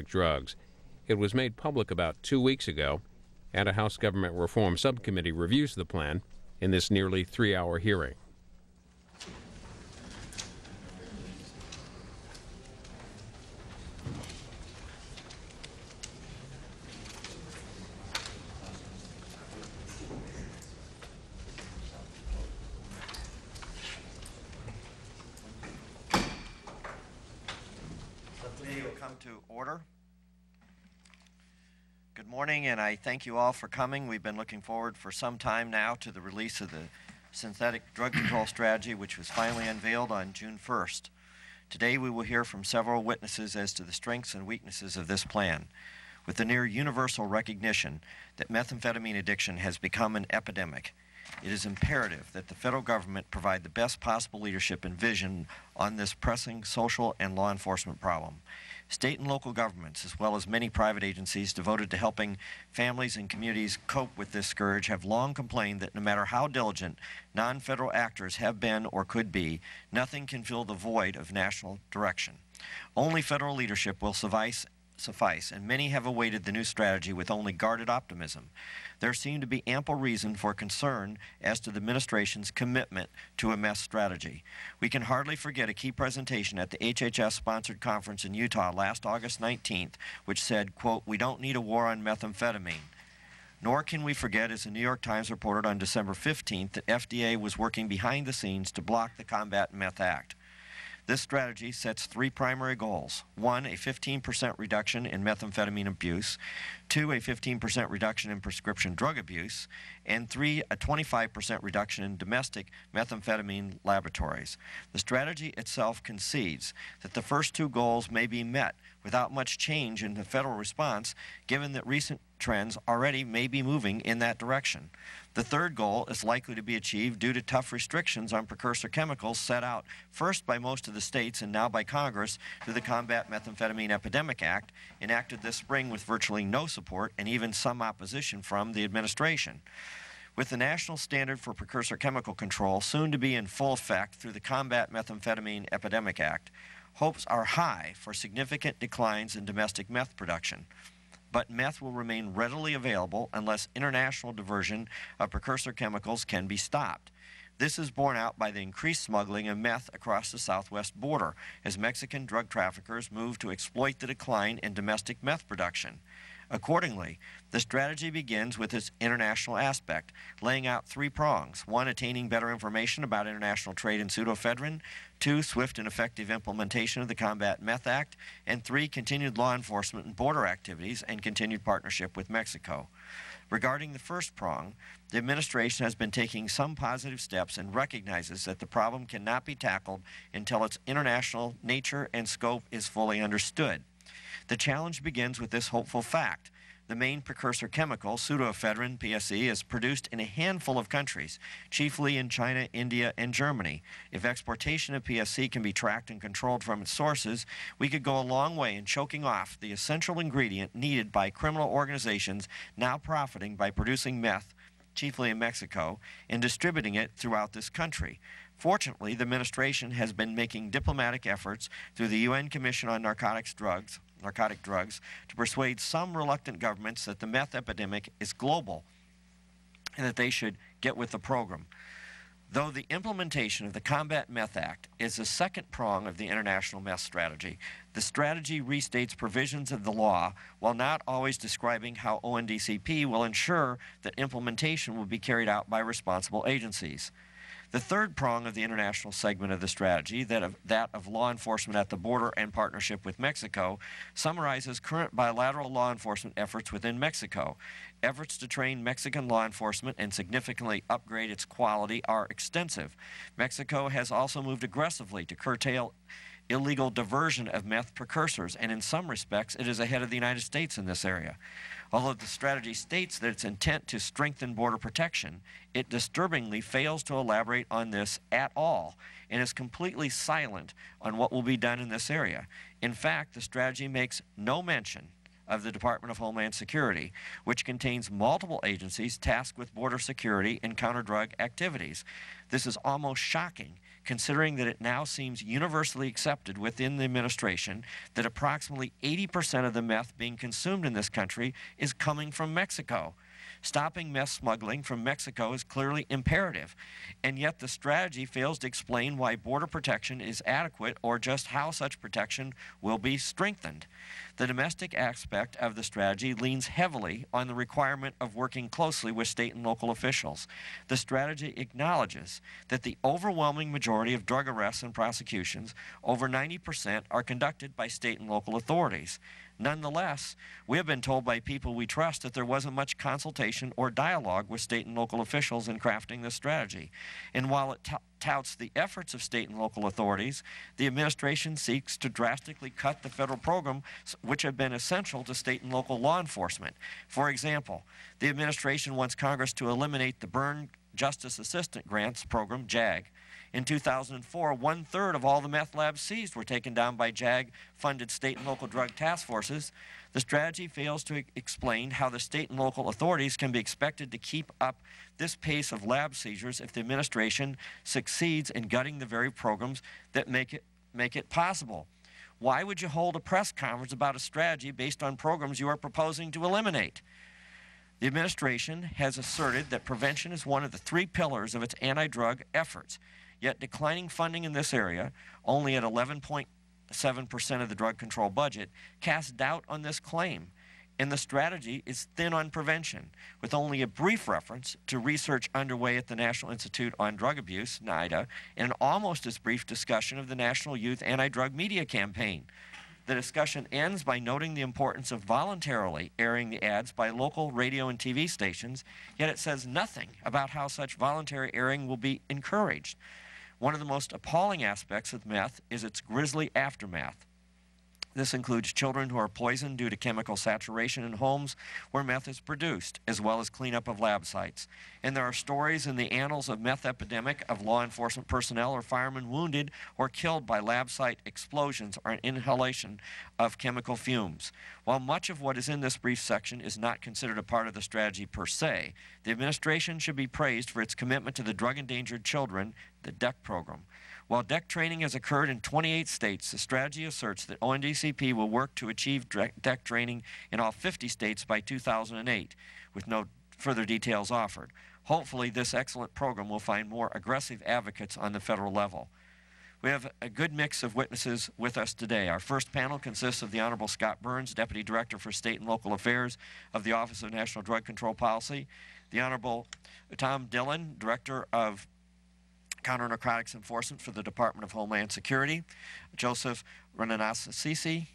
narcotic drugs. It was made public about two weeks ago, and a House Government Reform Subcommittee reviews the plan in this nearly three hour hearing. Subcommittee will come to order. Good morning, and I thank you all for coming. We've been looking forward for some time now to the release of the synthetic drug control strategy, which was finally unveiled on June 1st. Today, we will hear from several witnesses as to the strengths and weaknesses of this plan. With the near universal recognition that methamphetamine addiction has become an epidemic, it is imperative that the federal government provide the best possible leadership and vision on this pressing social and law enforcement problem. State and local governments, as well as many private agencies devoted to helping families and communities cope with this scourge, have long complained that no matter how diligent non federal actors have been or could be, nothing can fill the void of national direction. Only federal leadership will suffice suffice, and many have awaited the new strategy with only guarded optimism. There seemed to be ample reason for concern as to the administration's commitment to a meth strategy. We can hardly forget a key presentation at the HHS-sponsored conference in Utah last August 19th, which said, quote, we don't need a war on methamphetamine. Nor can we forget, as the New York Times reported on December 15th, that FDA was working behind the scenes to block the Combat Meth Act. This strategy sets three primary goals. One, a 15% reduction in methamphetamine abuse. Two, a 15% reduction in prescription drug abuse. And three, a 25% reduction in domestic methamphetamine laboratories. The strategy itself concedes that the first two goals may be met without much change in the federal response, given that recent trends already may be moving in that direction. The third goal is likely to be achieved due to tough restrictions on precursor chemicals set out first by most of the states and now by Congress through the Combat Methamphetamine Epidemic Act, enacted this spring with virtually no support and even some opposition from the administration. With the national standard for precursor chemical control soon to be in full effect through the Combat Methamphetamine Epidemic Act, hopes are high for significant declines in domestic meth production. But meth will remain readily available unless international diversion of precursor chemicals can be stopped. This is borne out by the increased smuggling of meth across the southwest border as Mexican drug traffickers move to exploit the decline in domestic meth production. Accordingly, the strategy begins with its international aspect, laying out three prongs. One, attaining better information about international trade in pseudoephedrine. Two, swift and effective implementation of the Combat Meth Act. And three, continued law enforcement and border activities and continued partnership with Mexico. Regarding the first prong, the administration has been taking some positive steps and recognizes that the problem cannot be tackled until its international nature and scope is fully understood. The challenge begins with this hopeful fact. The main precursor chemical, pseudoephedrine, PSE, is produced in a handful of countries, chiefly in China, India, and Germany. If exportation of PSE can be tracked and controlled from its sources, we could go a long way in choking off the essential ingredient needed by criminal organizations now profiting by producing meth, chiefly in Mexico, and distributing it throughout this country. Fortunately, the administration has been making diplomatic efforts through the UN Commission on Narcotics Drugs, narcotic drugs to persuade some reluctant governments that the meth epidemic is global and that they should get with the program. Though the implementation of the Combat Meth Act is the second prong of the international meth strategy, the strategy restates provisions of the law while not always describing how ONDCP will ensure that implementation will be carried out by responsible agencies. The third prong of the international segment of the strategy, that of, that of law enforcement at the border and partnership with Mexico, summarizes current bilateral law enforcement efforts within Mexico. Efforts to train Mexican law enforcement and significantly upgrade its quality are extensive. Mexico has also moved aggressively to curtail illegal diversion of meth precursors, and in some respects, it is ahead of the United States in this area. Although the strategy states that its intent to strengthen border protection, it disturbingly fails to elaborate on this at all and is completely silent on what will be done in this area. In fact, the strategy makes no mention of the Department of Homeland Security, which contains multiple agencies tasked with border security and counter drug activities. This is almost shocking considering that it now seems universally accepted within the administration that approximately 80% of the meth being consumed in this country is coming from Mexico. Stopping meth smuggling from Mexico is clearly imperative, and yet the strategy fails to explain why border protection is adequate or just how such protection will be strengthened. The domestic aspect of the strategy leans heavily on the requirement of working closely with state and local officials. The strategy acknowledges that the overwhelming majority of drug arrests and prosecutions, over 90%, are conducted by state and local authorities. Nonetheless, we have been told by people we trust that there wasn't much consultation or dialogue with state and local officials in crafting this strategy. And while it touts the efforts of state and local authorities, the administration seeks to drastically cut the federal program which have been essential to state and local law enforcement. For example, the administration wants Congress to eliminate the Byrne Justice Assistant Grants Program, JAG. In 2004, one third of all the meth labs seized were taken down by JAG funded state and local drug task forces. The strategy fails to explain how the state and local authorities can be expected to keep up this pace of lab seizures if the administration succeeds in gutting the very programs that make it, make it possible. Why would you hold a press conference about a strategy based on programs you are proposing to eliminate? The administration has asserted that prevention is one of the three pillars of its anti drug efforts. Yet declining funding in this area, only at 11.7% of the drug control budget, casts doubt on this claim. And the strategy is thin on prevention, with only a brief reference to research underway at the National Institute on Drug Abuse, NIDA, and an almost as brief discussion of the National Youth Anti Drug Media Campaign. The discussion ends by noting the importance of voluntarily airing the ads by local radio and TV stations, yet it says nothing about how such voluntary airing will be encouraged. One of the most appalling aspects of meth is its grisly aftermath. This includes children who are poisoned due to chemical saturation in homes where meth is produced, as well as cleanup of lab sites. And there are stories in the annals of meth epidemic of law enforcement personnel or firemen wounded or killed by lab site explosions or inhalation of chemical fumes. While much of what is in this brief section is not considered a part of the strategy per se, the administration should be praised for its commitment to the drug endangered children, the DEC program. While DEC training has occurred in 28 states, the strategy asserts that ONDCP will work to achieve DEC training in all 50 states by 2008, with no further details offered. Hopefully, this excellent program will find more aggressive advocates on the federal level. We have a good mix of witnesses with us today. Our first panel consists of the Honorable Scott Burns, Deputy Director for State and Local Affairs of the Office of National Drug Control Policy, the Honorable Tom Dillon, Director of Counter-Narcotics Enforcement for the Department of Homeland Security, Joseph Rannazzisi,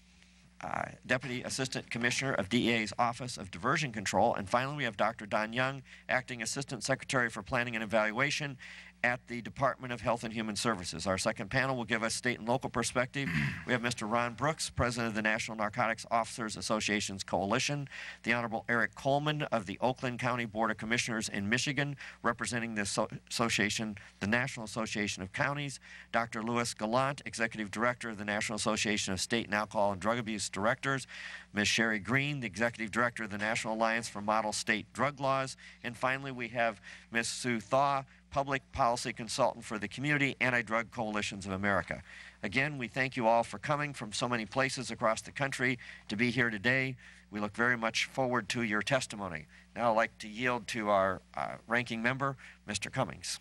uh, Deputy Assistant Commissioner of DEA's Office of Diversion Control. And finally, we have Dr. Don Young, Acting Assistant Secretary for Planning and Evaluation at the Department of Health and Human Services. Our second panel will give us state and local perspective. We have Mr. Ron Brooks, President of the National Narcotics Officers Association's Coalition, the Honorable Eric Coleman of the Oakland County Board of Commissioners in Michigan, representing the association, the National Association of Counties, Dr. Lewis Gallant, Executive Director of the National Association of State and Alcohol and Drug Abuse Directors, Ms. Sherry Green, the Executive Director of the National Alliance for Model State Drug Laws, and finally we have Ms. Sue Thau, public policy consultant for the Community Anti-Drug Coalitions of America. Again, we thank you all for coming from so many places across the country to be here today. We look very much forward to your testimony. Now I'd like to yield to our uh, ranking member, Mr. Cummings.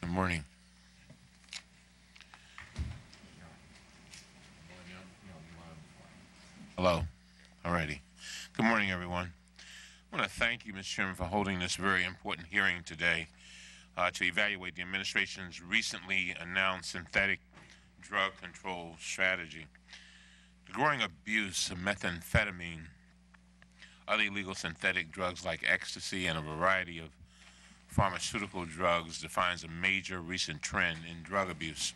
Good morning. Hello. All righty. Good morning, everyone. I want to thank you, Mr. Chairman, for holding this very important hearing today uh, to evaluate the administration's recently announced synthetic drug control strategy. The growing abuse of methamphetamine, other illegal synthetic drugs like ecstasy, and a variety of pharmaceutical drugs defines a major recent trend in drug abuse.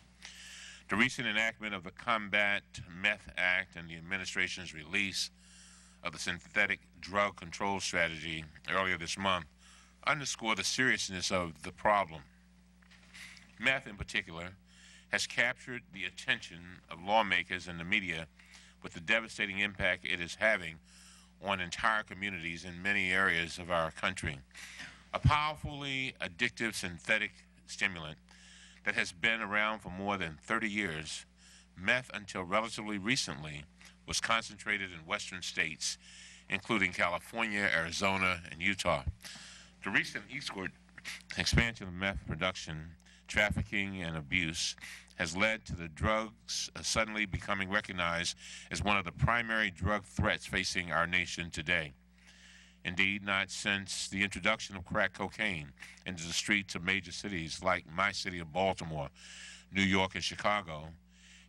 The recent enactment of the Combat Meth Act and the administration's release of the synthetic drug control strategy earlier this month underscore the seriousness of the problem. Meth, in particular, has captured the attention of lawmakers and the media with the devastating impact it is having on entire communities in many areas of our country. A powerfully addictive synthetic stimulant that has been around for more than 30 years, meth until relatively recently was concentrated in western states, including California, Arizona, and Utah. The recent eastward expansion of meth production, trafficking, and abuse has led to the drugs uh, suddenly becoming recognized as one of the primary drug threats facing our nation today. Indeed, not since the introduction of crack cocaine into the streets of major cities like my city of Baltimore, New York, and Chicago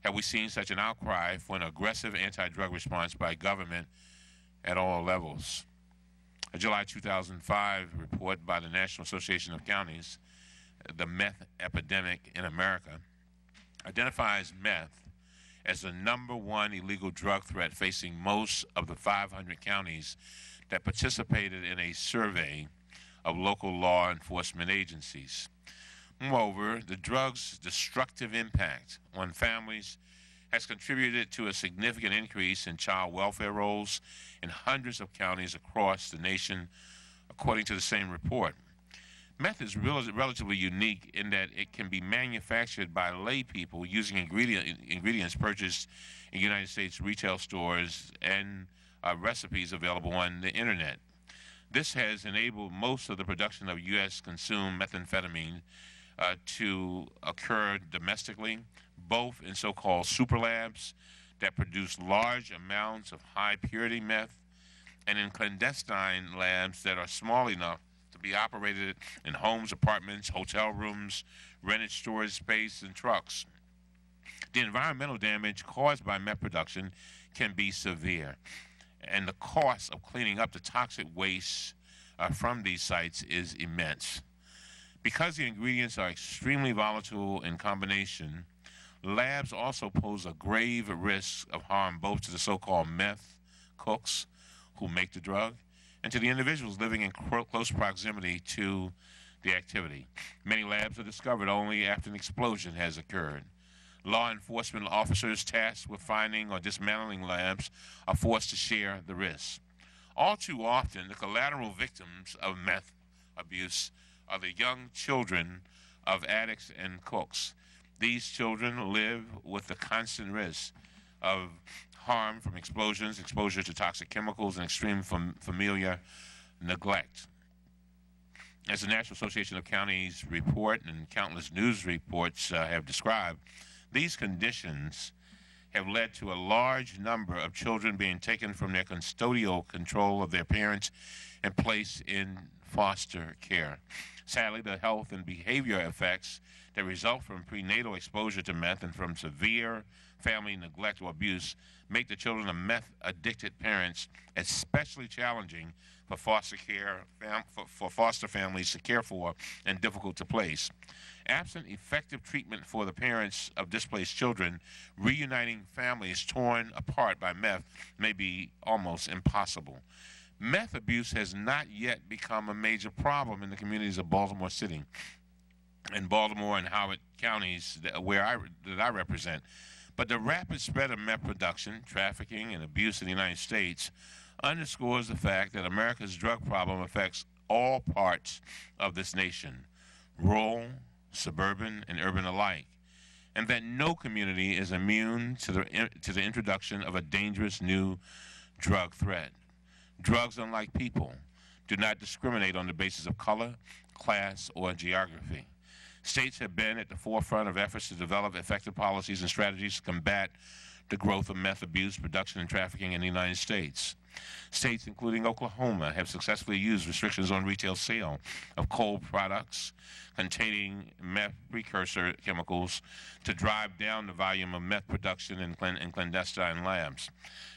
have we seen such an outcry for an aggressive anti-drug response by government at all levels. A July 2005 report by the National Association of Counties, the meth epidemic in America, identifies meth as the number one illegal drug threat facing most of the 500 counties that participated in a survey of local law enforcement agencies. Moreover, the drug's destructive impact on families has contributed to a significant increase in child welfare rolls in hundreds of counties across the nation, according to the same report. Meth is rel relatively unique in that it can be manufactured by lay people using ingredient, ingredients purchased in United States retail stores and uh, recipes available on the internet. This has enabled most of the production of U.S. consumed methamphetamine uh, to occur domestically, both in so-called super labs that produce large amounts of high purity meth and in clandestine labs that are small enough to be operated in homes, apartments, hotel rooms, rented storage space, and trucks. The environmental damage caused by meth production can be severe, and the cost of cleaning up the toxic waste uh, from these sites is immense. Because the ingredients are extremely volatile in combination, labs also pose a grave risk of harm both to the so-called meth cooks who make the drug and to the individuals living in close proximity to the activity. Many labs are discovered only after an explosion has occurred. Law enforcement officers tasked with finding or dismantling labs are forced to share the risks. All too often, the collateral victims of meth abuse are the young children of addicts and cooks. These children live with the constant risk of harm from explosions, exposure to toxic chemicals, and extreme fam familiar neglect. As the National Association of Counties report and countless news reports uh, have described, these conditions have led to a large number of children being taken from their custodial control of their parents and placed in foster care. Sadly, the health and behavior effects that result from prenatal exposure to meth and from severe family neglect or abuse make the children of meth addicted parents especially challenging for foster care for, for foster families to care for and difficult to place. Absent effective treatment for the parents of displaced children, reuniting families torn apart by meth may be almost impossible. Meth abuse has not yet become a major problem in the communities of Baltimore City and Baltimore and Howard counties where I, that I represent. But the rapid spread of meth production, trafficking, and abuse in the United States underscores the fact that America's drug problem affects all parts of this nation, rural, suburban, and urban alike, and that no community is immune to the, to the introduction of a dangerous new drug threat. Drugs, unlike people, do not discriminate on the basis of color, class, or geography. States have been at the forefront of efforts to develop effective policies and strategies to combat the growth of meth abuse, production, and trafficking in the United States. States, including Oklahoma, have successfully used restrictions on retail sale of coal products containing meth precursor chemicals to drive down the volume of meth production in, in clandestine labs.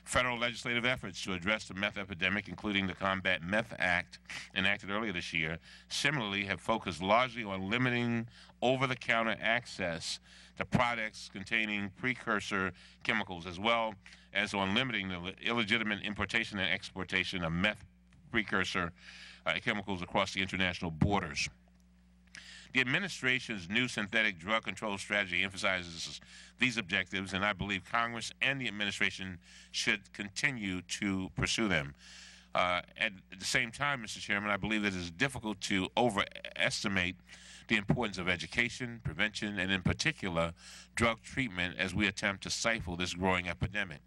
Federal legislative efforts to address the meth epidemic, including the Combat Meth Act enacted earlier this year, similarly have focused largely on limiting over-the-counter access to products containing precursor chemicals, as well as on limiting the illegitimate importation and exportation of meth precursor uh, chemicals across the international borders. The administration's new synthetic drug control strategy emphasizes these objectives, and I believe Congress and the administration should continue to pursue them. Uh, at the same time, Mr. Chairman, I believe that it is difficult to overestimate the importance of education, prevention, and in particular, drug treatment as we attempt to stifle this growing epidemic.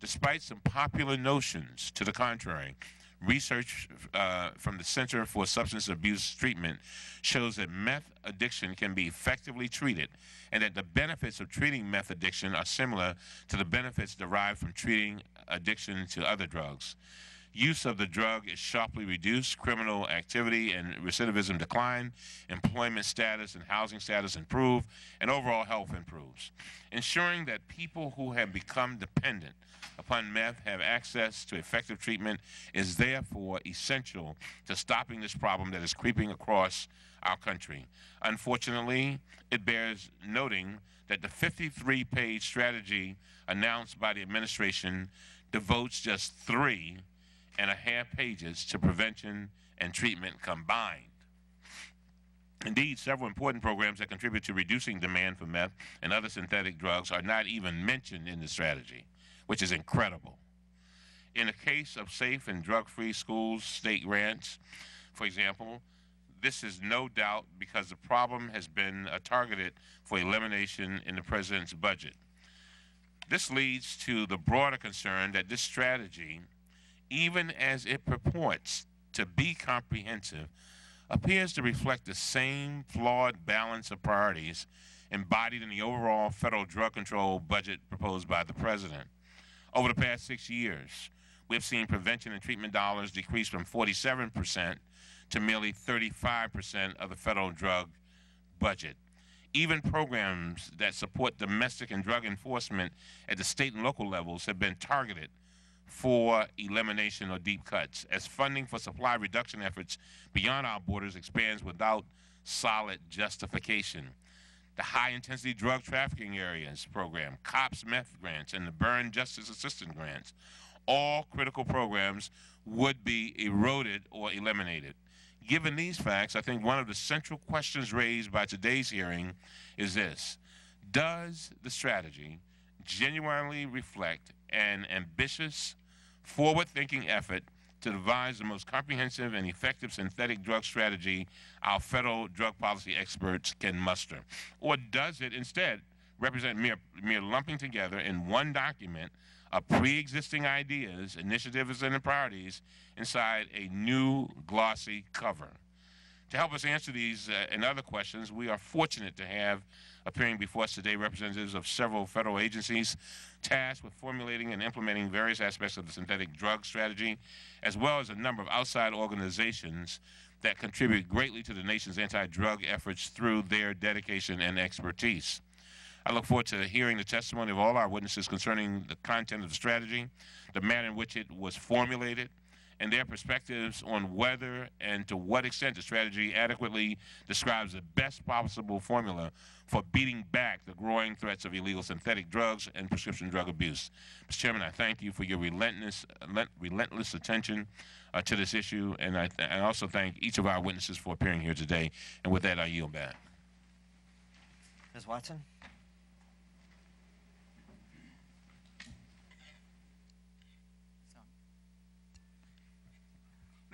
Despite some popular notions to the contrary, research uh, from the Center for Substance Abuse Treatment shows that meth addiction can be effectively treated and that the benefits of treating meth addiction are similar to the benefits derived from treating addiction to other drugs. Use of the drug is sharply reduced, criminal activity and recidivism decline, employment status and housing status improve, and overall health improves. Ensuring that people who have become dependent upon meth have access to effective treatment is therefore essential to stopping this problem that is creeping across our country. Unfortunately, it bears noting that the 53 page strategy announced by the administration devotes just three and a half pages to prevention and treatment combined. Indeed, several important programs that contribute to reducing demand for meth and other synthetic drugs are not even mentioned in the strategy, which is incredible. In the case of safe and drug-free schools, state grants, for example, this is no doubt because the problem has been uh, targeted for elimination in the president's budget. This leads to the broader concern that this strategy even as it purports to be comprehensive, appears to reflect the same flawed balance of priorities embodied in the overall federal drug control budget proposed by the president. Over the past six years, we have seen prevention and treatment dollars decrease from 47% to merely 35% of the federal drug budget. Even programs that support domestic and drug enforcement at the state and local levels have been targeted for elimination or deep cuts, as funding for supply reduction efforts beyond our borders expands without solid justification. The High Intensity Drug Trafficking Areas Program, COPS meth grants, and the Byrne Justice Assistance grants, all critical programs would be eroded or eliminated. Given these facts, I think one of the central questions raised by today's hearing is this Does the strategy genuinely reflect an ambitious, forward thinking effort to devise the most comprehensive and effective synthetic drug strategy our federal drug policy experts can muster? Or does it instead represent mere, mere lumping together in one document of pre existing ideas, initiatives, and priorities inside a new glossy cover? To help us answer these uh, and other questions, we are fortunate to have appearing before us today representatives of several federal agencies tasked with formulating and implementing various aspects of the synthetic drug strategy, as well as a number of outside organizations that contribute greatly to the nation's anti-drug efforts through their dedication and expertise. I look forward to hearing the testimony of all our witnesses concerning the content of the strategy, the manner in which it was formulated, and their perspectives on whether and to what extent the strategy adequately describes the best possible formula for beating back the growing threats of illegal synthetic drugs and prescription drug abuse. Mr. Chairman, I thank you for your relentless, relentless attention uh, to this issue, and I, I also thank each of our witnesses for appearing here today. And with that, I yield back. Ms. Watson?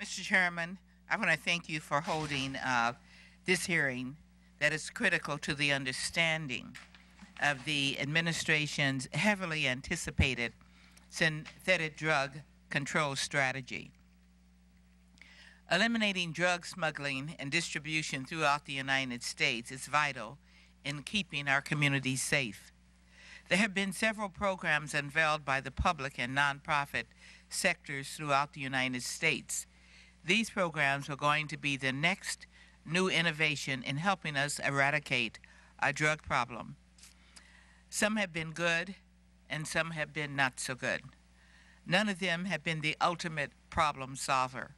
Mr. Chairman, I want to thank you for holding uh, this hearing that is critical to the understanding of the administration's heavily anticipated synthetic drug control strategy. Eliminating drug smuggling and distribution throughout the United States is vital in keeping our communities safe. There have been several programs unveiled by the public and nonprofit sectors throughout the United States these programs are going to be the next new innovation in helping us eradicate our drug problem. Some have been good and some have been not so good. None of them have been the ultimate problem solver.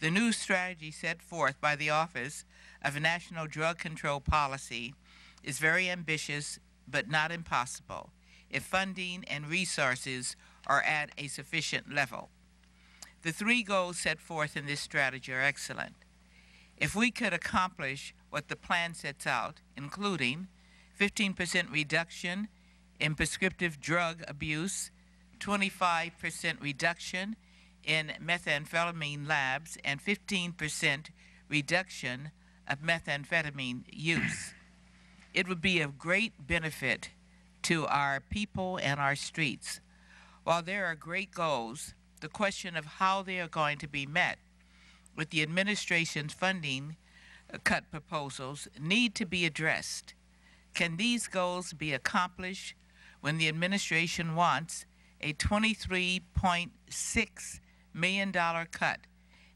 The new strategy set forth by the Office of National Drug Control Policy is very ambitious but not impossible if funding and resources are at a sufficient level. The three goals set forth in this strategy are excellent. If we could accomplish what the plan sets out, including 15% reduction in prescriptive drug abuse, 25% reduction in methamphetamine labs, and 15% reduction of methamphetamine use. It would be of great benefit to our people and our streets. While there are great goals, the question of how they are going to be met with the administration's funding uh, cut proposals need to be addressed. Can these goals be accomplished when the administration wants a $23.6 million cut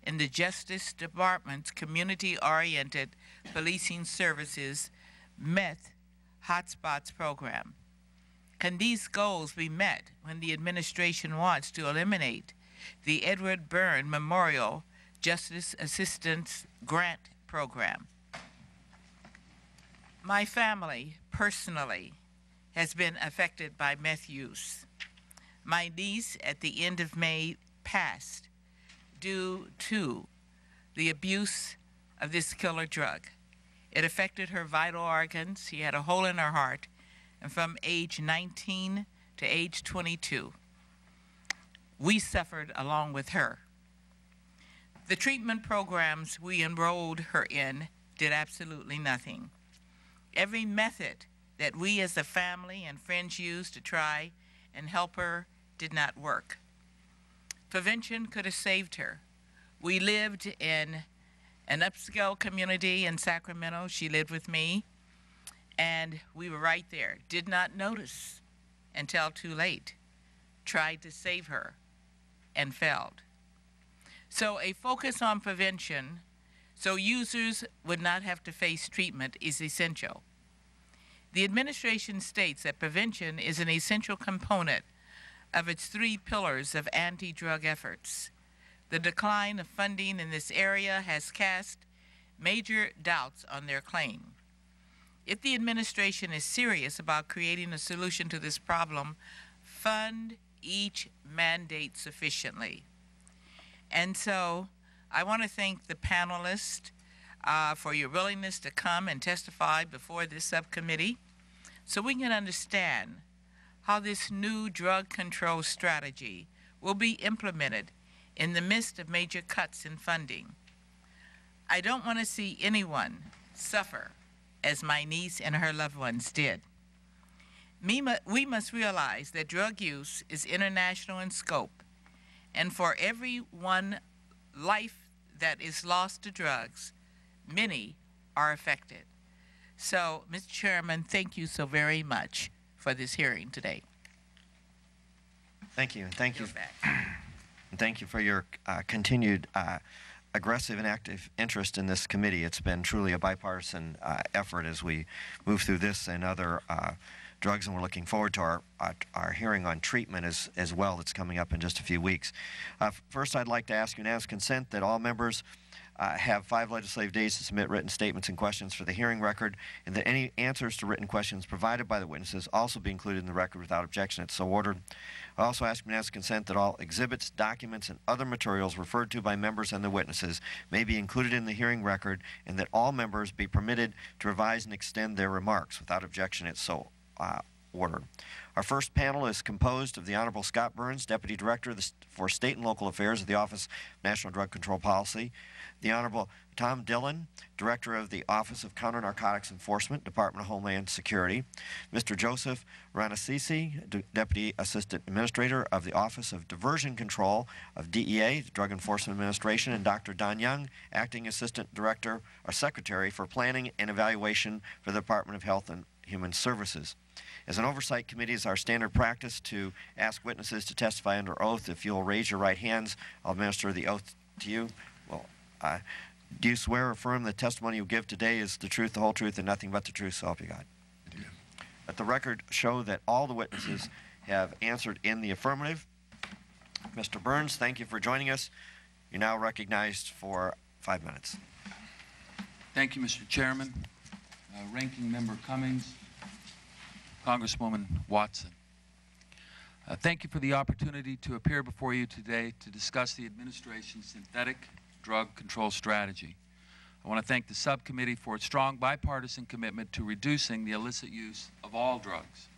in the Justice Department's community oriented policing services meth hotspots program? Can these goals be met when the administration wants to eliminate the Edward Byrne Memorial Justice Assistance Grant Program? My family, personally, has been affected by meth use. My niece, at the end of May, passed due to the abuse of this killer drug. It affected her vital organs. She had a hole in her heart. And from age 19 to age 22, we suffered along with her. The treatment programs we enrolled her in did absolutely nothing. Every method that we as a family and friends used to try and help her did not work. Prevention could have saved her. We lived in an upscale community in Sacramento. She lived with me, and we were right there. Did not notice until too late. Tried to save her and failed. So, a focus on prevention so users would not have to face treatment is essential. The administration states that prevention is an essential component of its three pillars of anti drug efforts. The decline of funding in this area has cast major doubts on their claim. If the administration is serious about creating a solution to this problem, fund each mandate sufficiently. And so I want to thank the panelists uh, for your willingness to come and testify before this subcommittee so we can understand how this new drug control strategy will be implemented in the midst of major cuts in funding. I don't want to see anyone suffer as my niece and her loved ones did. We must realize that drug use is international in scope, and for every one life that is lost to drugs, many are affected. So, Mr. Chairman, thank you so very much for this hearing today. Thank you, and thank you. You're back. And thank you for your uh, continued uh, aggressive and active interest in this committee. It's been truly a bipartisan uh, effort as we move through this and other uh, drugs, and we're looking forward to our, our, our hearing on treatment as, as well that's coming up in just a few weeks. Uh, first, I'd like to ask unanimous consent that all members uh, have five legislative days to submit written statements and questions for the hearing record, and that any answers to written questions provided by the witnesses also be included in the record without objection. It's so ordered. I also ask unanimous consent that all exhibits, documents, and other materials referred to by members and the witnesses may be included in the hearing record, and that all members be permitted to revise and extend their remarks. Without objection, it's so uh, ordered. Our first panel is composed of the Honorable Scott Burns, Deputy Director for State and Local Affairs of the Office of National Drug Control Policy, the Honorable Tom Dillon, Director of the Office of Counter Narcotics Enforcement, Department of Homeland Security, Mr. Joseph Rannazzisi, Deputy Assistant Administrator of the Office of Diversion Control of DEA, Drug Enforcement Administration, and Dr. Don Young, Acting Assistant Director or Secretary for Planning and Evaluation for the Department of Health and Human Services. As an oversight committee, it's our standard practice to ask witnesses to testify under oath. If you'll raise your right hands, I'll administer the oath to you. Well, uh, do you swear or affirm that the testimony you give today is the truth, the whole truth, and nothing but the truth, so help you God? Let the record show that all the witnesses have answered in the affirmative. Mr. Burns, thank you for joining us. You're now recognized for five minutes. Thank you, Mr. Chairman. Uh, Ranking Member Cummings, Congresswoman Watson. Uh, thank you for the opportunity to appear before you today to discuss the administration's synthetic drug control strategy. I want to thank the subcommittee for its strong bipartisan commitment to reducing the illicit use of all drugs.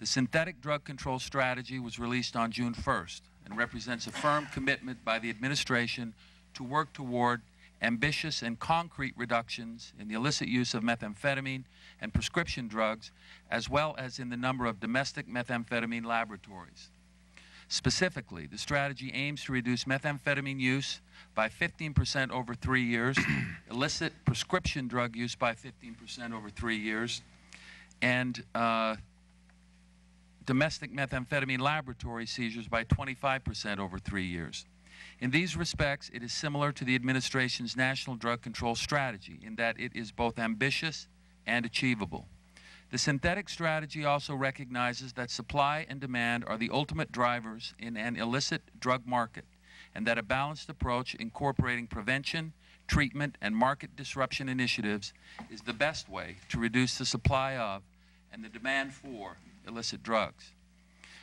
The synthetic drug control strategy was released on June 1st and represents a firm commitment by the administration to work toward ambitious and concrete reductions in the illicit use of methamphetamine and prescription drugs, as well as in the number of domestic methamphetamine laboratories. Specifically, the strategy aims to reduce methamphetamine use by 15% over three years, illicit prescription drug use by 15% over three years, and uh, domestic methamphetamine laboratory seizures by 25% over three years. In these respects, it is similar to the administration's national drug control strategy in that it is both ambitious and achievable. The synthetic strategy also recognizes that supply and demand are the ultimate drivers in an illicit drug market, and that a balanced approach incorporating prevention, treatment, and market disruption initiatives is the best way to reduce the supply of and the demand for illicit drugs.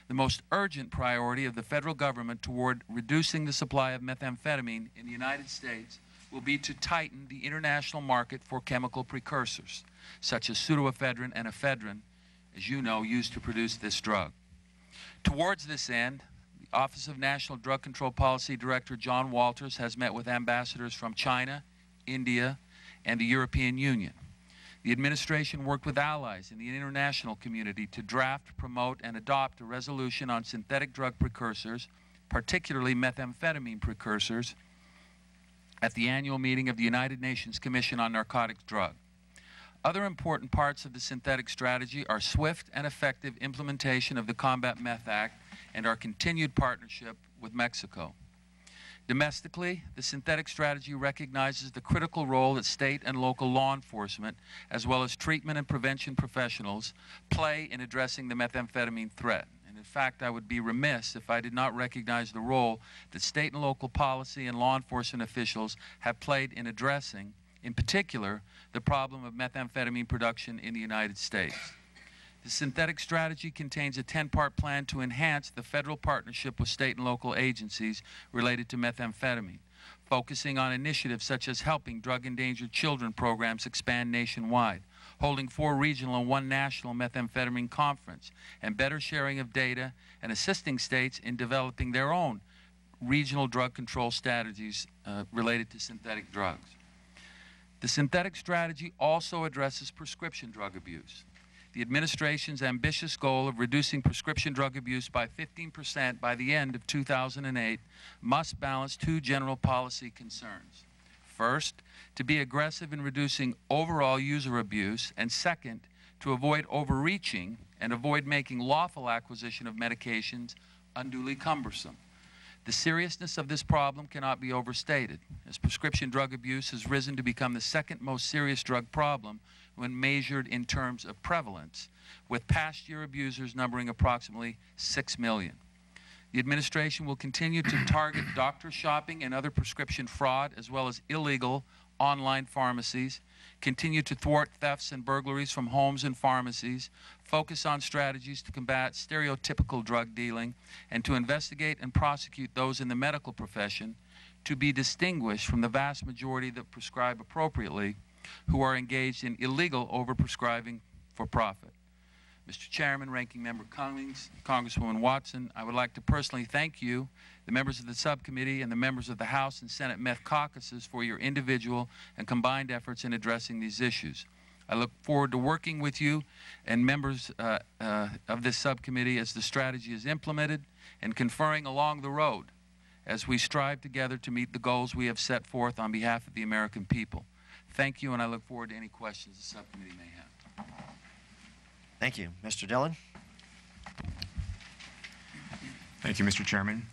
The most urgent priority of the federal government toward reducing the supply of methamphetamine in the United States will be to tighten the international market for chemical precursors, such as pseudoephedrine and ephedrine, as you know, used to produce this drug. Towards this end, Office of National Drug Control Policy Director John Walters has met with ambassadors from China, India, and the European Union. The administration worked with allies in the international community to draft, promote, and adopt a resolution on synthetic drug precursors, particularly methamphetamine precursors, at the annual meeting of the United Nations Commission on Narcotics Drug. Other important parts of the synthetic strategy are swift and effective implementation of the Combat Meth Act and our continued partnership with Mexico. Domestically, the synthetic strategy recognizes the critical role that state and local law enforcement, as well as treatment and prevention professionals, play in addressing the methamphetamine threat. And in fact, I would be remiss if I did not recognize the role that state and local policy and law enforcement officials have played in addressing, in particular, the problem of methamphetamine production in the United States. The synthetic strategy contains a 10-part plan to enhance the federal partnership with state and local agencies related to methamphetamine, focusing on initiatives such as helping drug-endangered children programs expand nationwide, holding four regional and one national methamphetamine conference, and better sharing of data and assisting states in developing their own regional drug control strategies uh, related to synthetic drugs. The synthetic strategy also addresses prescription drug abuse the administration's ambitious goal of reducing prescription drug abuse by 15% by the end of 2008 must balance two general policy concerns. First, to be aggressive in reducing overall user abuse, and second, to avoid overreaching and avoid making lawful acquisition of medications unduly cumbersome. The seriousness of this problem cannot be overstated, as prescription drug abuse has risen to become the second most serious drug problem when measured in terms of prevalence, with past year abusers numbering approximately 6 million. The administration will continue to target doctor shopping and other prescription fraud, as well as illegal online pharmacies, continue to thwart thefts and burglaries from homes and pharmacies, focus on strategies to combat stereotypical drug dealing, and to investigate and prosecute those in the medical profession to be distinguished from the vast majority that prescribe appropriately who are engaged in illegal overprescribing for profit. Mr. Chairman, Ranking Member Cummings, Congresswoman Watson, I would like to personally thank you, the members of the subcommittee, and the members of the House and Senate meth caucuses for your individual and combined efforts in addressing these issues. I look forward to working with you and members uh, uh, of this subcommittee as the strategy is implemented and conferring along the road as we strive together to meet the goals we have set forth on behalf of the American people. Thank you, and I look forward to any questions the subcommittee may have. Thank you. Mr. Dillon? Thank you, Mr. Chairman.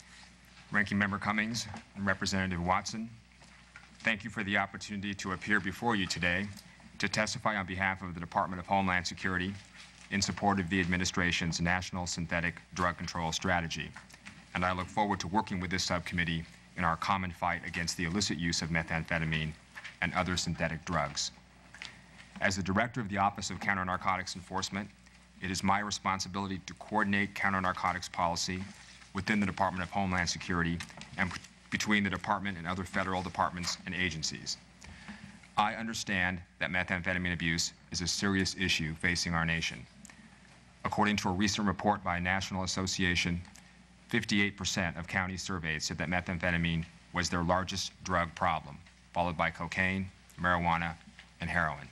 Ranking Member Cummings and Representative Watson, thank you for the opportunity to appear before you today to testify on behalf of the Department of Homeland Security in support of the administration's National Synthetic Drug Control Strategy. And I look forward to working with this subcommittee in our common fight against the illicit use of methamphetamine and other synthetic drugs. As the director of the Office of Counter Narcotics Enforcement, it is my responsibility to coordinate counter narcotics policy within the Department of Homeland Security and between the department and other federal departments and agencies. I understand that methamphetamine abuse is a serious issue facing our nation. According to a recent report by a national association, 58% of counties surveyed said that methamphetamine was their largest drug problem, followed by cocaine, marijuana, and heroin.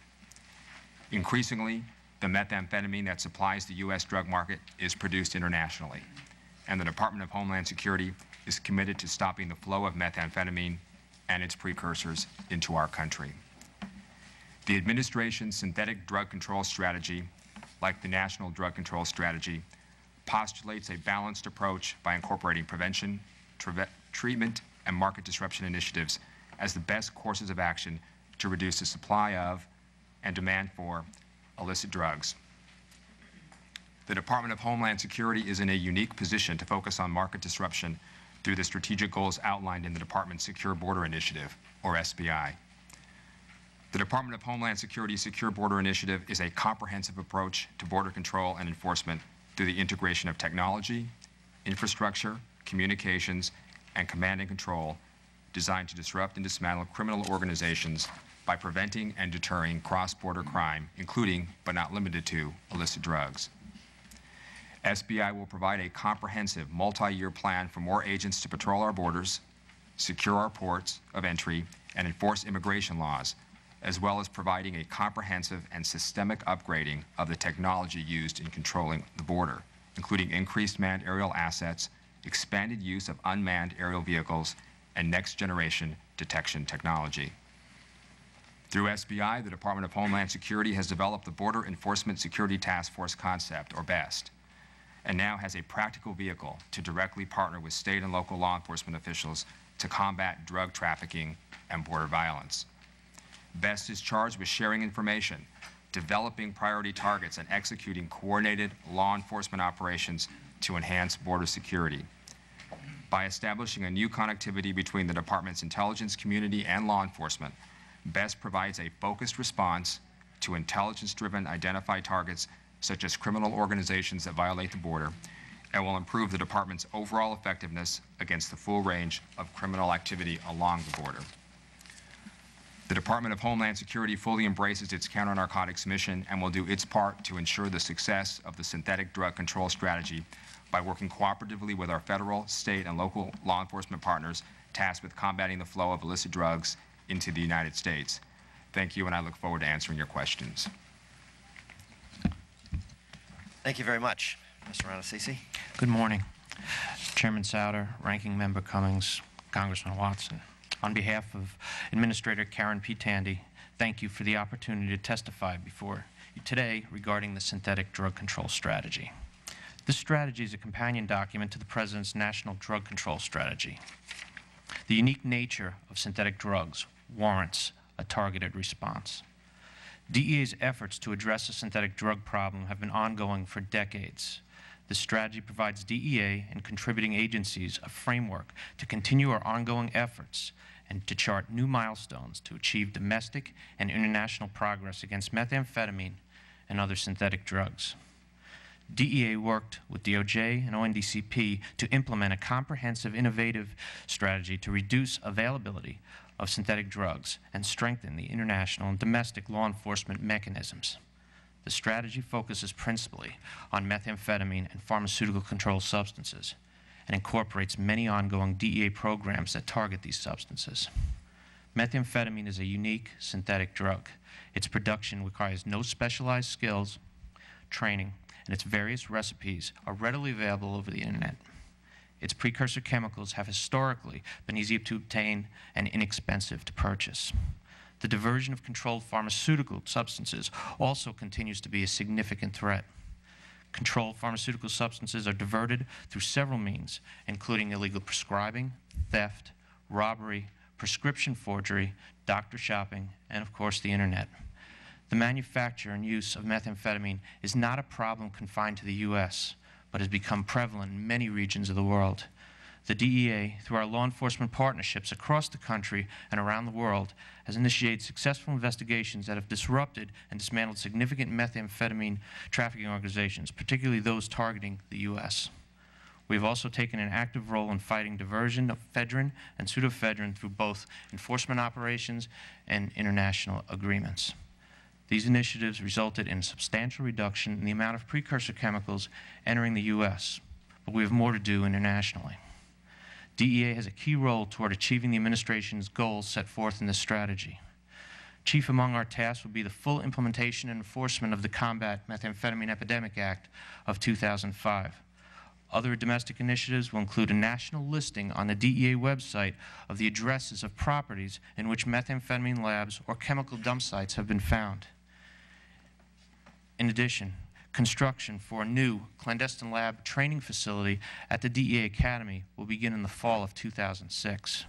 Increasingly, the methamphetamine that supplies the U.S. drug market is produced internationally, and the Department of Homeland Security is committed to stopping the flow of methamphetamine and its precursors into our country. The administration's synthetic drug control strategy, like the National Drug Control Strategy, postulates a balanced approach by incorporating prevention, treatment, and market disruption initiatives as the best courses of action to reduce the supply of and demand for illicit drugs. The Department of Homeland Security is in a unique position to focus on market disruption through the strategic goals outlined in the Department's Secure Border Initiative, or SBI. The Department of Homeland Security's Secure Border Initiative is a comprehensive approach to border control and enforcement through the integration of technology, infrastructure, communications, and command and control designed to disrupt and dismantle criminal organizations by preventing and deterring cross-border crime, including, but not limited to, illicit drugs. SBI will provide a comprehensive multi-year plan for more agents to patrol our borders, secure our ports of entry, and enforce immigration laws, as well as providing a comprehensive and systemic upgrading of the technology used in controlling the border, including increased manned aerial assets, expanded use of unmanned aerial vehicles, and next-generation detection technology. Through SBI, the Department of Homeland Security has developed the Border Enforcement Security Task Force concept, or BEST, and now has a practical vehicle to directly partner with state and local law enforcement officials to combat drug trafficking and border violence. BEST is charged with sharing information, developing priority targets, and executing coordinated law enforcement operations to enhance border security. By establishing a new connectivity between the department's intelligence community and law enforcement, BEST provides a focused response to intelligence-driven identified targets such as criminal organizations that violate the border, and will improve the department's overall effectiveness against the full range of criminal activity along the border. The Department of Homeland Security fully embraces its counter-narcotics mission and will do its part to ensure the success of the synthetic drug control strategy by working cooperatively with our federal, state, and local law enforcement partners tasked with combating the flow of illicit drugs into the United States. Thank you, and I look forward to answering your questions. Thank you very much. Mr. Rannazzisi. Good morning. Chairman Souder, Ranking Member Cummings, Congressman Watson. On behalf of Administrator Karen P. Tandy, thank you for the opportunity to testify before you today regarding the synthetic drug control strategy. This strategy is a companion document to the President's National Drug Control Strategy. The unique nature of synthetic drugs warrants a targeted response. DEA's efforts to address the synthetic drug problem have been ongoing for decades. This strategy provides DEA and contributing agencies a framework to continue our ongoing efforts and to chart new milestones to achieve domestic and international progress against methamphetamine and other synthetic drugs. DEA worked with DOJ and ONDCP to implement a comprehensive, innovative strategy to reduce availability of synthetic drugs and strengthen the international and domestic law enforcement mechanisms. The strategy focuses principally on methamphetamine and pharmaceutical controlled substances and incorporates many ongoing DEA programs that target these substances. Methamphetamine is a unique synthetic drug. Its production requires no specialized skills, training, and its various recipes are readily available over the internet. Its precursor chemicals have historically been easy to obtain and inexpensive to purchase. The diversion of controlled pharmaceutical substances also continues to be a significant threat. Controlled pharmaceutical substances are diverted through several means, including illegal prescribing, theft, robbery, prescription forgery, doctor shopping, and of course the internet. The manufacture and use of methamphetamine is not a problem confined to the U.S but has become prevalent in many regions of the world. The DEA, through our law enforcement partnerships across the country and around the world, has initiated successful investigations that have disrupted and dismantled significant methamphetamine trafficking organizations, particularly those targeting the U.S. We've also taken an active role in fighting diversion of ephedrine and pseudoephedrine through both enforcement operations and international agreements. These initiatives resulted in a substantial reduction in the amount of precursor chemicals entering the U.S., but we have more to do internationally. DEA has a key role toward achieving the administration's goals set forth in this strategy. Chief among our tasks will be the full implementation and enforcement of the Combat Methamphetamine Epidemic Act of 2005. Other domestic initiatives will include a national listing on the DEA website of the addresses of properties in which methamphetamine labs or chemical dump sites have been found. In addition, construction for a new clandestine lab training facility at the DEA Academy will begin in the fall of 2006.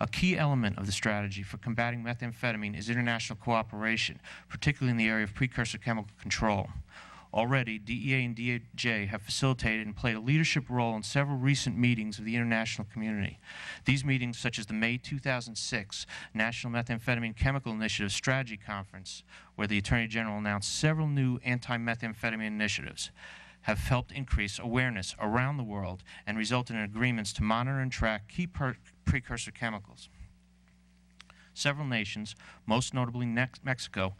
A key element of the strategy for combating methamphetamine is international cooperation, particularly in the area of precursor chemical control. Already, DEA and DOJ have facilitated and played a leadership role in several recent meetings of the international community. These meetings, such as the May 2006 National Methamphetamine Chemical Initiative Strategy Conference, where the Attorney General announced several new anti-methamphetamine initiatives, have helped increase awareness around the world and resulted in agreements to monitor and track key precursor chemicals. Several nations, most notably Mexico,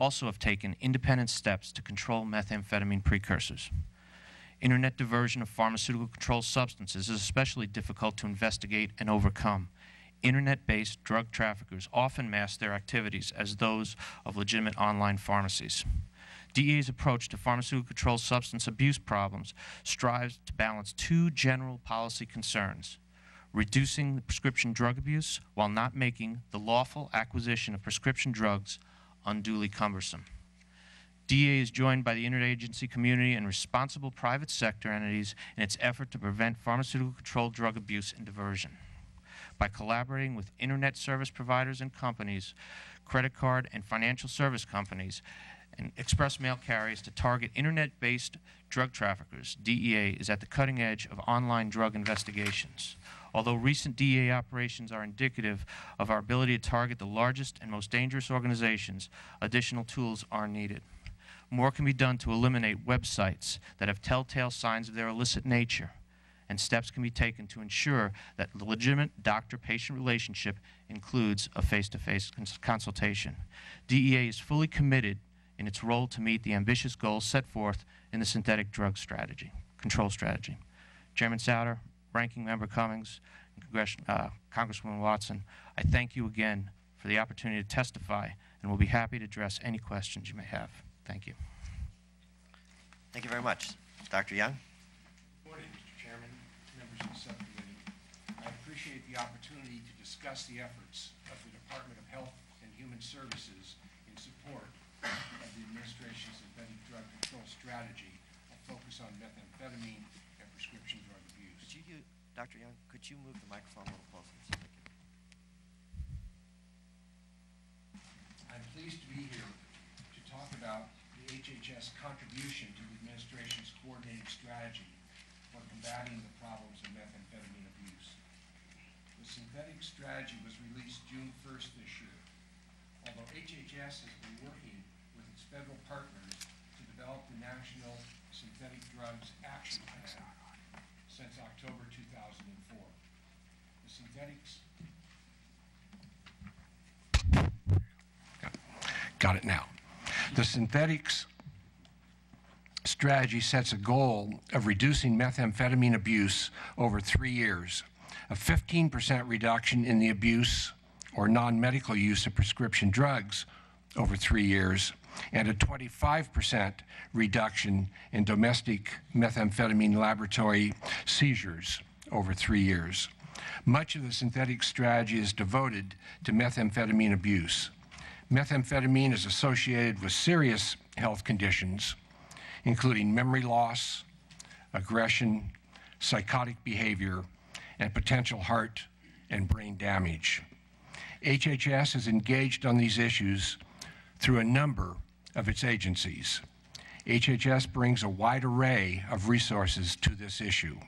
also have taken independent steps to control methamphetamine precursors. Internet diversion of pharmaceutical controlled substances is especially difficult to investigate and overcome. Internet-based drug traffickers often mask their activities as those of legitimate online pharmacies. DEA's approach to pharmaceutical controlled substance abuse problems strives to balance two general policy concerns, reducing the prescription drug abuse while not making the lawful acquisition of prescription drugs unduly cumbersome. DEA is joined by the interagency community and responsible private sector entities in its effort to prevent pharmaceutical controlled drug abuse and diversion. By collaborating with internet service providers and companies, credit card and financial service companies, and express mail carriers to target internet-based drug traffickers, DEA is at the cutting edge of online drug investigations. Although recent DEA operations are indicative of our ability to target the largest and most dangerous organizations, additional tools are needed. More can be done to eliminate websites that have telltale signs of their illicit nature, and steps can be taken to ensure that the legitimate doctor-patient relationship includes a face-to-face -face consultation. DEA is fully committed in its role to meet the ambitious goals set forth in the synthetic drug strategy, control strategy. Chairman Souder, Ranking Member Cummings, and uh, Congresswoman Watson, I thank you again for the opportunity to testify and will be happy to address any questions you may have. Thank you. Thank you very much. Dr. Young? Good morning, Mr. Chairman, members of the subcommittee. I appreciate the opportunity to discuss the efforts of the Department of Health and Human Services in support of the administration's synthetic drug control strategy, a focus on methamphetamine and prescription drug could you, Dr. Young, could you move the microphone a little closer? I'm pleased to be here to talk about the HHS contribution to the administration's coordinated strategy for combating the problems of methamphetamine abuse. The synthetic strategy was released June 1st this year. Although HHS has been working with its federal partners to develop the National Synthetic Drugs Action Plan, since October 2004. The synthetics Got it now. The synthetics strategy sets a goal of reducing methamphetamine abuse over three years, a 15% reduction in the abuse or non-medical use of prescription drugs over three years, and a 25% reduction in domestic methamphetamine laboratory seizures over three years. Much of the synthetic strategy is devoted to methamphetamine abuse. Methamphetamine is associated with serious health conditions, including memory loss, aggression, psychotic behavior, and potential heart and brain damage. HHS is engaged on these issues through a number of its agencies. HHS brings a wide array of resources to this issue.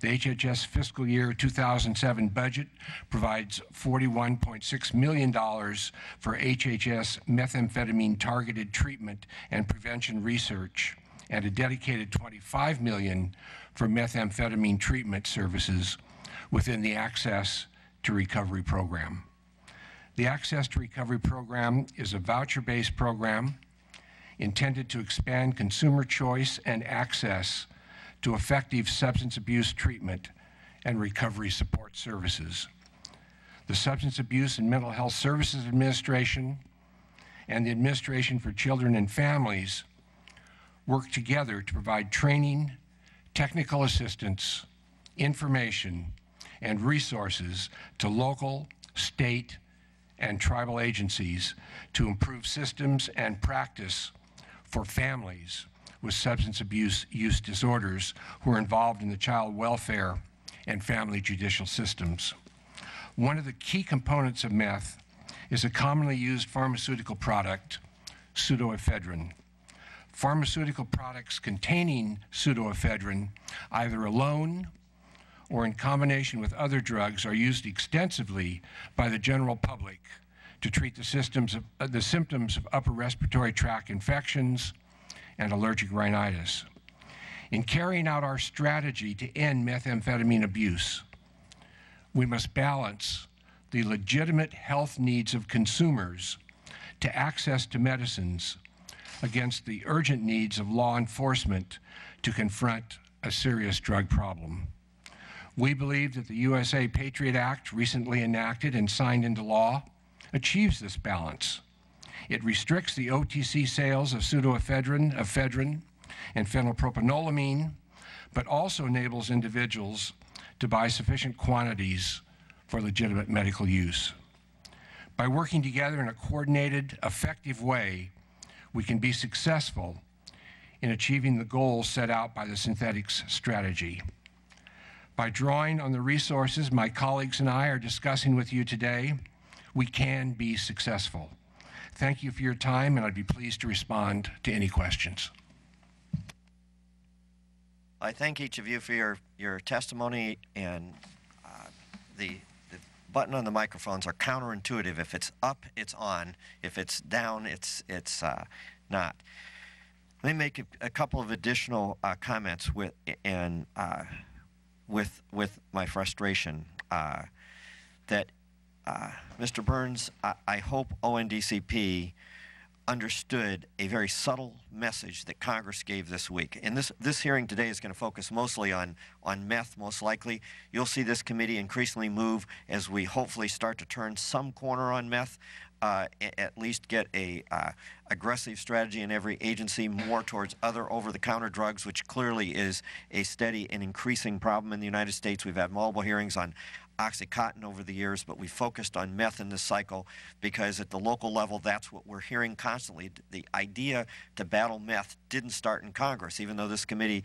The HHS fiscal year 2007 budget provides $41.6 million for HHS methamphetamine targeted treatment and prevention research and a dedicated 25 million for methamphetamine treatment services within the Access to Recovery program. The Access to Recovery program is a voucher-based program intended to expand consumer choice and access to effective substance abuse treatment and recovery support services. The Substance Abuse and Mental Health Services Administration and the Administration for Children and Families work together to provide training, technical assistance, information, and resources to local, state, and tribal agencies to improve systems and practice for families with substance abuse use disorders who are involved in the child welfare and family judicial systems. One of the key components of meth is a commonly used pharmaceutical product, pseudoephedrine. Pharmaceutical products containing pseudoephedrine, either alone or in combination with other drugs, are used extensively by the general public to treat the, of, uh, the symptoms of upper respiratory tract infections and allergic rhinitis. In carrying out our strategy to end methamphetamine abuse, we must balance the legitimate health needs of consumers to access to medicines against the urgent needs of law enforcement to confront a serious drug problem. We believe that the USA Patriot Act, recently enacted and signed into law, achieves this balance. It restricts the OTC sales of pseudoephedrine, ephedrine, and phenylpropanolamine, but also enables individuals to buy sufficient quantities for legitimate medical use. By working together in a coordinated, effective way, we can be successful in achieving the goals set out by the synthetics strategy. By drawing on the resources my colleagues and I are discussing with you today, we can be successful. Thank you for your time, and I'd be pleased to respond to any questions. I thank each of you for your, your testimony and uh, the, the button on the microphones are counterintuitive. If it's up, it's on. If it's down, it's, it's uh, not. Let me make a, a couple of additional uh, comments with, and, uh, with, with my frustration uh, that uh, Mr. Burns, I, I hope ONDCP understood a very subtle message that Congress gave this week. And this, this hearing today is going to focus mostly on, on meth, most likely. You'll see this committee increasingly move as we hopefully start to turn some corner on meth, uh, at least get a uh, aggressive strategy in every agency more towards other over-the-counter drugs, which clearly is a steady and increasing problem in the United States. We've had multiple hearings on Oxycontin over the years, but we focused on meth in this cycle because at the local level, that's what we're hearing constantly. The idea to battle meth didn't start in Congress, even though this committee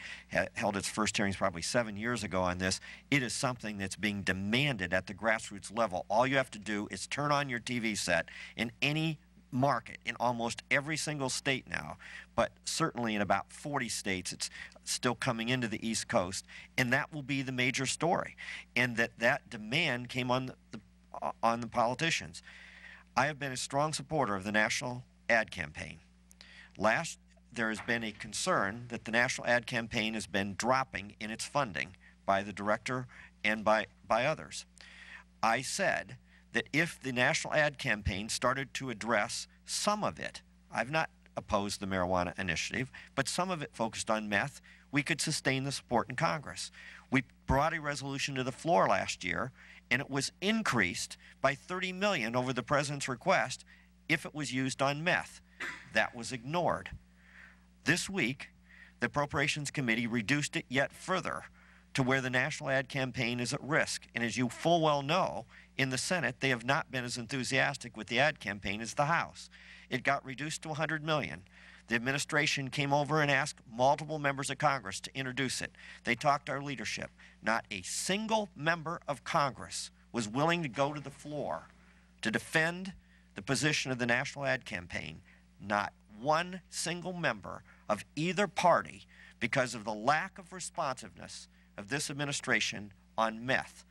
held its first hearings probably seven years ago on this. It is something that's being demanded at the grassroots level. All you have to do is turn on your TV set in any market in almost every single state now, but certainly in about 40 states, it's still coming into the East Coast, and that will be the major story, and that that demand came on the, uh, on the politicians. I have been a strong supporter of the national ad campaign. Last, there has been a concern that the national ad campaign has been dropping in its funding by the director and by, by others. I said that if the national ad campaign started to address some of it, I've not opposed the marijuana initiative, but some of it focused on meth, we could sustain the support in Congress. We brought a resolution to the floor last year, and it was increased by 30 million over the president's request if it was used on meth. That was ignored. This week, the Appropriations Committee reduced it yet further to where the national ad campaign is at risk. And as you full well know, in the Senate, they have not been as enthusiastic with the ad campaign as the House. It got reduced to 100 million. The administration came over and asked multiple members of Congress to introduce it. They talked our leadership. Not a single member of Congress was willing to go to the floor to defend the position of the national ad campaign. Not one single member of either party because of the lack of responsiveness of this administration on meth.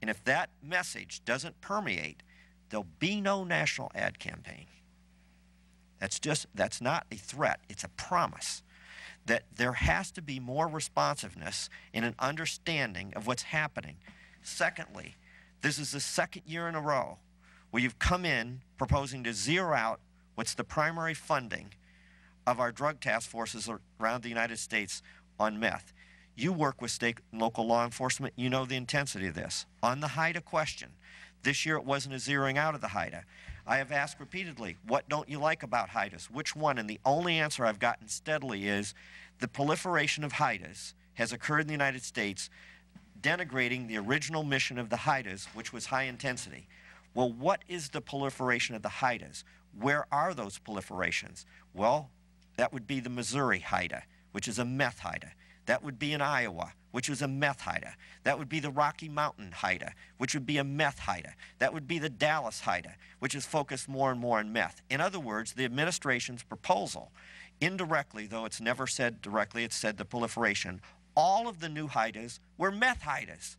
And if that message doesn't permeate, there'll be no national ad campaign. That's just, that's not a threat, it's a promise that there has to be more responsiveness and an understanding of what's happening. Secondly, this is the second year in a row where you've come in proposing to zero out what's the primary funding of our drug task forces around the United States on meth. You work with state and local law enforcement. You know the intensity of this. On the HIDTA question, this year it wasn't a zeroing out of the HIDTA. I have asked repeatedly, what don't you like about HIDTAs? Which one? And the only answer I've gotten steadily is the proliferation of HIDTAs has occurred in the United States, denigrating the original mission of the HIDTAs, which was high intensity. Well, what is the proliferation of the HIDTAs? Where are those proliferations? Well, that would be the Missouri HIDTA, which is a meth HIDTA. That would be in Iowa, which was a meth HIDTA. That would be the Rocky Mountain HIDTA, which would be a meth HIDTA. That would be the Dallas HIDTA, which is focused more and more on meth. In other words, the administration's proposal, indirectly, though it's never said directly, it's said the proliferation, all of the new HIDTAs were meth HIDTAs.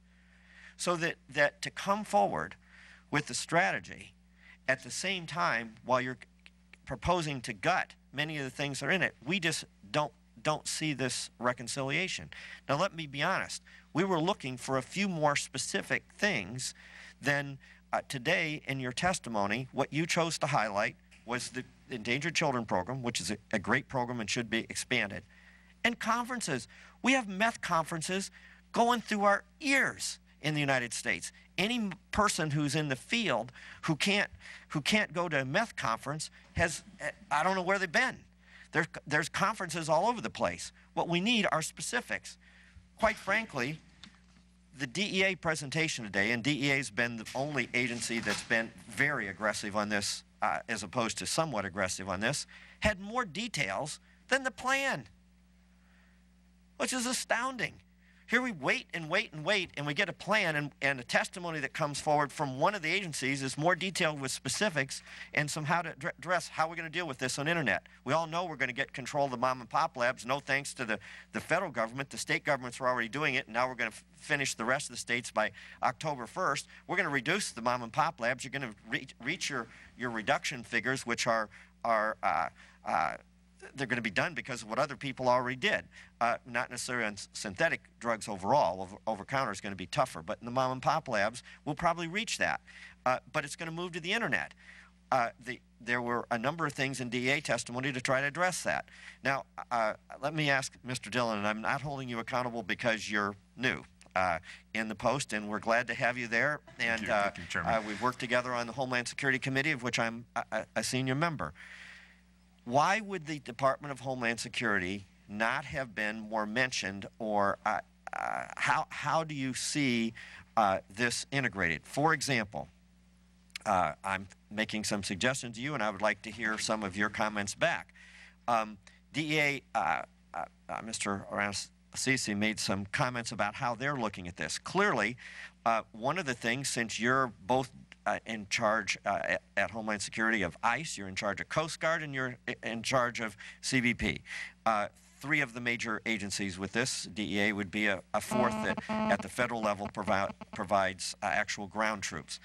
So that, that to come forward with the strategy at the same time while you're proposing to gut many of the things that are in it, we just don't don't see this reconciliation. Now, let me be honest. We were looking for a few more specific things than uh, today in your testimony. What you chose to highlight was the Endangered Children Program, which is a, a great program and should be expanded, and conferences. We have meth conferences going through our ears in the United States. Any person who's in the field who can't who can't go to a meth conference has I don't know where they've been. There, there's conferences all over the place. What we need are specifics. Quite frankly, the DEA presentation today, and DEA has been the only agency that's been very aggressive on this, uh, as opposed to somewhat aggressive on this, had more details than the plan, which is astounding. Here we wait and wait and wait, and we get a plan and, and a testimony that comes forward from one of the agencies is more detailed with specifics and some how to address how we're going to deal with this on internet. We all know we're going to get control of the mom and pop labs, no thanks to the, the federal government. The state governments are already doing it, and now we're going to finish the rest of the states by October 1st. We're going to reduce the mom and pop labs. You're going to re reach your, your reduction figures, which are, are uh, uh, they're going to be done because of what other people already did. Uh, not necessarily on synthetic drugs overall. Over, over counter is going to be tougher, but in the mom and pop labs, we'll probably reach that. Uh, but it's going to move to the internet. Uh, the, there were a number of things in DEA testimony to try to address that. Now, uh, let me ask Mr. Dhillon, and I'm not holding you accountable because you're new. Uh, in the post, and we're glad to have you there. And Thank you. Uh, Thank you, uh, we've worked together on the Homeland Security Committee, of which I'm a, a senior member. Why would the Department of Homeland Security not have been more mentioned, or uh, uh, how, how do you see uh, this integrated? For example, uh, I'm making some suggestions to you, and I would like to hear some of your comments back. Um, DEA, uh, uh, Mr. Assisi made some comments about how they're looking at this. Clearly, one of the things, since you're both uh, in charge uh, at, Homeland Security of ICE, you're in charge of Coast Guard, and you're in charge of CBP. Uh, three of the major agencies with this. DEA would be a, a fourth that at the federal level provi provides uh, actual ground troops.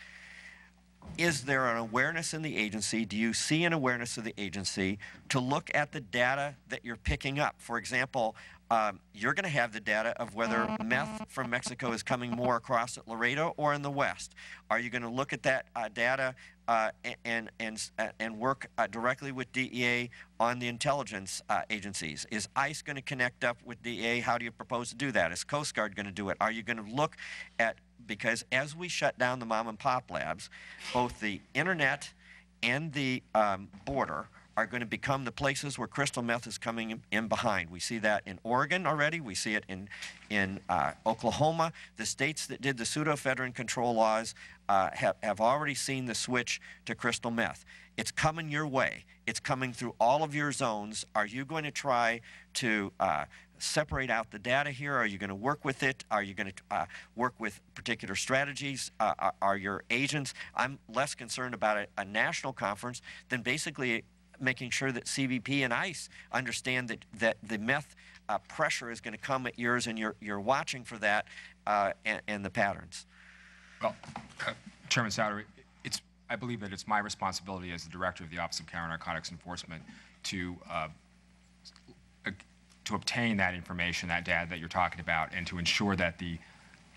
Is there an awareness in the agency? Do you see an awareness of the agency to look at the data that you're picking up? For example, um, you're going to have the data of whether meth from Mexico is coming more across at Laredo or in the west. Are you going to look at that uh, data uh, and, and, uh, and work uh, directly with DEA on the intelligence uh, agencies? Is ICE going to connect up with DEA? How do you propose to do that? Is Coast Guard going to do it? Are you going to look at, because as we shut down the mom and pop labs, both the internet and the um, border are going to become the places where crystal meth is coming in behind. We see that in Oregon already. We see it in, in uh, Oklahoma. The states that did the pseudoephedrine control laws uh, have, have already seen the switch to crystal meth. It's coming your way. It's coming through all of your zones. Are you going to try to uh, separate out the data here? Are you going to work with it? Are you going to uh, work with particular strategies? Uh, are, are, your agents? I'm less concerned about a, a national conference than basically making sure that CBP and ICE understand that, that the meth uh, pressure is going to come at yours and you're, you're watching for that uh, and, and, the patterns. Well, uh, Chairman Souder, it's, I believe that it's my responsibility as the director of the Office of Counter Narcotics Enforcement to uh, to obtain that information, that data that you're talking about, and to ensure that the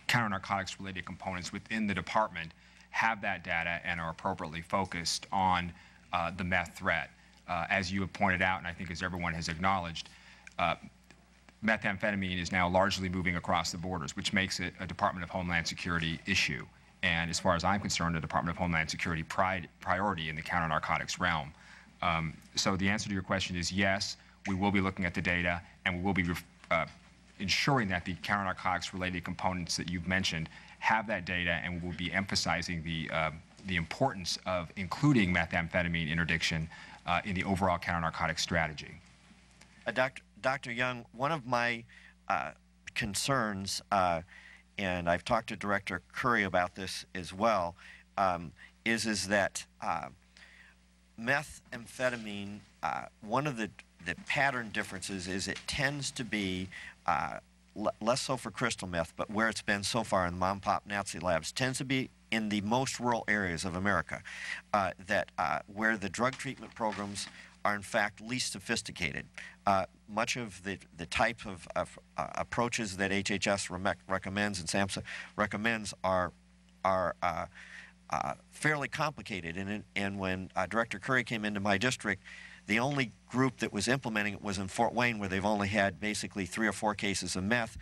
counter narcotics related components within the department have that data and are appropriately focused on uh, the meth threat. Uh, as you have pointed out, and I think as everyone has acknowledged, uh, methamphetamine is now largely moving across the borders, which makes it a Department of Homeland Security issue. And as far as I'm concerned, a Department of Homeland Security pri priority in the counter narcotics realm. Um, so the answer to your question is yes, we will be looking at the data and we will be uh, ensuring that the counter narcotics related components that you've mentioned have that data and we will be emphasizing the, uh, the importance of including methamphetamine interdiction uh, in the overall counter narcotics strategy. Uh, Dr. Dr. Young, one of my uh, concerns, uh, and I've talked to Director Curie about this as well, um, is is that uh, methamphetamine, uh, one of the the pattern differences is it tends to be less so for crystal meth, but where it's been so far in mom pop Nazi labs tends to be in the most rural areas of America, uh, that uh, where the drug treatment programs are in fact least sophisticated. Uh, much of the, the type of, of uh, approaches that HHS recommends and SAMHSA recommends are, are uh, uh, fairly complicated. And, and when Director Curie came into my district, the only group that was implementing it was in Fort Wayne, where they've only had basically three or four cases of meth.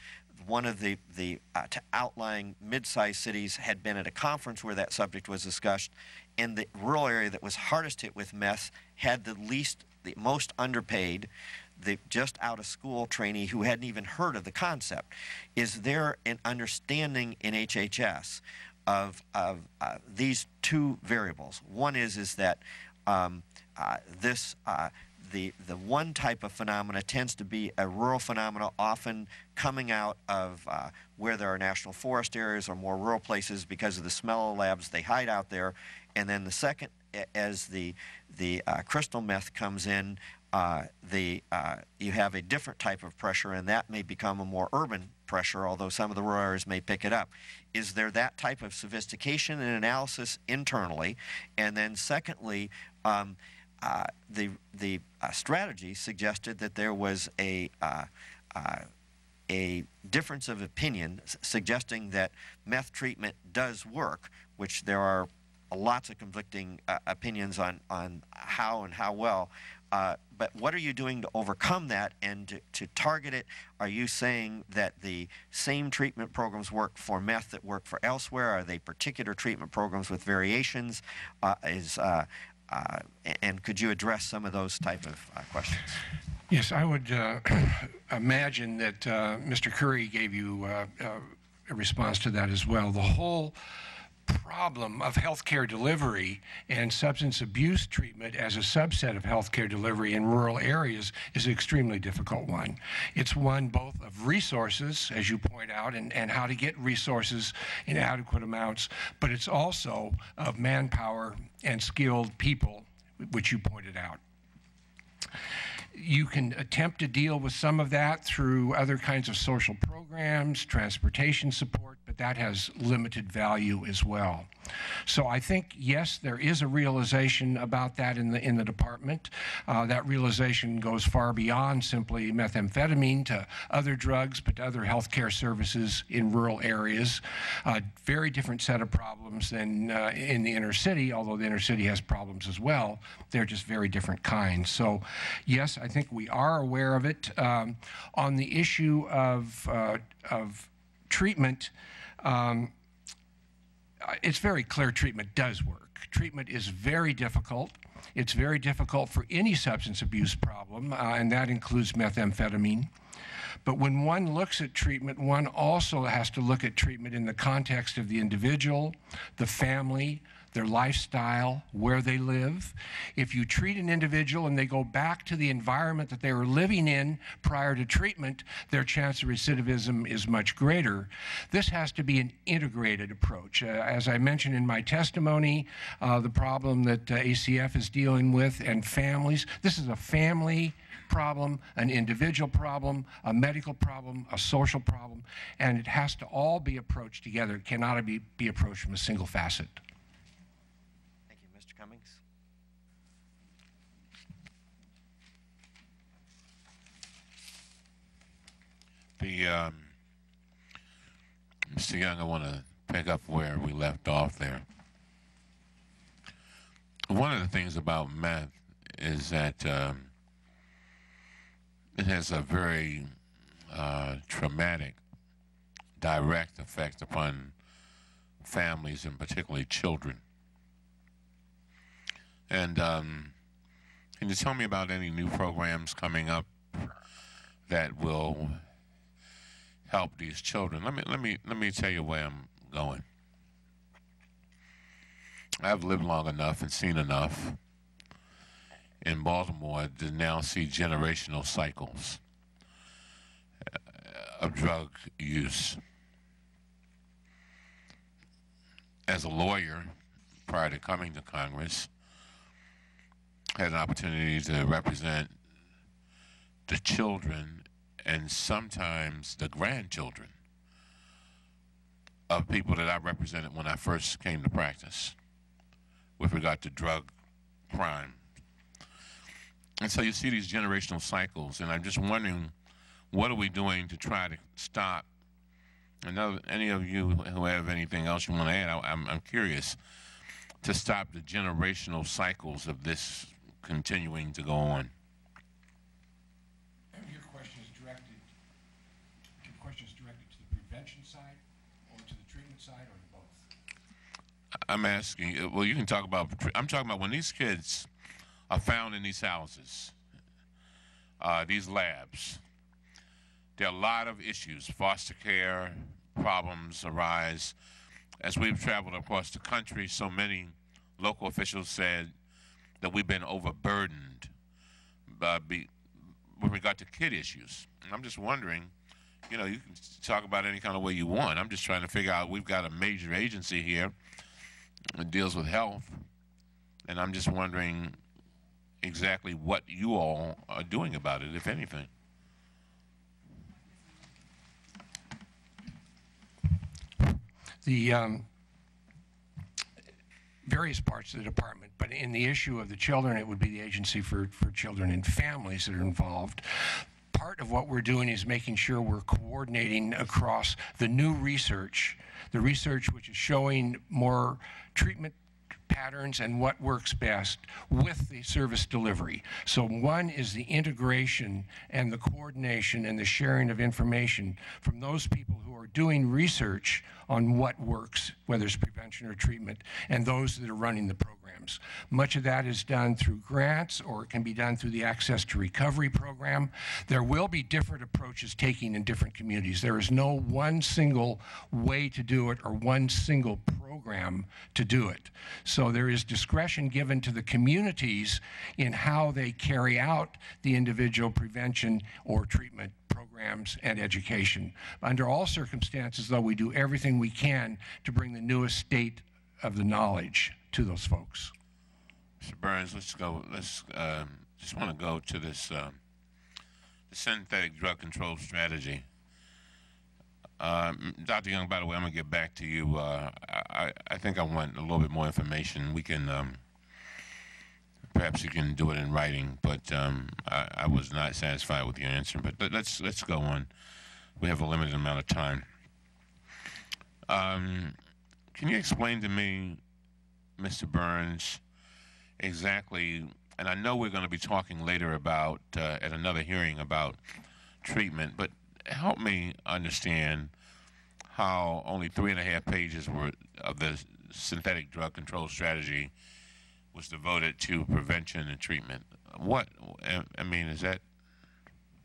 One of the, the uh, outlying mid-sized cities had been at a conference where that subject was discussed, and the rural area that was hardest hit with meth had the least, the most underpaid, the just out of school trainee who hadn't even heard of the concept. Is there an understanding in HHS of, of uh, these two variables? One is is that um, uh, this uh, the the one type of phenomena tends to be a rural phenomena, often coming out of uh, where there are national forest areas or more rural places because of the smell of labs. They hide out there, and then the second, as the the uh, crystal meth comes in, uh, the uh, you have a different type of pressure, and that may become a more urban pressure, although some of the rural areas may pick it up. Is there that type of sophistication and analysis internally? And then, secondly, um, uh, the the uh, strategy suggested that there was a uh, a difference of opinion suggesting that meth treatment does work, which there are lots of conflicting uh, opinions on, on how and how well. Uh, but what are you doing to overcome that and to, to, target it? Are you saying that the same treatment programs work for meth that work for elsewhere? Are they particular treatment programs with variations? Uh, is, uh, uh, and could you address some of those type of uh, questions? Yes, I would imagine that Mr. Curie gave you a response to that as well. The whole problem of healthcare delivery and substance abuse treatment as a subset of healthcare delivery in rural areas is an extremely difficult one. It's one both of resources, as you point out, and, and how to get resources in adequate amounts, but it's also of manpower and skilled people, which you pointed out you can attempt to deal with some of that through other kinds of social programs, transportation support, but that has limited value as well. So I think, yes, there is a realization about that in the, in the department. Uh, that realization goes far beyond simply methamphetamine to other drugs, but to other healthcare services in rural areas. Uh, very different set of problems than uh, in the inner city, although the inner city has problems as well. They're just very different kinds. So, yes, I think we are aware of it. Um, on the issue of, uh, of treatment, um, it's very clear treatment does work. Treatment is very difficult. It's very difficult for any substance abuse problem, uh, and that includes methamphetamine. But when one looks at treatment, one also has to look at treatment in the context of the individual, the family, their lifestyle, where they live. If you treat an individual and they go back to the environment that they were living in prior to treatment, their chance of recidivism is much greater. This has to be an integrated approach. Uh, as I mentioned in my testimony, uh, the problem that uh, ACF is dealing with and families, this is a family problem, an individual problem, a medical problem, a social problem, and it has to all be approached together. It cannot be, be approached from a single facet. The um, Mr. Young, I want to pick up where we left off there. One of the things about meth is that um, it has a very uh, traumatic, direct effect upon families and particularly children. And um, can you tell me about any new programs coming up that will help these children? Let me let me let me tell you where I'm going. I've lived long enough and seen enough in Baltimore to now see generational cycles uh, of drug use. As a lawyer, prior to coming to Congress, had an opportunity to represent the children and sometimes the grandchildren of people that I represented when I first came to practice with regard to drug crime. And so you see these generational cycles, and I'm just wondering what are we doing to try to stop? Any of you who have anything else you want to add, I, I'm, I'm curious to stop the generational cycles of this continuing to go on. Your question is directed, your question is directed to the prevention side or to the treatment side or to both? I'm asking, uh, well, you can talk about, I'm talking about when these kids are found in these houses, uh, these labs, there are a lot of issues. Foster care problems arise. As we've traveled across the country, so many local officials said that we've been overburdened uh, be, with regard to kid issues. And I'm just wondering, you know, you can talk about any kind of way you want. I'm just trying to figure out we've got a major agency here that deals with health, and I'm just wondering exactly what you all are doing about it, if anything. The um, various parts of the department, but in the issue of the children, it would be the Agency for, for Children and Families that are involved. Part of what we're doing is making sure we're coordinating across the new research, the research which is showing more treatment patterns and what works best with the service delivery. So one is the integration and the coordination and the sharing of information from those people who are doing research on what works, whether it's prevention or treatment, and those that are running the programs. Much of that is done through grants or it can be done through the Access to Recovery program. There will be different approaches taken in different communities. There is no one single way to do it or one single program to do it. So there is discretion given to the communities in how they carry out the individual prevention or treatment programs and education. Under all circumstances, though, we do everything we can to bring the newest state of the knowledge to those folks. Mr. Burns, let's go. Let's um, just want to go to this um, the synthetic drug control strategy. Um, Dr. Young, by the way, I'm going to get back to you. Uh, I, I think I want a little bit more information. We can, um, perhaps you can do it in writing, but um, I, I, was not satisfied with your answer. But let's let's go on. We have a limited amount of time. Um, can you explain to me, Mr. Burns, exactly? And I know we're going to be talking later about uh, at another hearing about treatment, but help me understand how only three and a half pages were of the synthetic drug control strategy was devoted to prevention and treatment. What I mean is that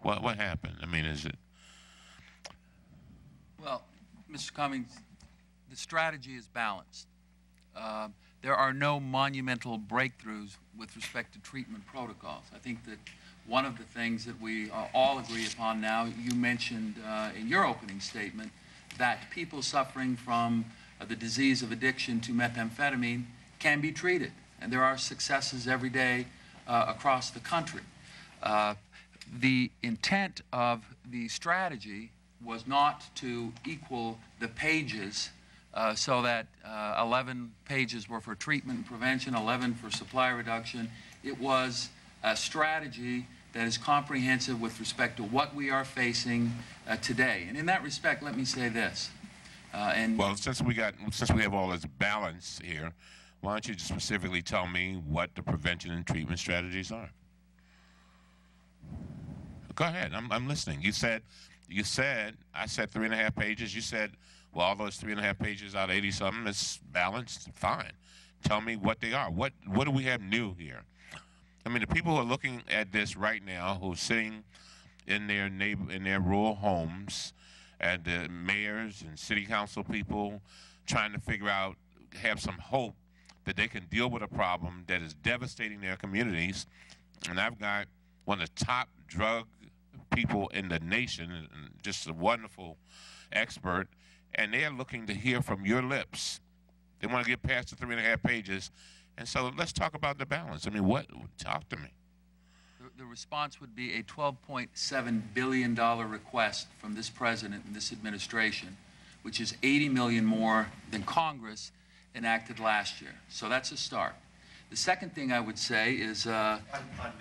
what what happened? I mean, is it? Well, Mr. Cummings, the strategy is balanced. Uh, there are no monumental breakthroughs with respect to treatment protocols. I think that one of the things that we uh, all agree upon now, you mentioned uh, in your opening statement, that people suffering from uh, the disease of addiction to methamphetamine can be treated. And there are successes every day uh, across the country. Uh, the intent of the strategy was not to equal the pages uh, so that 11 pages were for treatment and prevention, 11 for supply reduction. It was a strategy that is comprehensive with respect to what we are facing uh, today. And in that respect, let me say this. Uh, and Well, since we got, since we have all this balance here, why don't you just specifically tell me what the prevention and treatment strategies are? Go ahead. I'm, I'm listening. You said, you said, I said three and a half pages. You said, well, all those three and a half pages out of 80 something is balanced. Fine. Tell me what they are. What, what do we have new here? I mean, the people who are looking at this right now, who are sitting in their neighbor, in their rural homes, and the mayors and city council people trying to figure out, have some hope that they can deal with a problem that is devastating their communities. And I've got one of the top drug people in the nation, and just a wonderful expert, and they are looking to hear from your lips. They want to get past the three and a half pages. And so let's talk about the balance. I mean, what? Talk to me. The, the response would be a $12.7 billion request from this president and this administration, which is 80 million more than Congress enacted last year. So that's a start. The second thing I would say is uh, On, on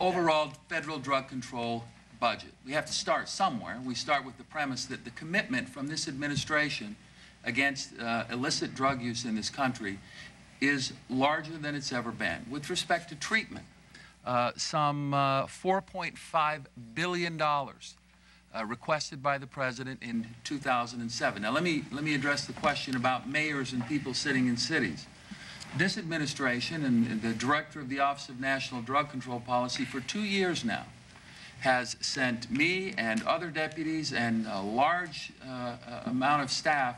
overall federal drug control budget. We have to start somewhere. We start with the premise that the commitment from this administration against uh, illicit drug use in this country is larger than it's ever been. With respect to treatment, uh, some uh, $4.5 billion uh, requested by the president in 2007. Now, let me, let me address the question about mayors and people sitting in cities. This administration and the director of the Office of National Drug Control Policy for two years now has sent me and other deputies and a large uh, uh, amount of staff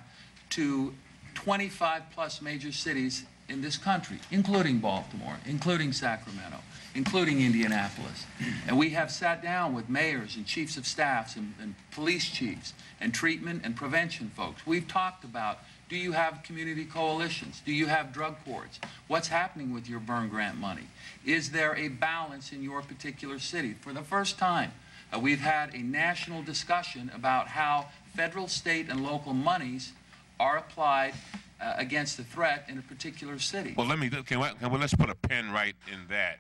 to 25 plus major cities in this country, including Baltimore, including Sacramento, including Indianapolis. And we have sat down with mayors and chiefs of staffs and, and police chiefs and treatment and prevention folks. We've talked about do you have community coalitions? Do you have drug courts? What's happening with your Byrne grant money? Is there a balance in your particular city? For the first time, uh, we've had a national discussion about how federal, state, and local monies are applied uh, against the threat in a particular city. Well, let me, can we, can we, let's put a pin right in that.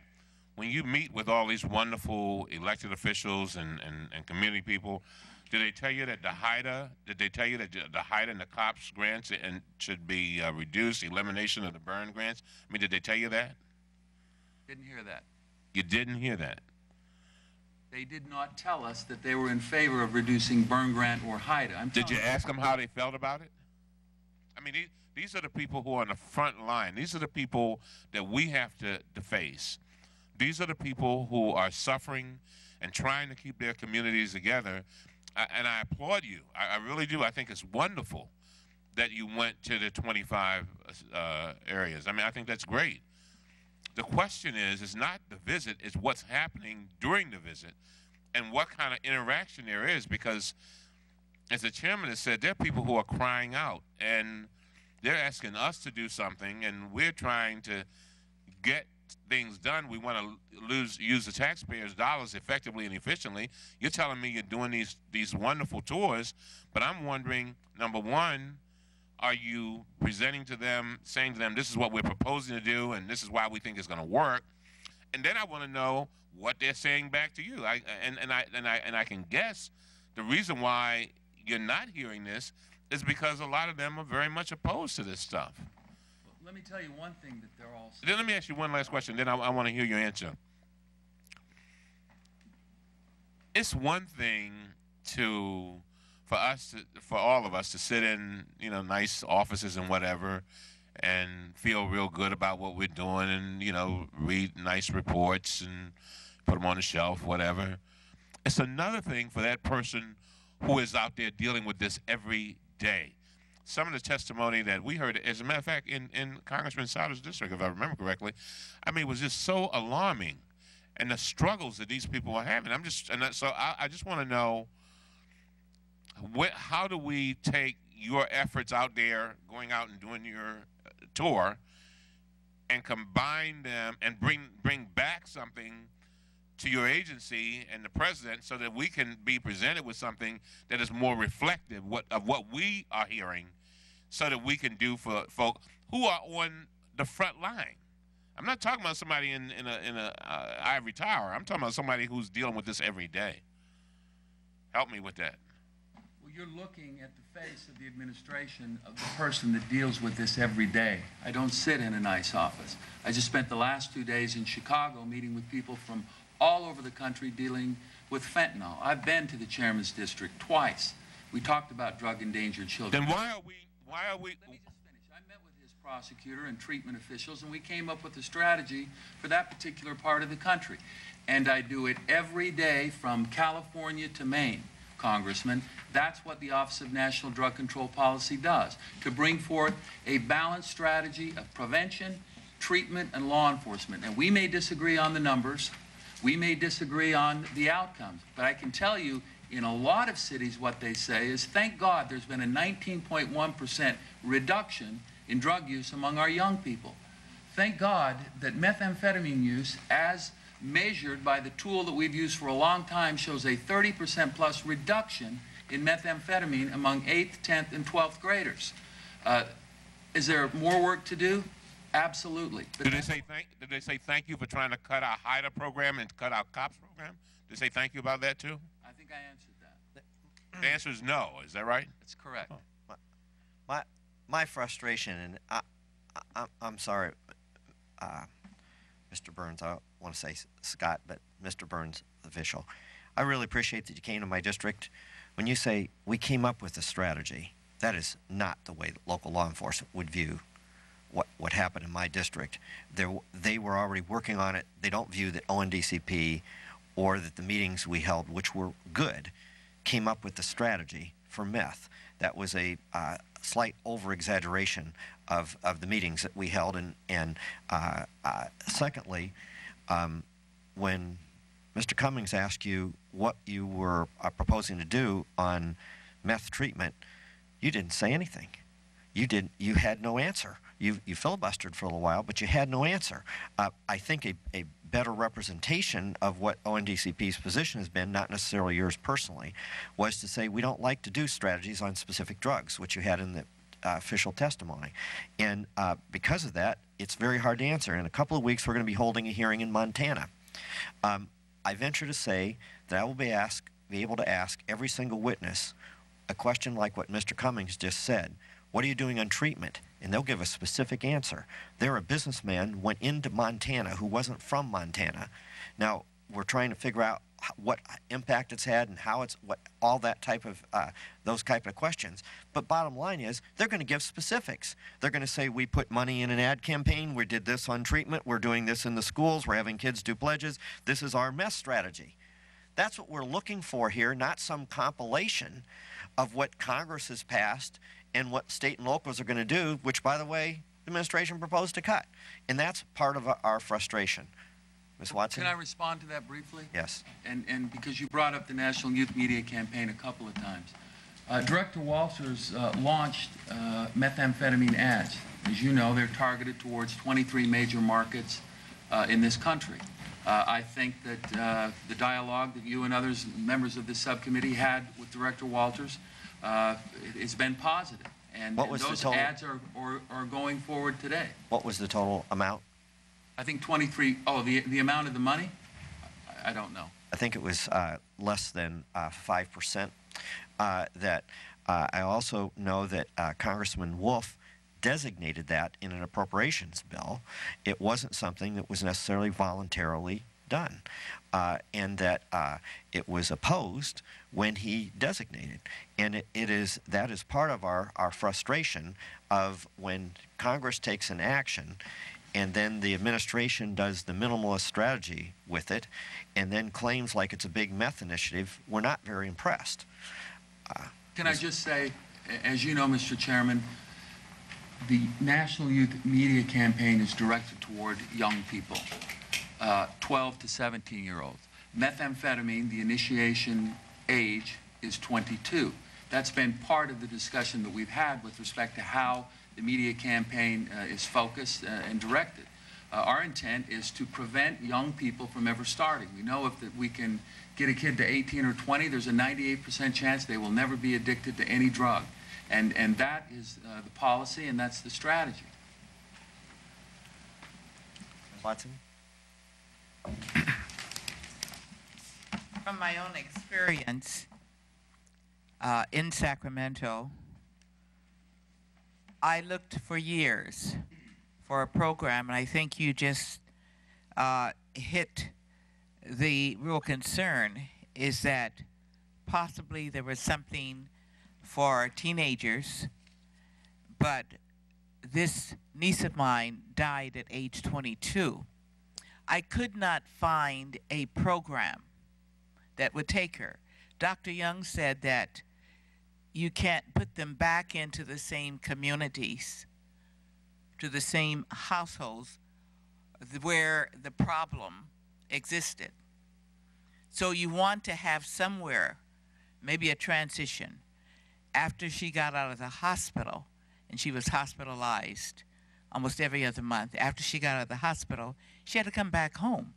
When you meet with all these wonderful elected officials and, and, and community people, did they tell you that the HIDTA, did they tell you that the HIDTA and the COPS grants and should be uh, reduced, elimination of the Byrne grants? I mean, did they tell you that? Didn't hear that. You didn't hear that. They did not tell us that they were in favor of reducing Byrne grant or HIDTA. I'm Did you ask them how they felt about it? I mean, these, these are the people who are on the front line. These are the people that we have to, to face. These are the people who are suffering and trying to keep their communities together. I, and I applaud you. I, I really do. I think it's wonderful that you went to the 25 uh, areas. I mean, I think that's great. The question is, is not the visit, it's what's happening during the visit and what kind of interaction there is because as the chairman has said, there are people who are crying out and they're asking us to do something and we're trying to get things done. We want to lose, use the taxpayers' dollars effectively and efficiently. You're telling me you're doing these, these wonderful tours, but I'm wondering, number one, are you presenting to them, saying to them, this is what we're proposing to do and this is why we think it's going to work? And then I want to know what they're saying back to you. I, and, and, I, and, I, and I can guess the reason why you're not hearing this is because a lot of them are very much opposed to this stuff. Let me tell you one thing that they're all Then let me ask you one last question. Then I, I want to hear your answer. It's one thing to, for us, to, for all of us to sit in, you know, nice offices and whatever, and feel real good about what we're doing, and you know, read nice reports and put them on the shelf, whatever. It's another thing for that person who is out there dealing with this every day. Some of the testimony that we heard, as a matter of fact, in, in Congressman Souder's district, if I remember correctly, I mean, it was just so alarming, and the struggles that these people are having. I'm just, and so I, I just want to know, what, how do we take your efforts out there, going out and doing your uh, tour, and combine them and bring bring back something to your agency and the president so that we can be presented with something that is more reflective what, of what we are hearing so that we can do for folk who are on the front line. I'm not talking about somebody in in a in a uh, ivory tower. I'm talking about somebody who's dealing with this every day. Help me with that. Well, you're looking at the face of the administration of the person that deals with this every day. I don't sit in a nice office. I just spent the last two days in Chicago meeting with people from all over the country dealing with fentanyl. I've been to the chairman's district twice. We talked about drug endangered children. Then why are we why are we Let me just finish. I met with his prosecutor and treatment officials, and we came up with a strategy for that particular part of the country. And I do it every day from California to Maine, Congressman. That's what the Office of National Drug Control Policy does, to bring forth a balanced strategy of prevention, treatment, and law enforcement. And we may disagree on the numbers, we may disagree on the outcomes, but I can tell you in a lot of cities, what they say is, thank God there's been a 19.1% reduction in drug use among our young people. Thank God that methamphetamine use, as measured by the tool that we've used for a long time, shows a 30% plus reduction in methamphetamine among 8th, 10th, and 12th graders. Uh, is there more work to do? Absolutely. But did they say thank did they say thank you for trying to cut our HIDTA program and cut our COPS program? Did they say thank you about that too? I think I answered that. The answer is no. Is that right? That's correct. My, my frustration, and I, I, I'm sorry, uh, Mr. Burns, I want to say Scott, but Mr. Burns, official. I really appreciate that you came to my district. When you say we came up with a strategy, that is not the way that local law enforcement would view what, what happened in my district. There, they were already working on it. They don't view that ONDCP or that the meetings we held, which were good, came up with the strategy for meth. That was a uh, slight over exaggeration of, of the meetings that we held. And, and uh, uh, secondly, um, when Mr. Cummings asked you what you were uh, proposing to do on meth treatment, you didn't say anything. You didn't. You had no answer. You you filibustered for a little while, but you had no answer. Uh, I think a, a better representation of what ONDCP's position has been, not necessarily yours personally, was to say we don't like to do strategies on specific drugs, which you had in the uh, official testimony. And uh, because of that, it's very hard to answer. In a couple of weeks, we're going to be holding a hearing in Montana. Um, I venture to say that I will be asked, be able to ask every single witness a question like what Mr. Cummings just said. What are you doing on treatment? And they'll give a specific answer. There, a businessman went into Montana who wasn't from Montana. Now, we're trying to figure out what impact it's had and how it's what all that type of uh, those type of questions. But bottom line is they're going to give specifics. They're going to say we put money in an ad campaign. We did this on treatment. We're doing this in the schools. We're having kids do pledges. This is our mess strategy. That's what we're looking for here, not some compilation of what Congress has passed and what state and locals are going to do, which, by the way, the administration proposed to cut. And that's part of our- frustration. Ms. Watson? Can I respond to that briefly? Yes. And, and because you brought up the National Youth Media Campaign a couple of times. Uh, Director Walters uh, launched uh, methamphetamine ads. As you know, they're targeted towards 23 major markets uh, in this country. Uh, I think that uh, the dialogue that you and others, members of this subcommittee, had with Director Walters, uh, it- it's been positive. And, What and was the those total? ads are, are, are going forward today. What was the total amount? I think 23, oh, the, the amount of the money? I, I don't know. I think it was uh, less than uh, 5%. Uh, that uh, I also know that uh, Congressman Wolf designated that in an appropriations bill. It wasn't something that was necessarily voluntarily done, uh, and that uh, it was opposed when he designated. And it, it is that is part of our, our frustration of when Congress takes an action and then the administration does the minimalist strategy with it, and then claims like it's a big meth initiative, we're not very impressed. Can I just say, as you know, Mr. Chairman, the National Youth Media Campaign is directed toward young people, uh, 12 to 17 year olds. Methamphetamine, the initiation age is 22. That's been part of the discussion that we've had with respect to how the media campaign uh, is focused uh, and directed. Uh, our intent is to prevent young people from ever starting. We know if that we can get a kid to 18 or 20, there's a 98% chance they will never be addicted to any drug. And, and that is uh, the policy and that's the strategy. Watson? From my own experience uh, in Sacramento, I looked for years for a program, and I think you just uh, hit the real concern is that possibly there was something for teenagers, but this niece of mine died at age 22. I could not find a program that would take her. Dr. Young said that you can't put them back into the same communities, to the same households where the problem existed. So you want to have somewhere, maybe a transition, after she got out of the hospital, and she was hospitalized almost every other month. After she got out of the hospital, she had to come back home.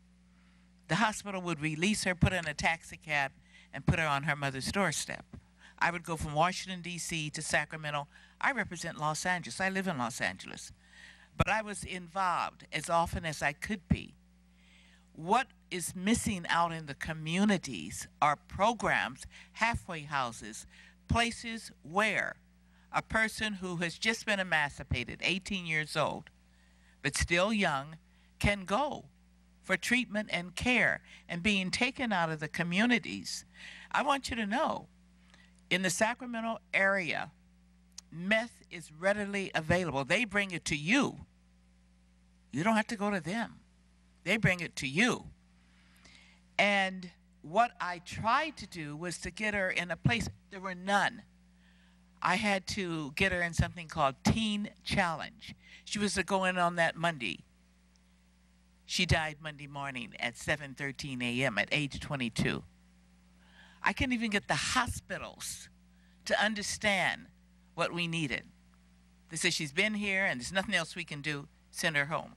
The hospital would release her, put her in a taxi cab, and put her on her mother's doorstep. I would go from Washington, D.C. to Sacramento. I represent Los Angeles. I live in Los Angeles. But I was involved as often as I could be. What is missing out in the communities are programs, halfway houses, places where a person who has just been emancipated, 18 years old, but still young, can go for treatment and care and being taken out of the communities. I want you to know in the Sacramento area, meth is readily available. They bring it to you. You don't have to go to them, they bring it to you. And what I tried to do was to get her in a place, there were none. I had to get her in something called Teen Challenge. She was to go in on that Monday. She died Monday morning at 7:13 a.m. at age 22. I couldn't even get the hospitals to understand what we needed. They said she's been here and there's nothing else we can do. Send her home.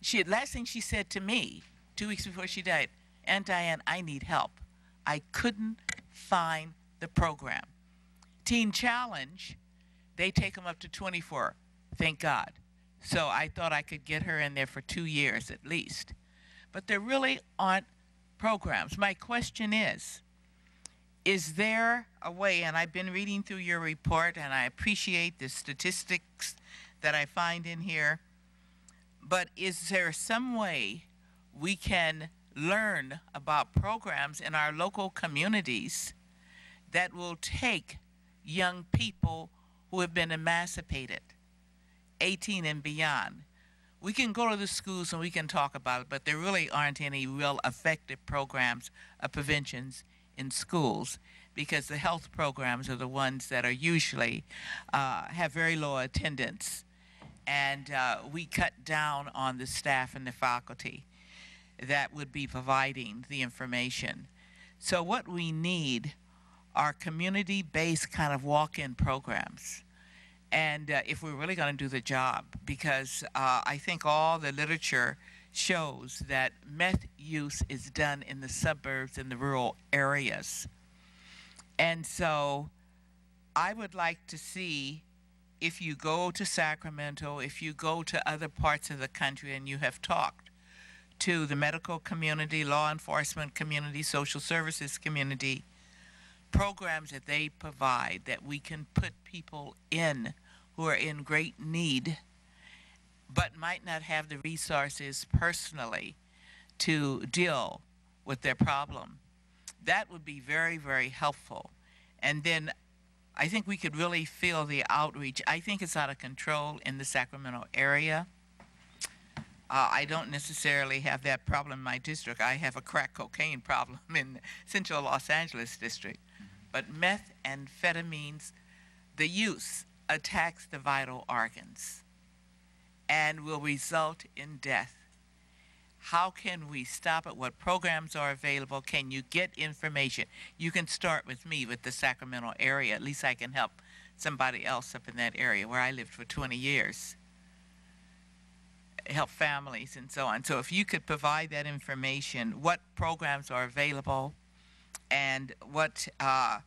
She last thing she said to me two weeks before she died, Aunt Diane, I need help. I couldn't find the program. Teen Challenge, they take them up to 24. Thank God. So I thought I could get her in there for two years at least. But there really aren't programs. My question is Is there a way, and I've been reading through your report and I appreciate the statistics that I find in here, but is there some way we can learn about programs in our local communities that will take young people who have been emancipated, 18 and beyond. We can go to the schools and we can talk about it, but there really aren't any real effective programs of preventions in schools because the health programs are the ones that are usually uh, have very low attendance, and uh, we cut down on the staff and the faculty that would be providing the information. So what we need are community-based kind of walk-in programs. And uh, if we're really going to do the job, because uh, I think all the literature shows that meth use is done in the suburbs and the rural areas. And so I would like to see if you go to Sacramento, if you go to other parts of the country and you have talked to the medical community, law enforcement community, social services community, programs that they provide that we can put people in who are in great need but might not have the resources personally to deal with their problem. That would be very, very helpful. And then I think we could really feel the outreach. I think it's out of control in the Sacramento area. Uh, I don't necessarily have that problem in my district. I have a crack cocaine problem in the central Los Angeles district. But methamphetamines, the use attacks the vital organs and will result in death. How can we stop it? What programs are available? Can you get information? You can start with me with the Sacramento area. At least I can help somebody else up in that area where I lived for 20 years. Help families and so on. So if you could provide that information, what programs are available, and what uh,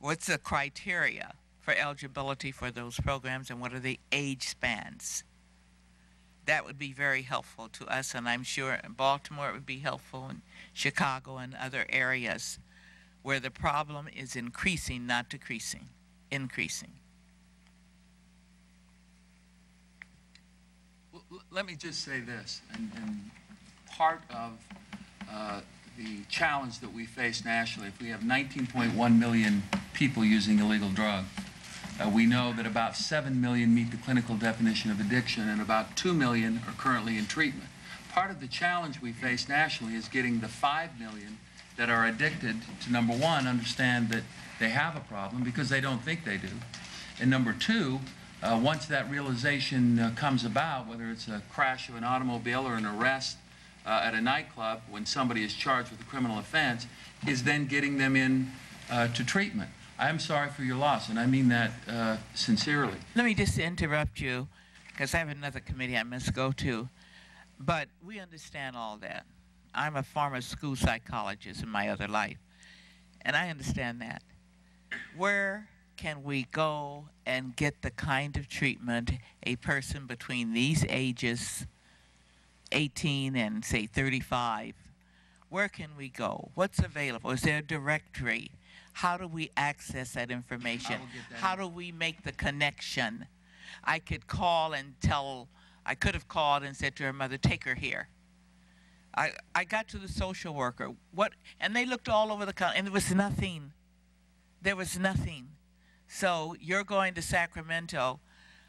what's the criteria for eligibility for those programs, and what are the age spans? that would be very helpful to us, and I'm sure in Baltimore it would be helpful, and Chicago and other areas where the problem is increasing, not decreasing, increasing. Let me just say this, and, and part of uh, the challenge that we face nationally, if we have 19.1 million people using illegal drugs, uh, we know that about 7 million meet the clinical definition of addiction, and about 2 million are currently in treatment. Part of the challenge we face nationally is getting the 5 million that are addicted to, number one, understand that they have a problem because they don't think they do. And number two, uh, once that realization uh, comes about, whether it's a crash of an automobile or an arrest uh, at a nightclub when somebody is charged with a criminal offense, is then getting them in uh, to treatment. I'm sorry for your loss, and I mean that uh, sincerely. Let me just interrupt you because I have another committee I must go to. But we understand all that. I'm a former school psychologist in my other life, and I understand that. Where can we go and get the kind of treatment a person between these ages, 18 and say 35, where can we go? What's available? Is there a directory? How do we access that information? I will get that How do we make the connection? I could call and tell, I could have called and said to her mother, take her here. I, I got to the social worker, what, and they looked all over the country, and there was nothing. There was nothing. So you're going to Sacramento.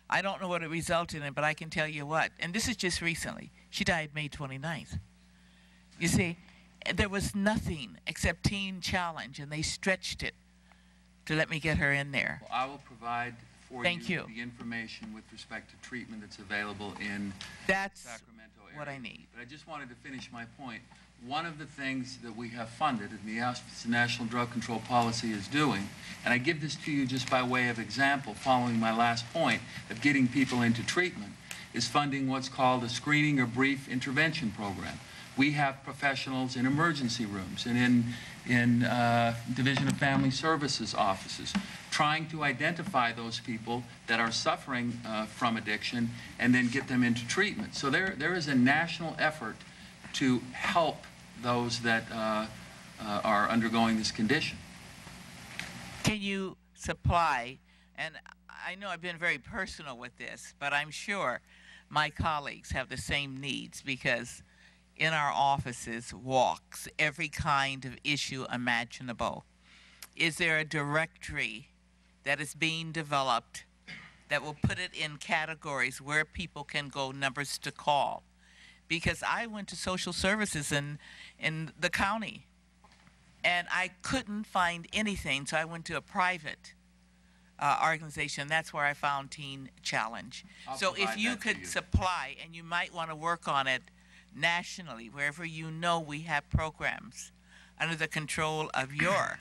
I don't know what it resulted in, but I can tell you what, and this is just recently. She died May 29th. You see, there was nothing except Teen Challenge, and they stretched it to let me get her in there. Well, I will provide for Thank you you. the information with respect to treatment that's available in That's Sacramento area. what I need. But I just wanted to finish my point. One of the things that we have funded, and the Office of National Drug Control Policy is doing, and I give this to you just by way of example, following my last point of getting people into treatment, is funding what's called a screening or brief intervention program. We have professionals in emergency rooms and in, in uh, Division of Family Services offices trying to identify those people that are suffering uh, from addiction and then get them into treatment. So there, there is a national effort to help those that uh, uh, are undergoing this condition. Can you supply, and I know I've been very personal with this, but I'm sure my colleagues have the same needs because in our offices walks every kind of issue imaginable. Is there a directory that is being developed that will put it in categories where people can go numbers to call? Because I went to social services in, in the county and I couldn't find anything, so I went to a private uh, organization. That's where I found Teen Challenge. I'll so if you could you. supply, and you might want to work on it nationally, wherever you know we have programs under the control of your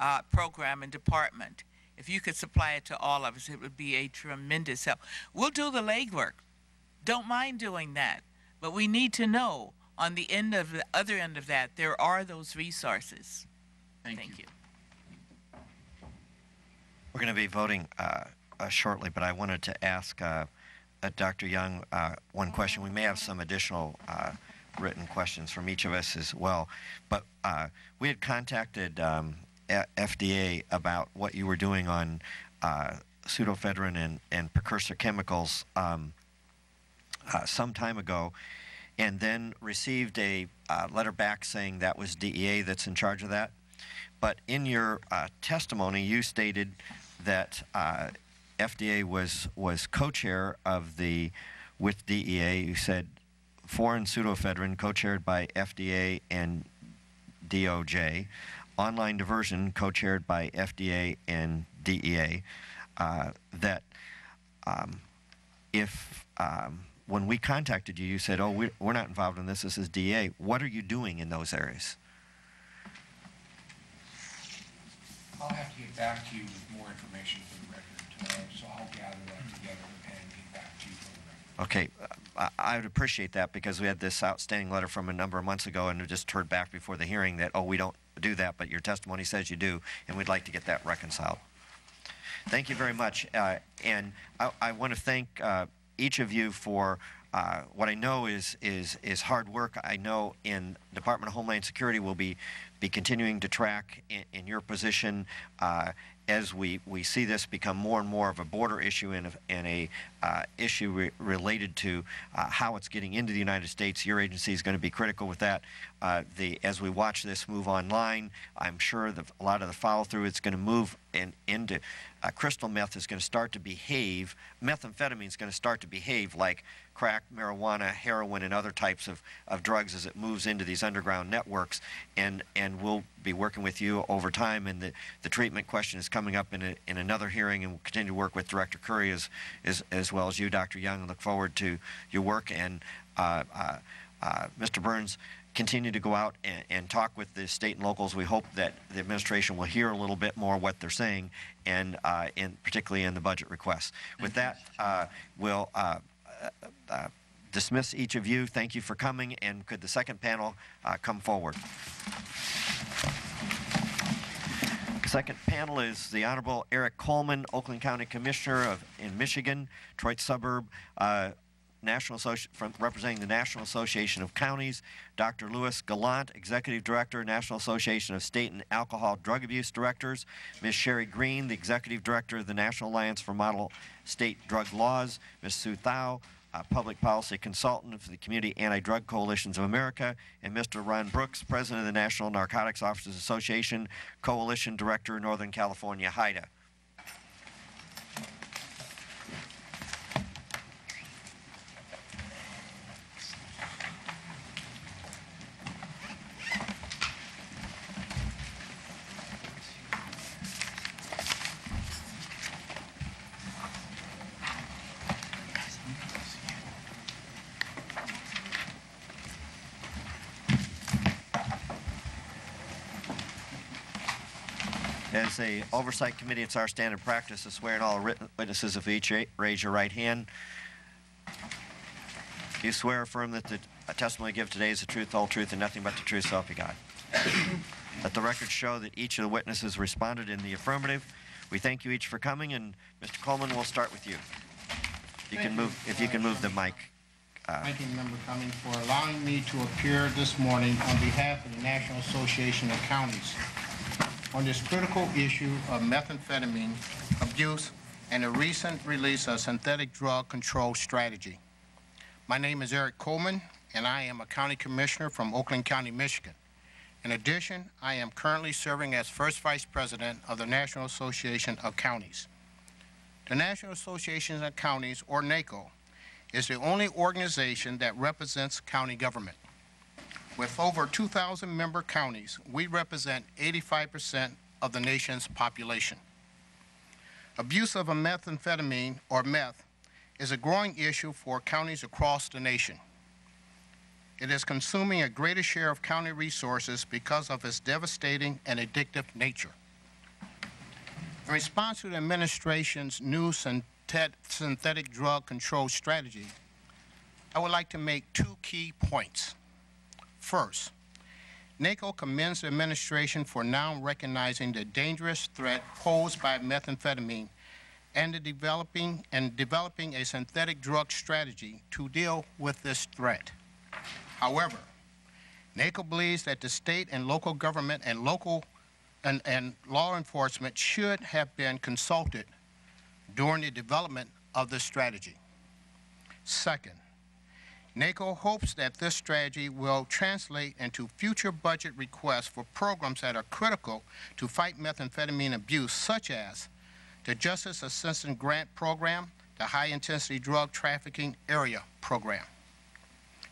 uh, program and department. If you could supply it to all of us, it would be a tremendous help. We'll do the legwork. Don't mind doing that. But we need to know on the end of the other end of that, there are those resources. Thank you. We're going to be voting uh, uh, shortly, but I wanted to ask uh, uh, Dr. Young uh, one question. We may have some additional uh, written questions from each of us as well. But we had contacted um, FDA about what you were doing on pseudoephedrine and, and precursor chemicals um, some time ago, and then received a letter back saying that was DEA that's in charge of that. But in your testimony, you stated that uh, FDA was was co-chair of the with DEA. You said foreign pseudoephedrine co-chaired by FDA and DOJ, online diversion co-chaired by FDA and DEA. Uh, that um, if um, when we contacted you, you said, "Oh, we're, we're not involved in this. This is DEA." What are you doing in those areas? I'll have to get back to you information for the record, uh, so I'll gather that together and get back to you for the record. Okay, I I would appreciate that because we had this outstanding letter from a number of months ago and we just heard back before the hearing that, oh, we don't do that, but your testimony says you do, and we'd like to get that reconciled. Thank you very much. Uh, and I, I want to thank uh, each of you for uh, what I know is is is hard work. I know in Department of Homeland Security will be be continuing to track in, in your position uh, as we, we see this become more and more of a border issue and a, and a uh, issue re related to uh, how it's getting into the United States. Your agency is going to be critical with that. Uh, the, as we watch this move online, I'm sure that a lot of the follow through it's going to move in, into uh, crystal meth is going to start to behave, methamphetamine is going to start to behave like crack, marijuana, heroin, and other types of, of drugs as it moves into these underground networks. And, and we'll be working with you over time. And the, the treatment question is coming up in, a, in another hearing, and we'll continue to work with Director Curie as, as, as well as you, Dr. Young, and look forward to your work. And uh, uh, uh, Mr. Burns, continue to go out and, and, talk with the state and locals. We hope that the administration will hear a little bit more what they're saying, and uh, in, particularly in the budget requests. With that, uh, we'll uh, uh, dismiss each of you. Thank you for coming, and could the second panel uh, come forward? Second panel is the Honorable Eric Coleman, Oakland County Commissioner of in Michigan, Detroit suburb. Uh, National Associ from representing the National Association of Counties, Dr. Lewis Gallant, Executive Director, National Association of State and Alcohol Drug Abuse Directors, Ms. Sherry Green, the Executive Director of the National Alliance for Model State Drug Laws, Ms. Sue Thau, uh, Public Policy Consultant for the Community Anti-Drug Coalitions of America, and Mr. Ron Brooks, President of the National Narcotics Officers Association, Coalition Director, Northern California, HIDTA. As a oversight committee, it's our standard practice to swear in all witnesses if each raise your right hand. Do you swear affirm that the testimony you give today is the truth, all truth, and nothing but the truth, so help you God? Let the record show that each of the witnesses responded in the affirmative. We thank you each for coming, and Mr. Coleman, we'll start with you. You thank can move you, if you can move the mic. Uh, Ranking Member Cummings for allowing me to appear this morning on behalf of the National Association of Counties on this critical issue of methamphetamine abuse and the recent release of synthetic drug control strategy. My name is Eric Coleman, and I am a county commissioner from Oakland County, Michigan. In addition, I am currently serving as first vice president of the National Association of Counties. The National Association of Counties, or NACO, is the only organization that represents county government. With over 2,000 member counties, we represent 85% of the nation's population. Abuse of a methamphetamine, or meth, is a growing issue for counties across the nation. It is consuming a greater share of county resources because of its devastating and addictive nature. In response to the administration's new synthetic drug control strategy, I would like to make two key points. First, NACO commends the administration for now recognizing the dangerous threat posed by methamphetamine and the developing and developing a synthetic drug strategy to deal with this threat. However, NACO believes that the state and local government and local and, and law enforcement should have been consulted during the development of this strategy. Second, NACO hopes that this strategy will translate into future budget requests for programs that are critical to fight methamphetamine abuse, such as the Justice Assistance Grant Program, the High Intensity Drug Trafficking Area Program.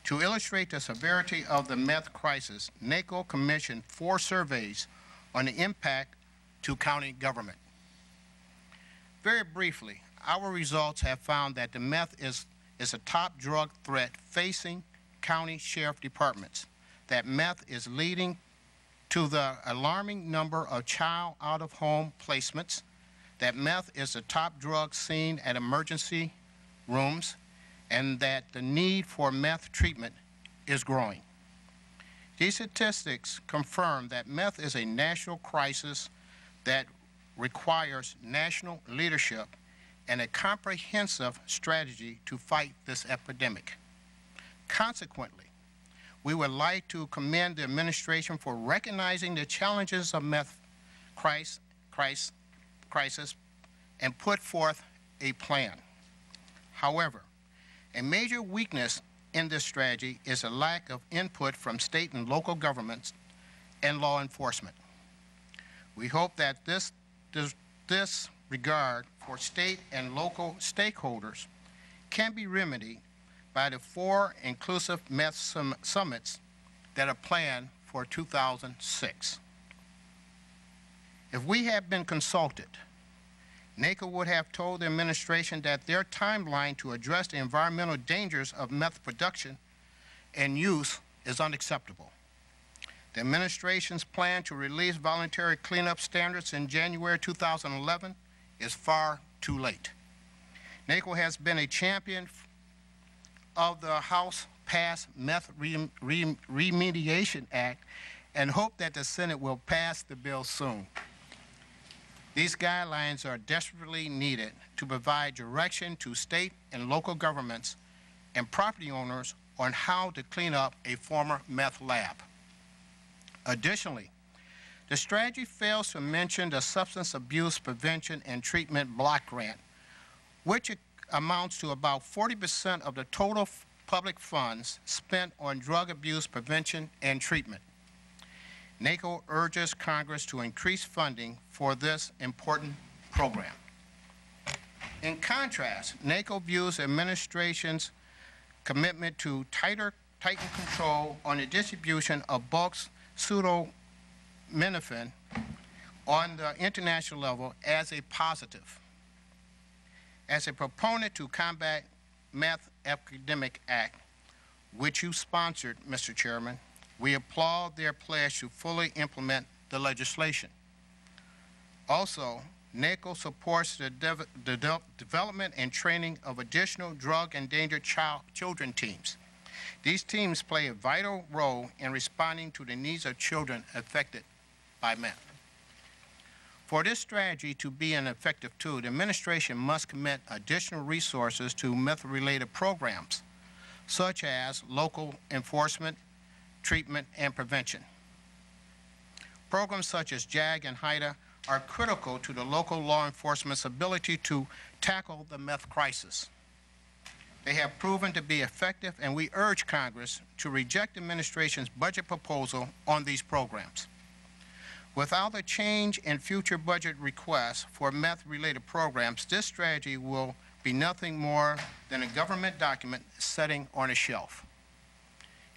To illustrate the severity of the meth crisis, NACO commissioned four surveys on the impact to county government. Very briefly, our results have found that the meth is is a top drug threat facing county sheriff departments. That meth is leading to the alarming number of child out of home placements. That meth is a top drug seen at emergency rooms, and that the need for meth treatment is growing. These statistics confirm that meth is a national crisis that requires national leadership and a comprehensive strategy to fight this epidemic. Consequently, we would like to commend the administration for recognizing the challenges of meth crisis, crisis, crisis and put forth a plan. However, a major weakness in this strategy is a lack of input from state and local governments and law enforcement. We hope that this, this, this regard for state and local stakeholders can be remedied by the four inclusive meth sum summits that are planned for 2006. If we had been consulted, NACO would have told the administration that their timeline to address the environmental dangers of meth production and use is unacceptable. The administration's plan to release voluntary cleanup standards in January 2011 is far too late. NACO has been a champion of the House passed Meth Remediation Act and hope that the Senate will pass the bill soon. These guidelines are desperately needed to provide direction to state and local governments and property owners on how to clean up a former meth lab. Additionally, the strategy fails to mention the Substance Abuse Prevention and Treatment Block Grant, which amounts to about 40% of the total public funds spent on drug abuse prevention and treatment. NACO urges Congress to increase funding for this important program. In contrast, NACO views administration's commitment to tighter, tighten control on the distribution of bulk pseudoephedrine on the international level as a positive. As a proponent to combat Meth Epidemic Act, which you sponsored, Mr. Chairman, we applaud their pledge to fully implement the legislation. Also, NACO supports the, the de development and training of additional drug endangered child children teams. These teams play a vital role in responding to the needs of children affected by meth. For this strategy to be an effective tool, the administration must commit additional resources to meth-related programs, such as local enforcement, treatment, and prevention. Programs such as JAG and HIDTA are critical to the local law enforcement's ability to tackle the meth crisis. They have proven to be effective, and we urge Congress to reject the administration's budget proposal on these programs. Without a change in future budget requests for meth-related programs, this strategy will be nothing more than a government document sitting on a shelf.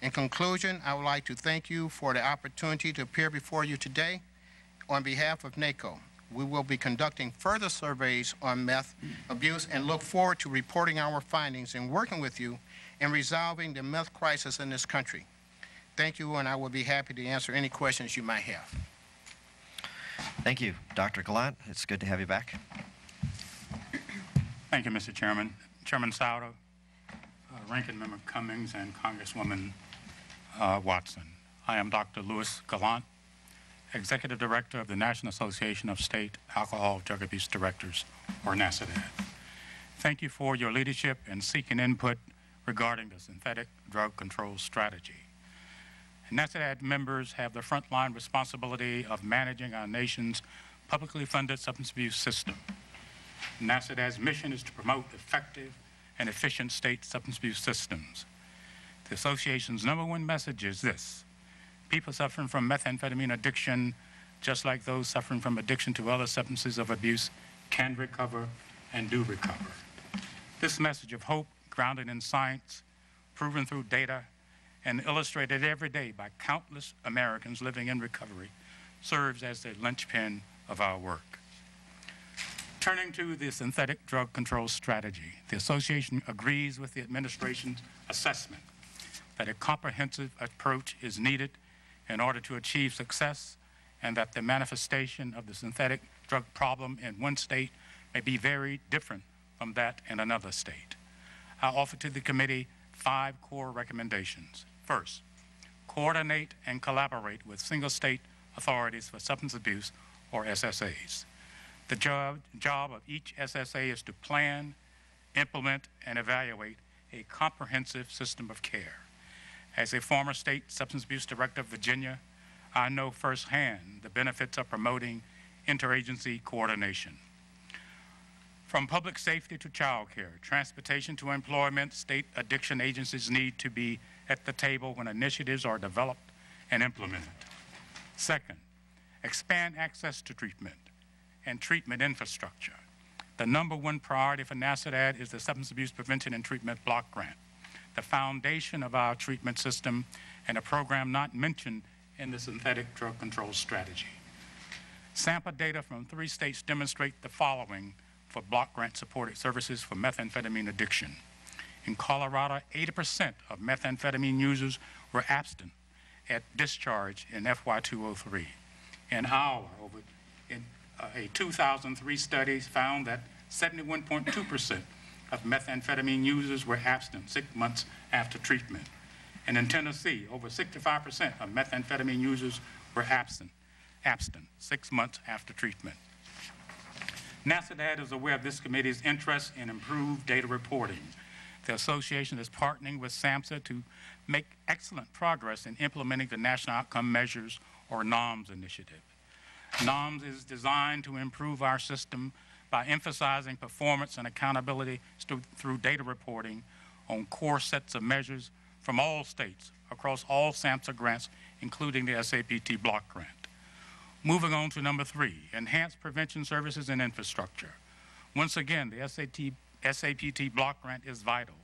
In conclusion, I would like to thank you for the opportunity to appear before you today. On behalf of NACO, we will be conducting further surveys on meth abuse and look forward to reporting our findings and working with you in resolving the meth crisis in this country. Thank you, and I will be happy to answer any questions you might have. Thank you, Dr. Gallant. It's good to have you back. Thank you, Mr. Chairman. Chairman Souder, uh, Ranking Member Cummings, and Congresswoman uh, Watson. I am Dr. Lewis Gallant, Executive Director of the National Association of State Alcohol Drug Abuse Directors, or NASADAD. Thank you for your leadership in seeking input regarding the synthetic drug control strategy. NASADAD members have the frontline responsibility of managing our nation's publicly funded substance abuse system. NASADAD's mission is to promote effective and efficient state substance abuse systems. The association's number one message is this. People suffering from methamphetamine addiction, just like those suffering from addiction to other substances of abuse, can recover and do recover. This message of hope, grounded in science, proven through data, and illustrated every day by countless Americans living in recovery, serves as the linchpin of our work. Turning to the synthetic drug control strategy, the association agrees with the administration's assessment that a comprehensive approach is needed in order to achieve success and that the manifestation of the synthetic drug problem in one state may be very different from that in another state. I offer to the committee five core recommendations. First, coordinate and collaborate with single state authorities for substance abuse, or SSAs. The job, job of each SSA is to plan, implement, and evaluate a comprehensive system of care. As a former state substance abuse director of Virginia, I know firsthand the benefits of promoting interagency coordination. From public safety to child care, transportation to employment, state addiction agencies need to be at the table when initiatives are developed and implemented. Second, expand access to treatment and treatment infrastructure. The number one priority for NASADAD is the Substance Abuse Prevention and Treatment Block Grant, the foundation of our treatment system and a program not mentioned in the synthetic drug control strategy. Sample data from three states demonstrate the following for block grant supported services for methamphetamine addiction. In Colorado, 80% of methamphetamine users were abstinent at discharge in FY203. In our, over, in uh, a 2003 study found that 71.2% of methamphetamine users were abstinent six months after treatment. And in Tennessee, over 65% of methamphetamine users were absent, abstinent six months after treatment. NASADAD is aware of this committee's interest in improved data reporting. The association is partnering with SAMHSA to make excellent progress in implementing the National Outcome Measures, or NOMS initiative. NOMS is designed to improve our system by emphasizing performance and accountability through data reporting on core sets of measures from all states across all SAMHSA grants, including the SAPT block grant. Moving on to number three, enhanced prevention services and infrastructure. Once again, the SAT, SAPT block grant is vital,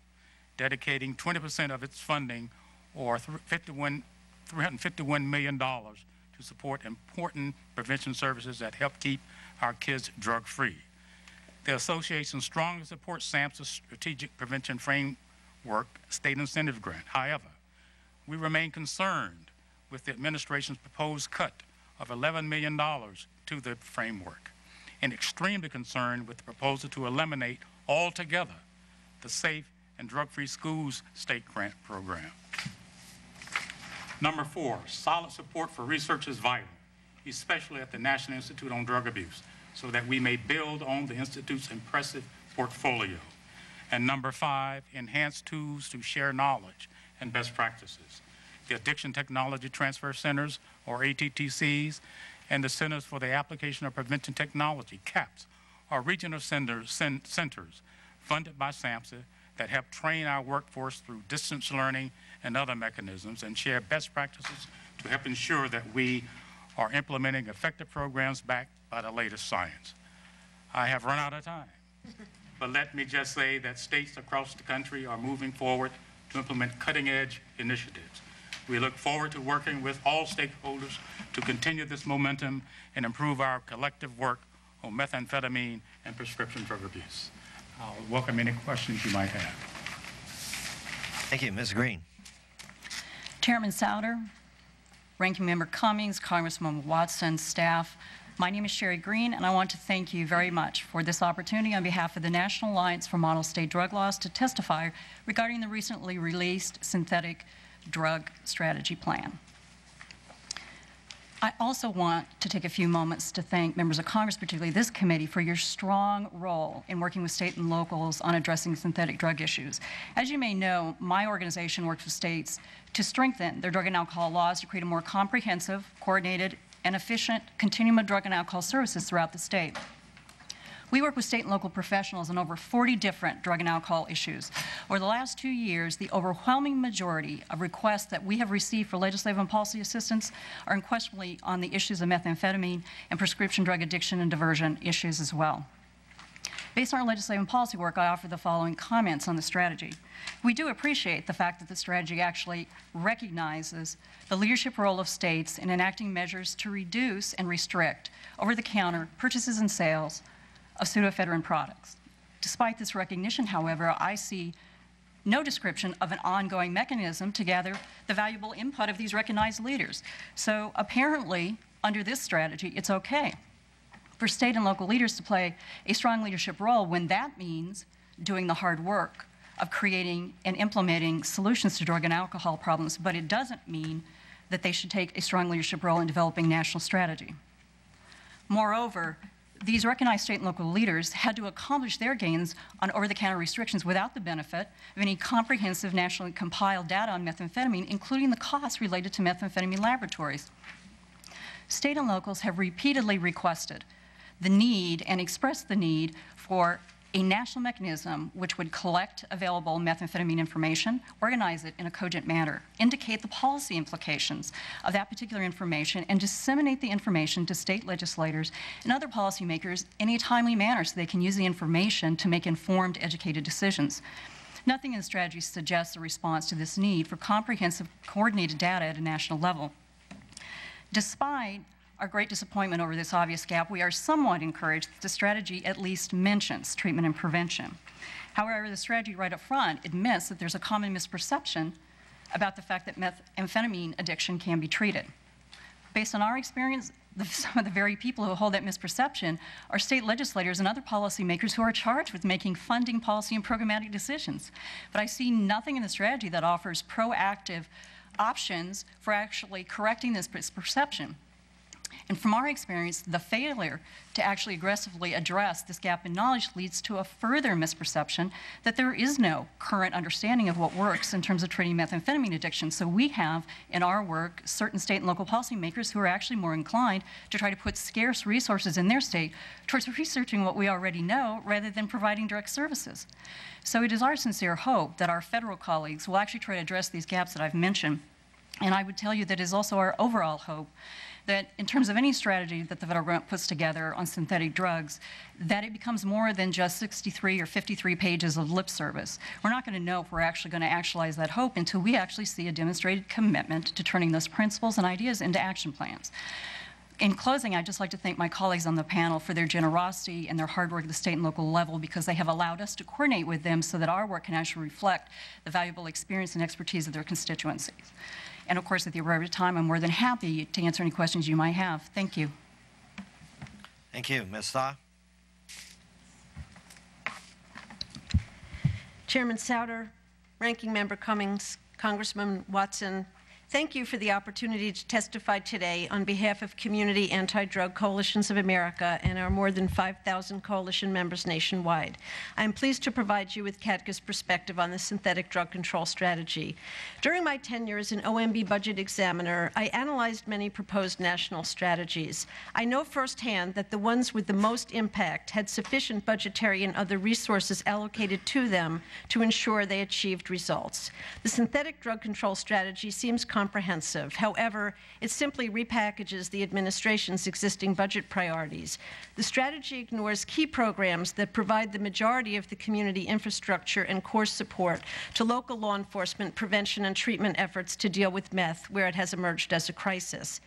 dedicating 20% of its funding, or 51, $351 million, to support important prevention services that help keep our kids drug free. The association strongly supports SAMHSA's strategic prevention framework state incentive grant. However, we remain concerned with the administration's proposed cut of $11 million to the framework and extremely concerned with the proposal to eliminate altogether the Safe and Drug-Free Schools state grant program. Number four, solid support for research is vital, especially at the National Institute on Drug Abuse, so that we may build on the Institute's impressive portfolio. And number five, enhanced tools to share knowledge and best practices. The Addiction Technology Transfer Centers, or ATTCs, and the Centers for the Application of Prevention Technology, CAPS, are regional centers, centers funded by SAMHSA that help train our workforce through distance learning and other mechanisms and share best practices to help ensure that we are implementing effective programs backed by the latest science. I have run out of time, but let me just say that states across the country are moving forward to implement cutting edge initiatives. We look forward to working with all stakeholders to continue this momentum and improve our collective work on methamphetamine and prescription drug abuse. I'll welcome any questions you might have. Thank you. Ms. Green. Chairman Souder, Ranking Member Cummings, Congresswoman Watson, staff, my name is Sherry Green, and I want to thank you very much for this opportunity on behalf of the National Alliance for Model State Drug Laws to testify regarding the recently released synthetic drug strategy plan. I also want to take a few moments to thank members of Congress, particularly this committee, for your strong role in working with state and locals on addressing synthetic drug issues. As you may know, my organization works with states to strengthen their drug and alcohol laws to create a more comprehensive, coordinated, and efficient continuum of drug and alcohol services throughout the state. We work with state and local professionals on over 40 different drug and alcohol issues. Over the last two years, the overwhelming majority of requests that we have received for legislative and policy assistance are unquestionably on the issues of methamphetamine and prescription drug addiction and diversion issues as well. Based on our legislative and policy work, I offer the following comments on the strategy. We do appreciate the fact that the strategy actually recognizes the leadership role of states in enacting measures to reduce and restrict over the counter purchases and sales of pseudoephedrine products. Despite this recognition, however, I see no description of an ongoing mechanism to gather the valuable input of these recognized leaders. So apparently, under this strategy, it's okay for state and local leaders to play a strong leadership role when that means doing the hard work of creating and implementing solutions to drug and alcohol problems, but it doesn't mean that they should take a strong leadership role in developing national strategy. Moreover, these recognized state and local leaders had to accomplish their gains on over-the-counter restrictions without the benefit of any comprehensive nationally compiled data on methamphetamine, including the costs related to methamphetamine laboratories. State and locals have repeatedly requested the need and expressed the need for a national mechanism which would collect available methamphetamine information, organize it in a cogent manner, indicate the policy implications of that particular information, and disseminate the information to state legislators and other policymakers in a timely manner so they can use the information to make informed, educated decisions. Nothing in the strategy suggests a response to this need for comprehensive, coordinated data at a national level. Despite our great disappointment over this obvious gap, we are somewhat encouraged that the strategy at least mentions treatment and prevention. However, the strategy right up front admits that there's a common misperception about the fact that methamphetamine addiction can be treated. Based on our experience, the, some of the very people who hold that misperception are state legislators and other policymakers who are charged with making funding policy and programmatic decisions. But I see nothing in the strategy that offers proactive options for actually correcting this perception. And from our experience, the failure to actually aggressively address this gap in knowledge leads to a further misperception that there is no current understanding of what works in terms of treating methamphetamine addiction. So we have in our work certain state and local policymakers who are actually more inclined to try to put scarce resources in their state towards researching what we already know rather than providing direct services. So it is our sincere hope that our federal colleagues will actually try to address these gaps that I've mentioned. And I would tell you that is also our overall hope that in terms of any strategy that the federal government puts together on synthetic drugs, that it becomes more than just 63 or 53 pages of lip service. We're not going to know if we're actually going to actualize that hope until we actually see a demonstrated commitment to turning those principles and ideas into action plans. In closing, I'd just like to thank my colleagues on the panel for their generosity and their hard work at the state and local level because they have allowed us to coordinate with them so that our work can actually reflect the valuable experience and expertise of their constituencies. And of course, at the appropriate time, I'm more than happy to answer any questions you might have. Thank you. Thank you. Ms. Thau? Chairman Souder, Ranking Member Cummings, Congressman Watson, Thank you for the opportunity to testify today on behalf of Community Anti-Drug Coalitions of America and our more than 5,000 coalition members nationwide. I am pleased to provide you with CADCA's perspective on the synthetic drug control strategy. During my tenure as an OMB budget examiner, I analyzed many proposed national strategies. I know firsthand that the ones with the most impact had sufficient budgetary and other resources allocated to them to ensure they achieved results. The synthetic drug control strategy seems comprehensive. However, it simply repackages the administration's existing budget priorities. The strategy ignores key programs that provide the majority of the community infrastructure and core support to local law enforcement prevention and treatment efforts to deal with meth where it has emerged as a crisis.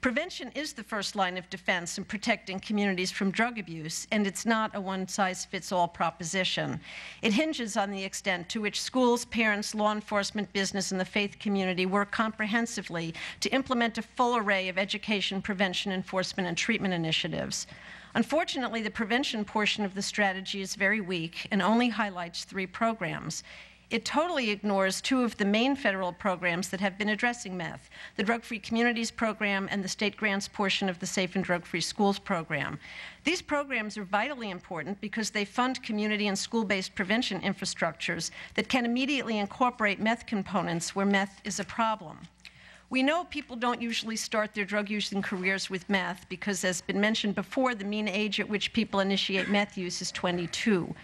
Prevention is the first line of defense in protecting communities from drug abuse, and it's not a one-size-fits-all proposition. It hinges on the extent to which schools, parents, law enforcement, business, and the faith community work comprehensively to implement a full array of education, prevention, enforcement, and treatment initiatives. Unfortunately, the prevention portion of the strategy is very weak and only highlights three programs. It totally ignores two of the main federal programs that have been addressing meth, the Drug Free Communities Program and the state grants portion of the Safe and Drug Free Schools Program. These programs are vitally important because they fund community and school-based prevention infrastructures that can immediately incorporate meth components where meth is a problem. We know people don't usually start their drug using careers with meth because, as been mentioned before, the mean age at which people initiate meth use is 22.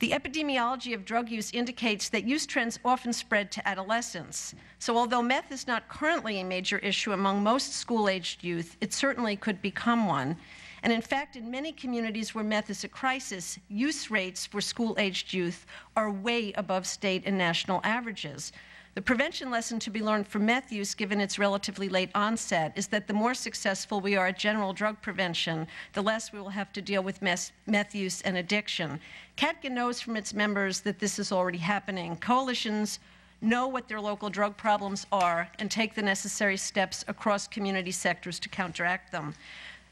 The epidemiology of drug use indicates that use trends often spread to adolescents. So although meth is not currently a major issue among most school-aged youth, it certainly could become one. And in fact, in many communities where meth is a crisis, use rates for school-aged youth are way above state and national averages. The prevention lesson to be learned from meth use, given its relatively late onset, is that the more successful we are at general drug prevention, the less we will have to deal with meth, meth use and addiction. CADCA knows from its members that this is already happening. Coalitions know what their local drug problems are and take the necessary steps across community sectors to counteract them.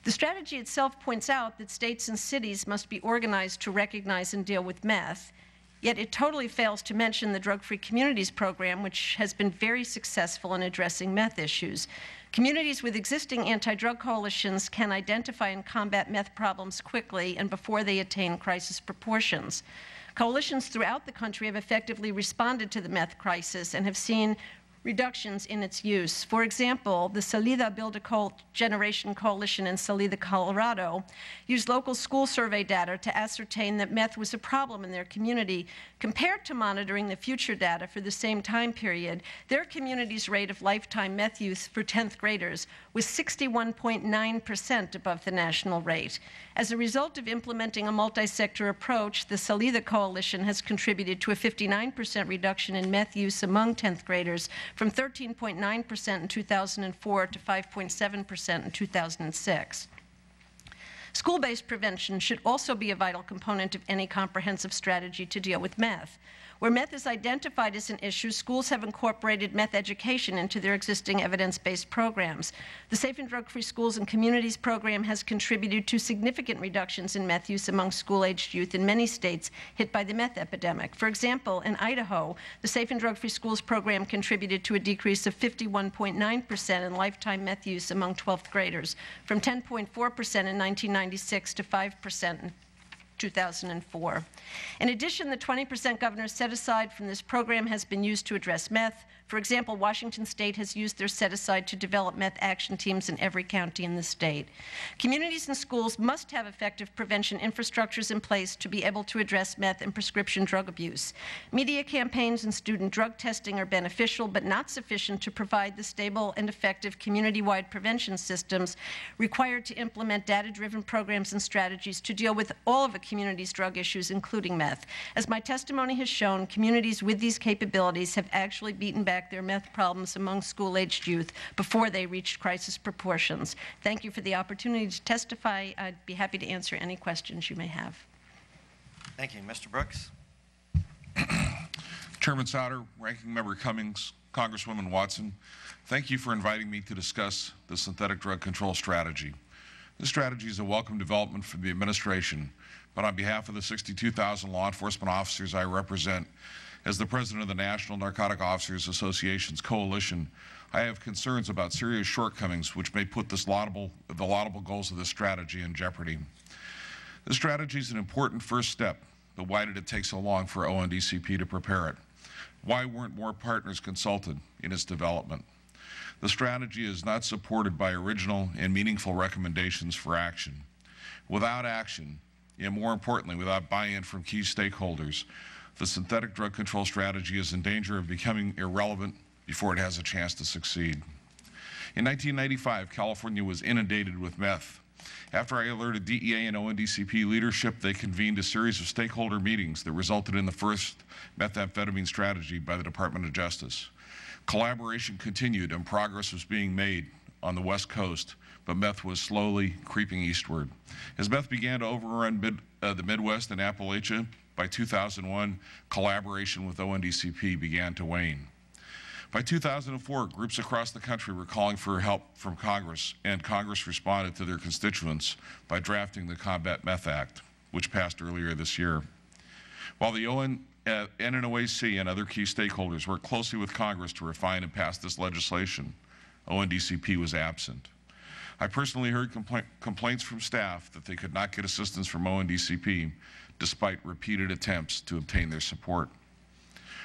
The strategy itself points out that states and cities must be organized to recognize and deal with meth. Yet it totally fails to mention the Drug Free Communities program, which has been very successful in addressing meth issues. Communities with existing anti-drug coalitions can identify and combat meth problems quickly and before they attain crisis proportions. Coalitions throughout the country have effectively responded to the meth crisis and have seen reductions in its use. For example, the Salida Build a Co Generation Coalition in Salida, Colorado, used local school survey data to ascertain that meth was a problem in their community. Compared to monitoring the future data for the same time period, their community's rate of lifetime meth use for 10th graders was 61.9% above the national rate. As a result of implementing a multi-sector approach, the Salida Coalition has contributed to a 59% reduction in meth use among 10th graders from 13.9% in 2004 to 5.7% in 2006. School-based prevention should also be a vital component of any comprehensive strategy to deal with meth. Where meth is identified as an issue, schools have incorporated meth education into their existing evidence-based programs. The Safe and Drug-Free Schools and Communities program has contributed to significant reductions in meth use among school-aged youth in many states hit by the meth epidemic. For example, in Idaho, the Safe and Drug-Free Schools program contributed to a decrease of 51.9% in lifetime meth use among 12th graders, from 10.4% in 1996 to 5% in 2004. In addition, the 20% governor set aside from this program has been used to address meth, for example, Washington State has used their set aside to develop meth action teams in every county in the state. Communities and schools must have effective prevention infrastructures in place to be able to address meth and prescription drug abuse. Media campaigns and student drug testing are beneficial, but not sufficient to provide the stable and effective community-wide prevention systems required to implement data-driven programs and strategies to deal with all of a community's drug issues, including meth. As my testimony has shown, communities with these capabilities have actually beaten back their meth problems among school-aged youth before they reached crisis proportions. Thank you for the opportunity to testify. I'd be happy to answer any questions you may have. Thank you. Mr. Brooks? Chairman Souder, Ranking Member Cummings, Congresswoman Watson, thank you for inviting me to discuss the synthetic drug control strategy. This strategy is a welcome development for the administration, but on behalf of the 62,000 law enforcement officers I represent, as the president of the National Narcotic Officers Association's coalition, I have concerns about serious shortcomings which may put laudable, the laudable goals of this strategy in jeopardy. The strategy is an important first step, but why did it take so long for ONDCP to prepare it? Why weren't more partners consulted in its development? The strategy is not supported by original and meaningful recommendations for action. Without action, and more importantly, without buy-in from key stakeholders, the synthetic drug control strategy is in danger of becoming irrelevant before it has a chance to succeed. In 1995, California was inundated with meth. After I alerted DEA and ONDCP leadership, they convened a series of stakeholder meetings that resulted in the first methamphetamine strategy by the Department of Justice. Collaboration continued and progress was being made on the West Coast, but meth was slowly creeping eastward. As meth began to overrun mid, uh, the Midwest and Appalachia, by 2001, collaboration with ONDCP began to wane. By 2004, groups across the country were calling for help from Congress, and Congress responded to their constituents by drafting the Combat Meth Act, which passed earlier this year. While the ON, uh, NNOAC and other key stakeholders worked closely with Congress to refine and pass this legislation, ONDCP was absent. I personally heard compla complaints from staff that they could not get assistance from ONDCP despite repeated attempts to obtain their support.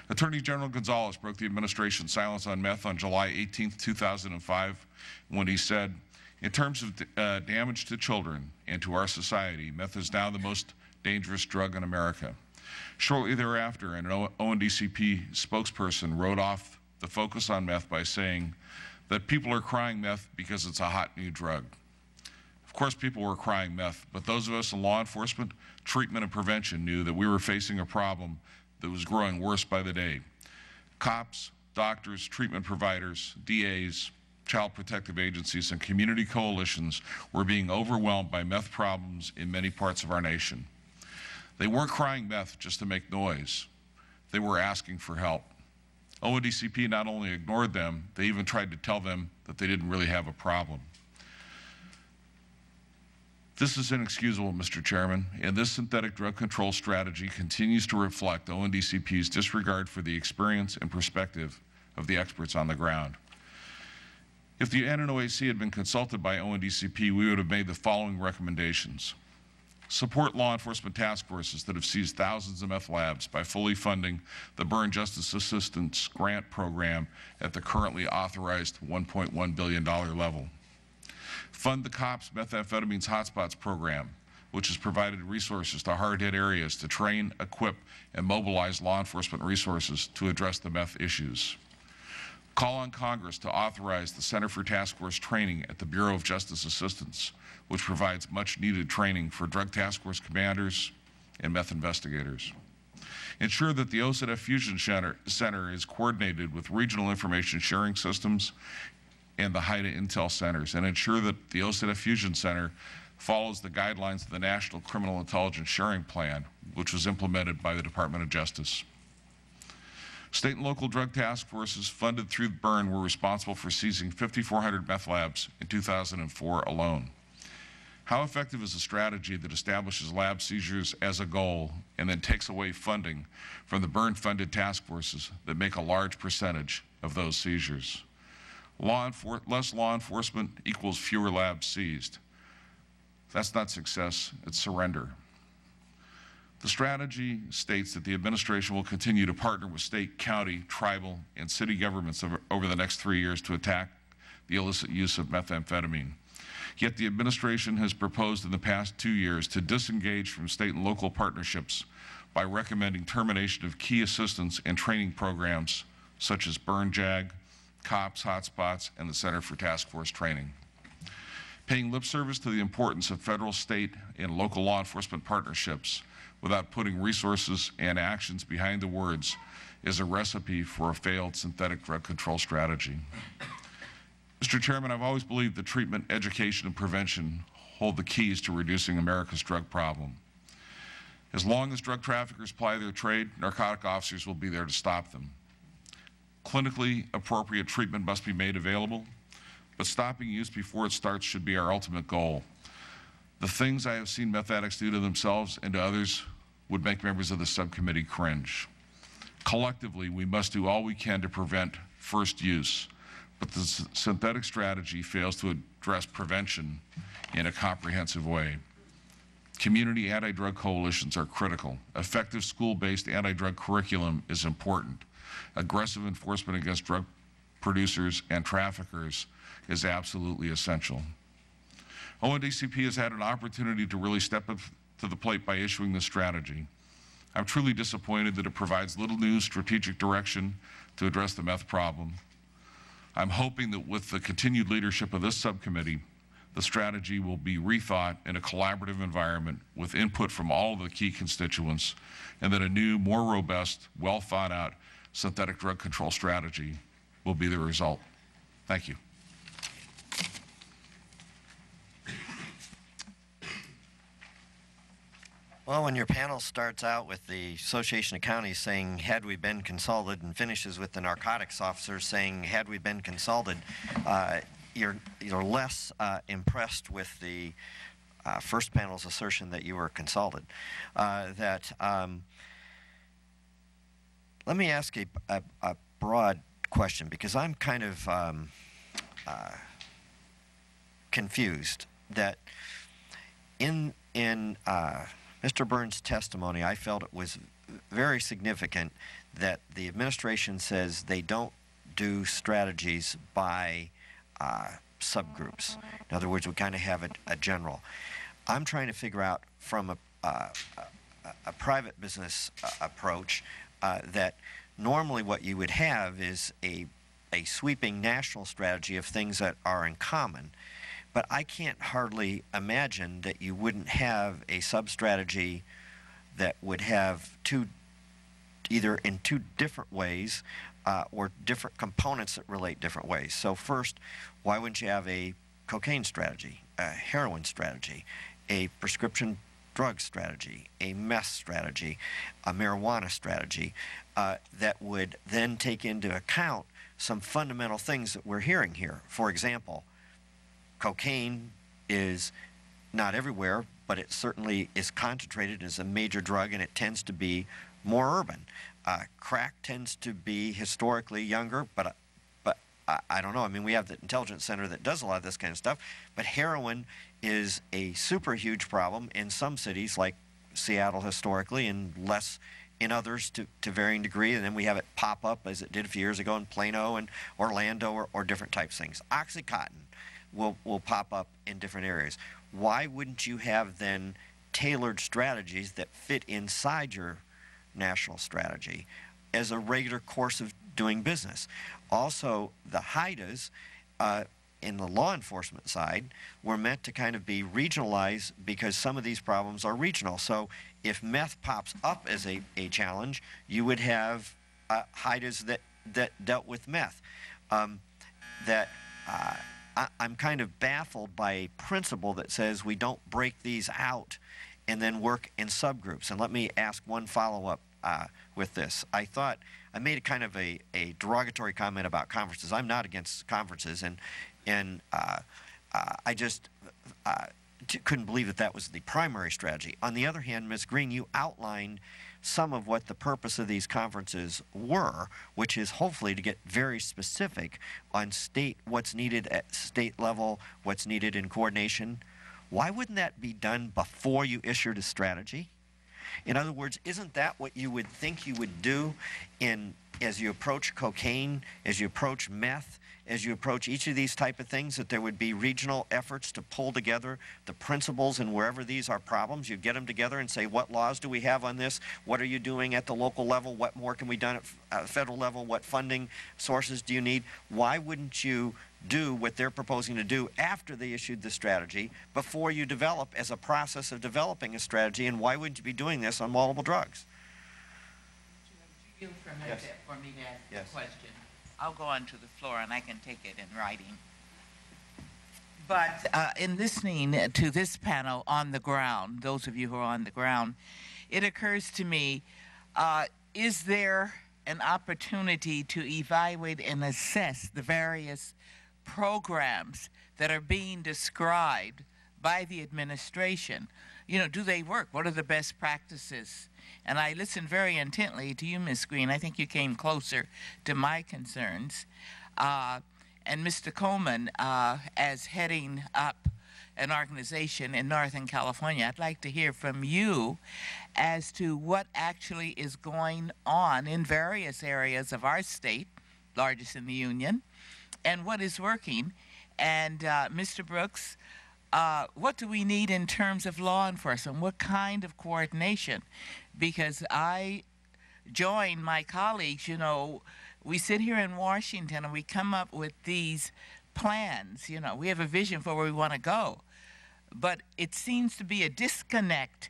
Attorney General Gonzales broke the administration's silence on meth on July 18, 2005, when he said, in terms of uh, damage to children and to our society, meth is now the most dangerous drug in America. Shortly thereafter, an ONDCP spokesperson wrote off the focus on meth by saying that people are crying meth because it's a hot new drug. Of course, people were crying meth, but those of us in law enforcement, treatment, and prevention knew that we were facing a problem that was growing worse by the day. Cops, doctors, treatment providers, DAs, child protective agencies, and community coalitions were being overwhelmed by meth problems in many parts of our nation. They weren't crying meth just to make noise. They were asking for help. ONDCP not only ignored them, they even tried to tell them that they didn't really have a problem. This is inexcusable, Mr. Chairman, and this synthetic drug control strategy continues to reflect ONDCP's disregard for the experience and perspective of the experts on the ground. If the NNOAC had been consulted by ONDCP, we would have made the following recommendations. Support law enforcement task forces that have seized thousands of meth labs by fully funding the Byrne Justice Assistance Grant Program at the currently authorized $1.1 billion level. Fund the COPS Methamphetamines Hotspots Program, which has provided resources to hard-hit areas to train, equip, and mobilize law enforcement resources to address the meth issues. Call on Congress to authorize the Center for Task Force Training at the Bureau of Justice Assistance, which provides much needed training for Drug Task Force commanders and meth investigators. Ensure that the OCDF Fusion Center, Center is coordinated with regional information sharing systems and the HIDTA Intel centers, and ensure that the OCDF Fusion Center follows the guidelines of the National Criminal Intelligence Sharing Plan, which was implemented by the Department of Justice. State and local drug task forces funded through Byrne were responsible for seizing 5,400 meth labs in 2004 alone. How effective is a strategy that establishes lab seizures as a goal and then takes away funding from the Byrne funded task forces that make a large percentage of those seizures? Law less law enforcement equals fewer labs seized. That's not success, it's surrender. The strategy states that the administration will continue to partner with state, county, tribal, and city governments over, over, the next three years to attack the illicit use of methamphetamine. Yet the administration has proposed in the past two years to disengage from state and local partnerships by recommending termination of key assistance and training programs such as Byrne JAG, COPS hotspots, and the Center for Task Force Training. Paying lip service to the importance of federal, state, and local law enforcement partnerships without putting resources and actions behind the words is a recipe for a failed synthetic drug control strategy. Mr. Chairman, I've always believed that treatment, education, and prevention hold the keys to reducing America's drug problem. As long as drug traffickers ply their trade, narcotic officers will be there to stop them. Clinically appropriate treatment must be made available, but stopping use before it starts should be our ultimate goal. The things I have seen meth addicts do to themselves and to others would make members of the subcommittee cringe. Collectively, we must do all we can to prevent first use, but the synthetic strategy fails to address prevention in a comprehensive way. Community anti-drug coalitions are critical. Effective school-based anti-drug curriculum is important. Aggressive enforcement against drug producers and traffickers is absolutely essential. ONDCP has had an opportunity to really step up to the plate by issuing this strategy. I'm truly disappointed that it provides little new strategic direction to address the meth problem. I'm hoping that with the continued leadership of this subcommittee, the strategy will be rethought in a collaborative environment with input from all of the key constituents, and that a new, more robust, well thought out synthetic drug control strategy will be the result. Thank you. Well, when your panel starts out with the Association of Counties saying, had we been consulted, and finishes with the narcotics officers saying, had we been consulted, uh, you're, you're less uh, impressed with the uh, first panel's assertion that you were consulted. Uh, that, um, let me ask a, a, a, broad question because I'm kind of um, uh, confused that in, in uh, Mr. Burns' testimony, I felt it was very significant that the administration says they don't do strategies by uh, subgroups. In other words, we kind of have a, a, general. I'm trying to figure out from a, uh, a, private business uh, approach uh, that normally what you would have is a, a sweeping national strategy of things that are in common. But I can't hardly imagine that you wouldn't have a sub-strategy that would have two, either in two different ways uh, or different components that relate different ways. So first, why wouldn't you have a cocaine strategy, a heroin strategy, a prescription drug strategy, a meth strategy, a marijuana strategy uh, that would then take into account some fundamental things that we're hearing here. For example, cocaine is not everywhere, but it certainly is concentrated as a major drug and it tends to be more urban. Uh, crack tends to be historically younger, but, but I, I don't know. I mean, we have the intelligence center that does a lot of this kind of stuff, but heroin is a super huge problem in some cities like Seattle historically and less in others to, to varying degree. And then we have it pop up as it did a few years ago in Plano and Orlando or, or different types of things. Oxycontin will, will pop up in different areas. Why wouldn't you have then tailored strategies that fit inside your national strategy as a regular course of doing business? Also, the HIDTAs, uh, in the law enforcement side were meant to kind of be regionalized because some of these problems are regional. So if meth pops up as a, a challenge, you would have uh, HIDTAs that, that dealt with meth. Um, that uh, I, I'm kind of baffled by a principle that says we don't break these out and then work in subgroups. And let me ask one follow-up uh, with this. I thought I made a kind of a, a derogatory comment about conferences. I'm not against conferences, and and uh, uh, I just uh, couldn't believe that that was the primary strategy. On the other hand, Ms. Green, you outlined some of what the purpose of these conferences were, which is hopefully to get very specific on state what's needed at state level, what's needed in coordination. Why wouldn't that be done before you issued a strategy? In other words, isn't that what you would think you would do in as you approach cocaine, as you approach meth, as you approach each of these type of things that there would be regional efforts to pull together the principles and wherever these are problems, you get them together and say, what laws do we have on this? What are you doing at the local level? What more can we done at uh, federal level? What funding sources do you need? Why wouldn't you do what they're proposing to do after they issued the strategy before you develop as a process of developing a strategy? And why wouldn't you be doing this on multiple drugs? Yes. for me to ask yes. the question. I'll go on to the floor and I can take it in writing. But uh, in listening to this panel on the ground, those of you who are on the ground, it occurs to me uh, is there an opportunity to evaluate and assess the various programs that are being described by the administration? You know, do they work? What are the best practices? And I listened very intently to you, Miss Green. I think you came closer to my concerns. Uh, and Mr. Coleman, uh, as heading up an organization in Northern California, I'd like to hear from you as to what actually is going on in various areas of our state, largest in the Union, and what is working. And uh, Mr. Brooks, uh, what do we need in terms of law enforcement? What kind of coordination? Because I join my colleagues, you know, we sit here in Washington and we come up with these plans, you know, we have a vision for where we want to go. But it seems to be a disconnect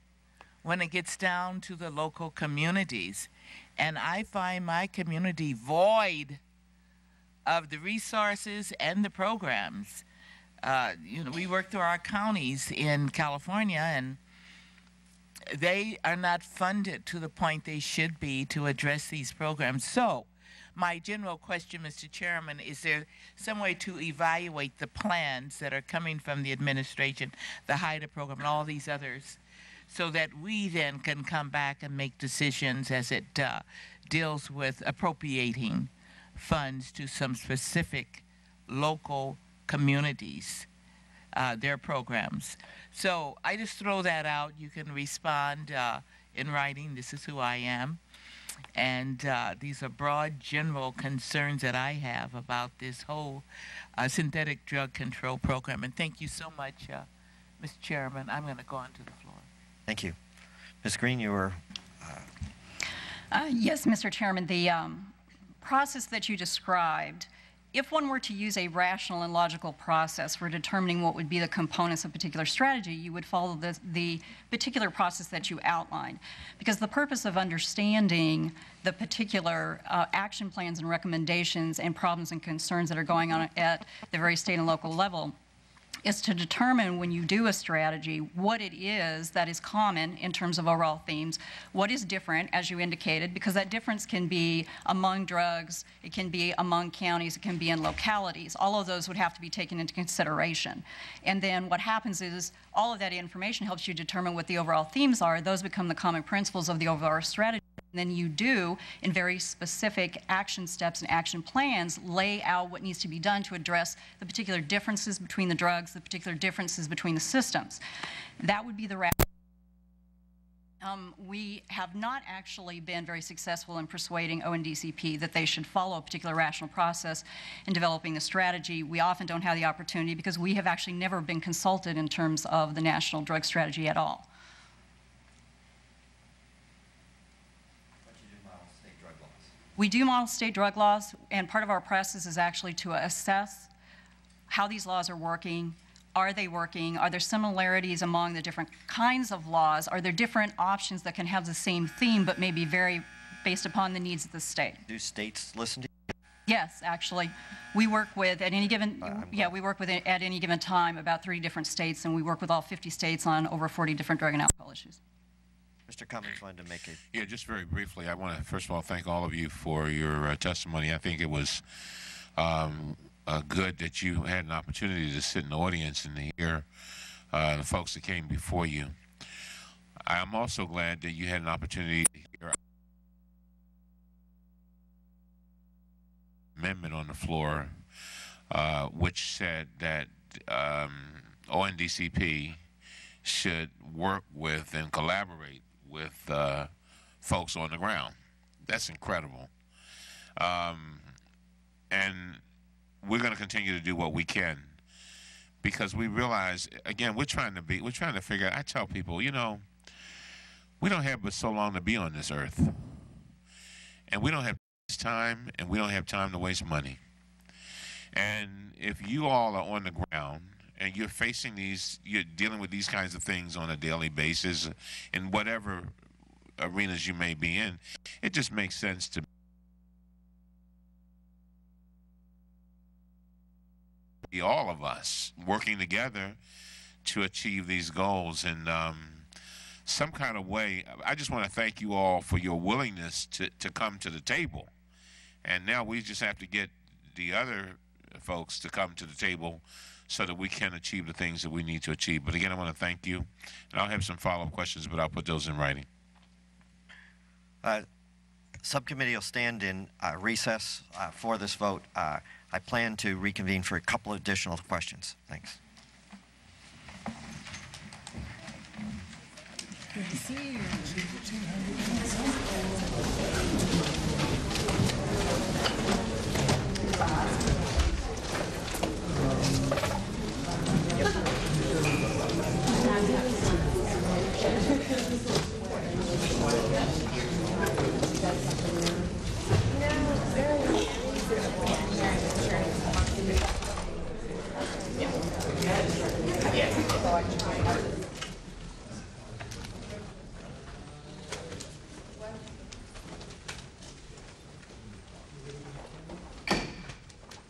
when it gets down to the local communities. And I find my community void of the resources and the programs uh, you know, we work through our counties in California, and they are not funded to the point they should be to address these programs. So, my general question, Mr. Chairman, is there some way to evaluate the plans that are coming from the administration, the HIDTA program, and all these others, so that we then can come back and make decisions as it uh, deals with appropriating funds to some specific local communities, uh, their programs. So I just throw that out. You can respond uh, in writing. This is who I am. And uh, these are broad, general concerns that I have about this whole uh, synthetic drug control program. And thank you so much, uh, Mr. Chairman. I'm going to go on to the floor. Thank you. Ms. Green, you were. Uh, yes, Mr. Chairman. The um, process that you described if one were to use a rational and logical process for determining what would be the components of a particular strategy, you would follow the, the particular process that you outlined. Because the purpose of understanding the particular uh, action plans and recommendations and problems and concerns that are going on at the very state and local level is to determine when you do a strategy what it is that is common in terms of overall themes, what is different, as you indicated, because that difference can be among drugs, it can be among counties, it can be in localities. All of those would have to be taken into consideration. And then what happens is all of that information helps you determine what the overall themes are. Those become the common principles of the overall strategy then you do, in very specific action steps and action plans, lay out what needs to be done to address the particular differences between the drugs, the particular differences between the systems. That would be the ra- um, we have not actually been very successful in persuading ONDCP that they should follow a particular rational process in developing the strategy. We often don't have the opportunity because we have actually never been consulted in terms of the national drug strategy at all. We do model state drug laws, and part of our process is actually to assess how these laws are working. Are they working? Are there similarities among the different kinds of laws? Are there different options that can have the same theme but maybe vary based upon the needs of the state? Do states listen to you? Yes, actually. We work with, at any given, Uh, yeah, we work with, at any given time, about 30 different states, and we work with all 50 states on over 40 different drug and alcohol issues. Mr. Cummings wanted to make a Yeah, just very briefly, I want to first of all thank all of you for your uh, testimony. I think it was um, uh, good that you had an opportunity to sit in the audience and hear uh, the folks that came before you. I'm also glad that you had an opportunity to hear amendment on the floor, uh, which said that um, ONDCP should work with and collaborate with uh, folks on the ground. That's incredible. Um, and we're going to continue to do what we can because we realize, again, we're trying to be, we're trying to figure out, I tell people, you know, we don't have but so long to be on this earth. And we don't have time and we don't have time to waste money. And if you all are on the ground and you're facing these, you're dealing with these kinds of things on a daily basis in whatever arenas you may be in, it just makes sense to be all of us working together to achieve these goals. And um, some kind of way, I just want to thank you all for your willingness to, to come to the table. And now we just have to get the other folks to come to the table so that we can achieve the things that we need to achieve. But again, I want to thank you. And I'll have some follow up questions, but I'll put those in writing. Uh, Subcommittee will stand in uh, recess uh, for this vote. Uh, I plan to reconvene for a couple additional questions. Thanks. Good to see you.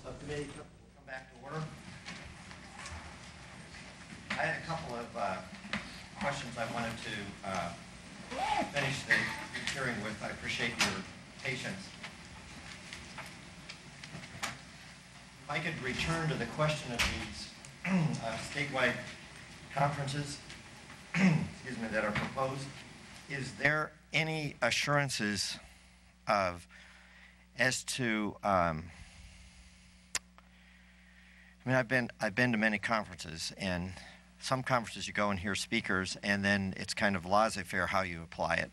Subcommittee, come come back to order. I had a couple of uh, questions I wanted to uh, finish the hearing with. I appreciate your patience. If I could return to the question of these uh, statewide conferences, excuse me, that are proposed, is there any assurances of, as to, um, I mean, I've been, I've been to many conferences, and some conferences you go and hear speakers, and then it's kind of laissez-faire how you apply it.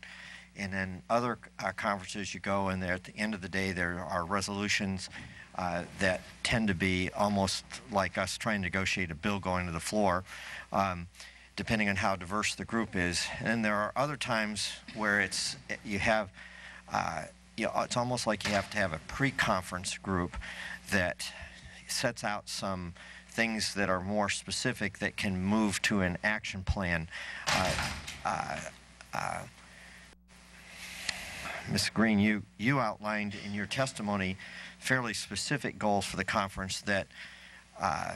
And then other uh, conferences you go, and there at the end of the day, there are resolutions uh, that tend to be almost like us trying to negotiate a bill going to the floor, um, depending on how diverse the group is. And there are other times where it's you have, uh, you know, it's almost like you have to have a pre-conference group that sets out some things that are more specific that can move to an action plan. Uh, uh, uh, Ms. Green, you, you outlined in your testimony fairly specific goals for the conference that uh,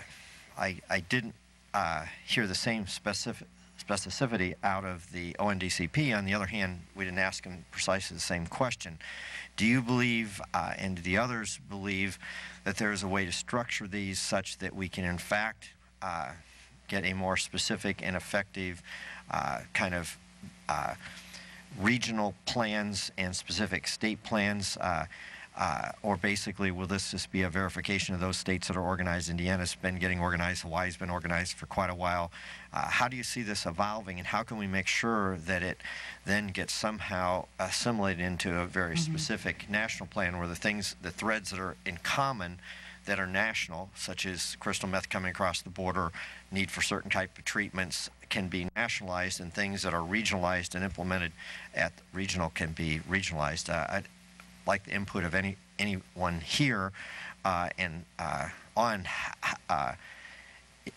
I, I didn't uh, hear the same specific, specificity out of the ONDCP. On the other hand, we didn't ask them precisely the same question. Do you believe, uh, and do the others believe, that there is a way to structure these such that we can, in fact, uh, get a more specific and effective uh, kind of uh, regional plans and specific state plans? Uh, or basically, will this just be a verification of those states that are organized? Indiana's been getting organized, Hawaii's been organized for quite a while. Uh, how do you see this evolving, and how can we make sure that it then gets somehow assimilated into a very Mm-hmm. specific national plan where the things, the threads that are in common that are national, such as crystal meth coming across the border, need for certain type of treatments, can be nationalized, and things that are regionalized and implemented at regional can be regionalized. Uh, I'd like the input of any anyone here, uh, and uh, on. Uh,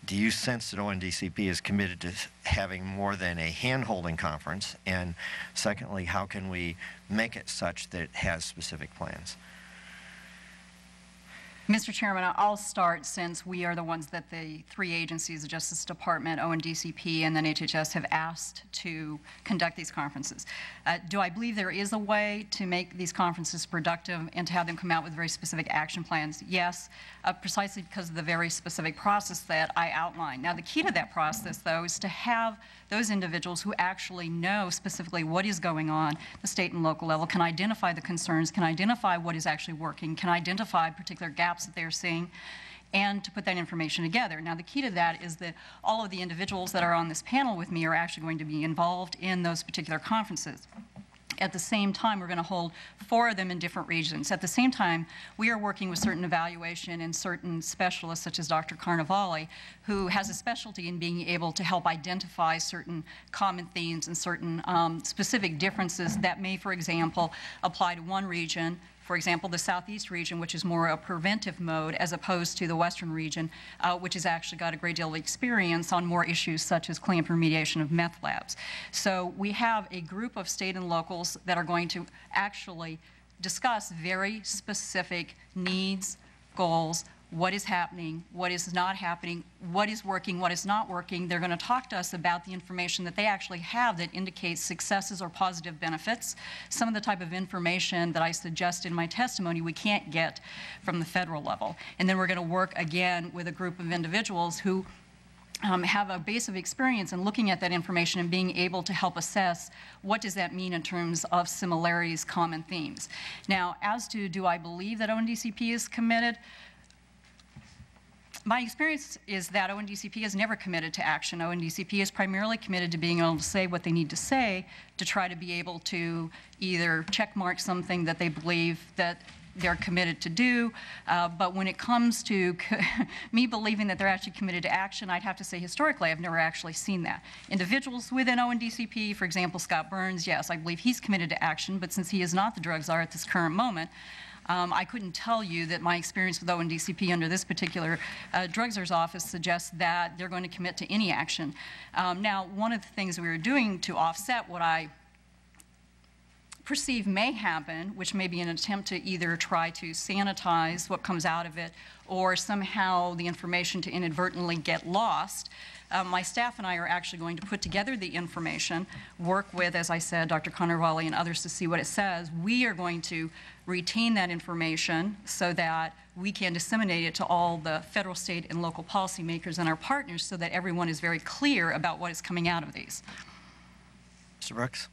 do you sense that ONDCP is committed to having more than a hand-holding conference? And secondly, how can we make it such that it has specific plans? Mr. Chairman, I'll start since we are the ones that the three agencies, the Justice Department, ONDCP, and then HHS have asked to conduct these conferences. Uh, do I believe there is a way to make these conferences productive and to have them come out with very specific action plans? Yes, uh, precisely because of the very specific process that I outlined. Now, the key to that process, though, is to have those individuals who actually know specifically what is going on, the state and local level, can identify the concerns, can identify what is actually working, can identify particular gaps that they're seeing, and to put that information together. Now, the key to that is that all of the individuals that are on this panel with me are actually going to be involved in those particular conferences. At the same time, we're going to hold four of them in different regions. At the same time, we are working with certain evaluation and certain specialists, such as Dr. Carnevale, who has a specialty in being able to help identify certain common themes and certain um, specific differences that may, for example, apply to one region for example, the southeast region, which is more a preventive mode, as opposed to the western region, uh, which has actually got a great deal of experience on more issues such as clamp remediation of meth labs. So we have a group of state and locals that are going to actually discuss very specific needs, goals, what is happening, what is not happening, what is working, what is not working. They're going to talk to us about the information that they actually have that indicates successes or positive benefits. Some of the type of information that I suggest in my testimony we can't get from the federal level. And then we're going to work again with a group of individuals who um, have a base of experience in looking at that information and being able to help assess what does that mean in terms of similarities, common themes. Now, as to do I believe that ONDCP is committed, my experience is that ONDCP is never committed to action. ONDCP is primarily committed to being able to say what they need to say to try to be able to either checkmark something that they believe that they're committed to do. Uh, but when it comes to me believing that they're actually committed to action, I'd have to say historically I've never actually seen that. Individuals within ONDCP, for example, Scott Burns, yes, I believe he's committed to action, but since he is not the drug czar at this current moment, um, I couldn't tell you that my experience with ONDCP under this particular uh, drug czar's office suggests that they're going to commit to any action. Um, now, one of the things we were doing to offset what I perceive may happen, which may be an attempt to either try to sanitize what comes out of it or somehow the information to inadvertently get lost. Um, my staff and I are actually going to put together the information, work with, as I said, Dr. Carnevale and others to see what it says. We are going to retain that information so that we can disseminate it to all the federal, state, and local policymakers and our partners so that everyone is very clear about what is coming out of these. Mr. Brooks?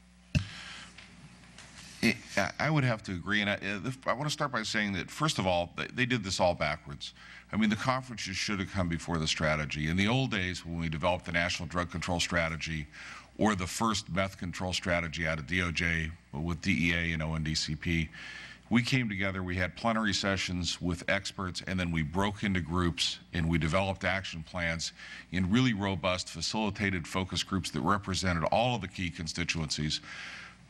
I- I would have to agree, and I, uh, I want to start by saying that, first of all, they, they did this all backwards. I mean, the conferences should have come before the strategy. In the old days, when we developed the National Drug Control Strategy or the first meth control strategy out of DOJ with DEA and ONDCP, we came together, we had plenary sessions with experts, and then we broke into groups and we developed action plans in really robust, facilitated focus groups that represented all of the key constituencies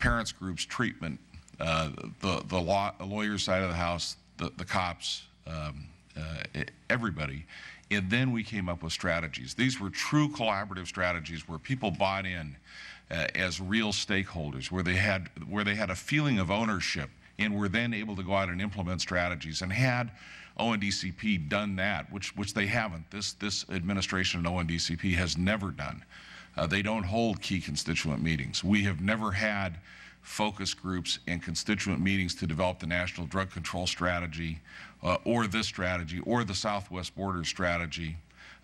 parents groups, treatment, uh, the, the law, lawyer side of the house, the, the cops, um, uh, everybody. And then we came up with strategies. These were true collaborative strategies where people bought in uh, as real stakeholders, where they had where they had a feeling of ownership and were then able to go out and implement strategies. And had ONDCP done that, which which they haven't, this this administration and ONDCP has never done. Uh, they don't hold key constituent meetings. We have never had focus groups and constituent meetings to develop the national drug control strategy uh, or this strategy or the southwest border strategy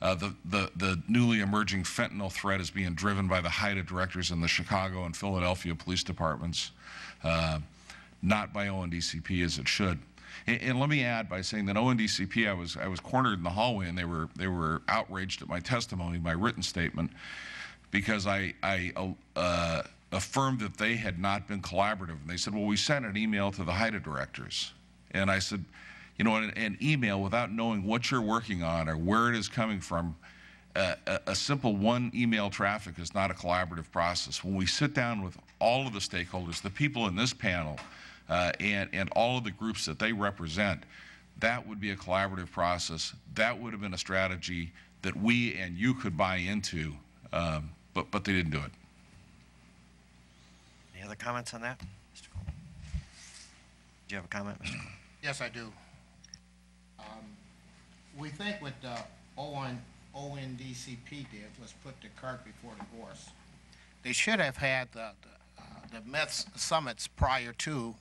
Uh, the, the, the newly emerging fentanyl threat is being driven by the HIDTA directors in the Chicago and Philadelphia police departments, uh, not by ONDCP as it should. And, and, let me add by saying that ONDCP, I was, I was cornered in the hallway and they were, they were outraged at my testimony, my written statement, because I, I uh, affirmed that they had not been collaborative. And they said, well, we sent an email to the HIDTA directors. And I said, you know, an, an email without knowing what you're working on or where it is coming from, uh, a, a, simple one email traffic is not a collaborative process. When we sit down with all of the stakeholders, the people in this panel, uh, and, and all of the groups that they represent, that would be a collaborative process. That would have been a strategy that we and you could buy into, um, but, but they didn't do it. Any other comments on that? Mr. Coleman? Do you have a comment, Mr. Coleman? Yes, I do. Um, we think what uh, ON, ONDCP did was put the cart before the horse. They should have had the, the, uh, the meth summits prior to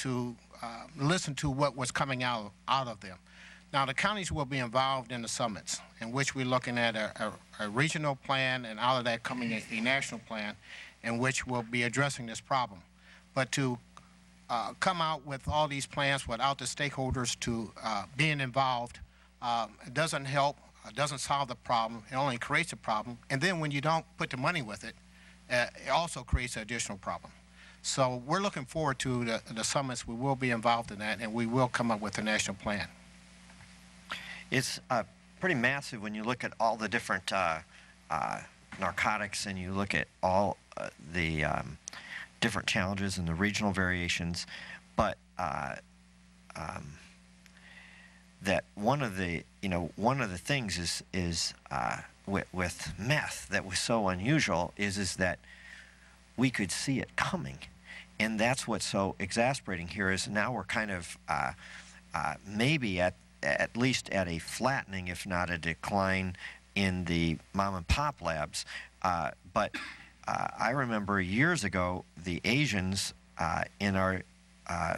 to uh, listen to what was coming out, out of them. Now, the counties will be involved in the summits, in which we're looking at a, a, a regional plan and out of that coming a, a, national plan in which we'll be addressing this problem. But to uh, come out with all these plans without the stakeholders to uh, being involved um, doesn't help, doesn't solve the problem, it only creates a problem. And then when you don't put the money with it, uh, it also creates an additional problem. So we're looking forward to the, the summits. We will be involved in that, and we will come up with a national plan. It's uh, pretty massive when you look at all the different uh, uh, narcotics and you look at all uh, the um, different challenges and the regional variations. But uh, um, that one of the you know one of the things is is uh, with, with meth that was so unusual is is that we could see it coming. And that's what's so exasperating here is now we're kind of uh, uh, maybe at, at least at a flattening, if not a decline, in the mom and pop labs. Uh, but uh, I remember years ago the Asians uh, in our uh,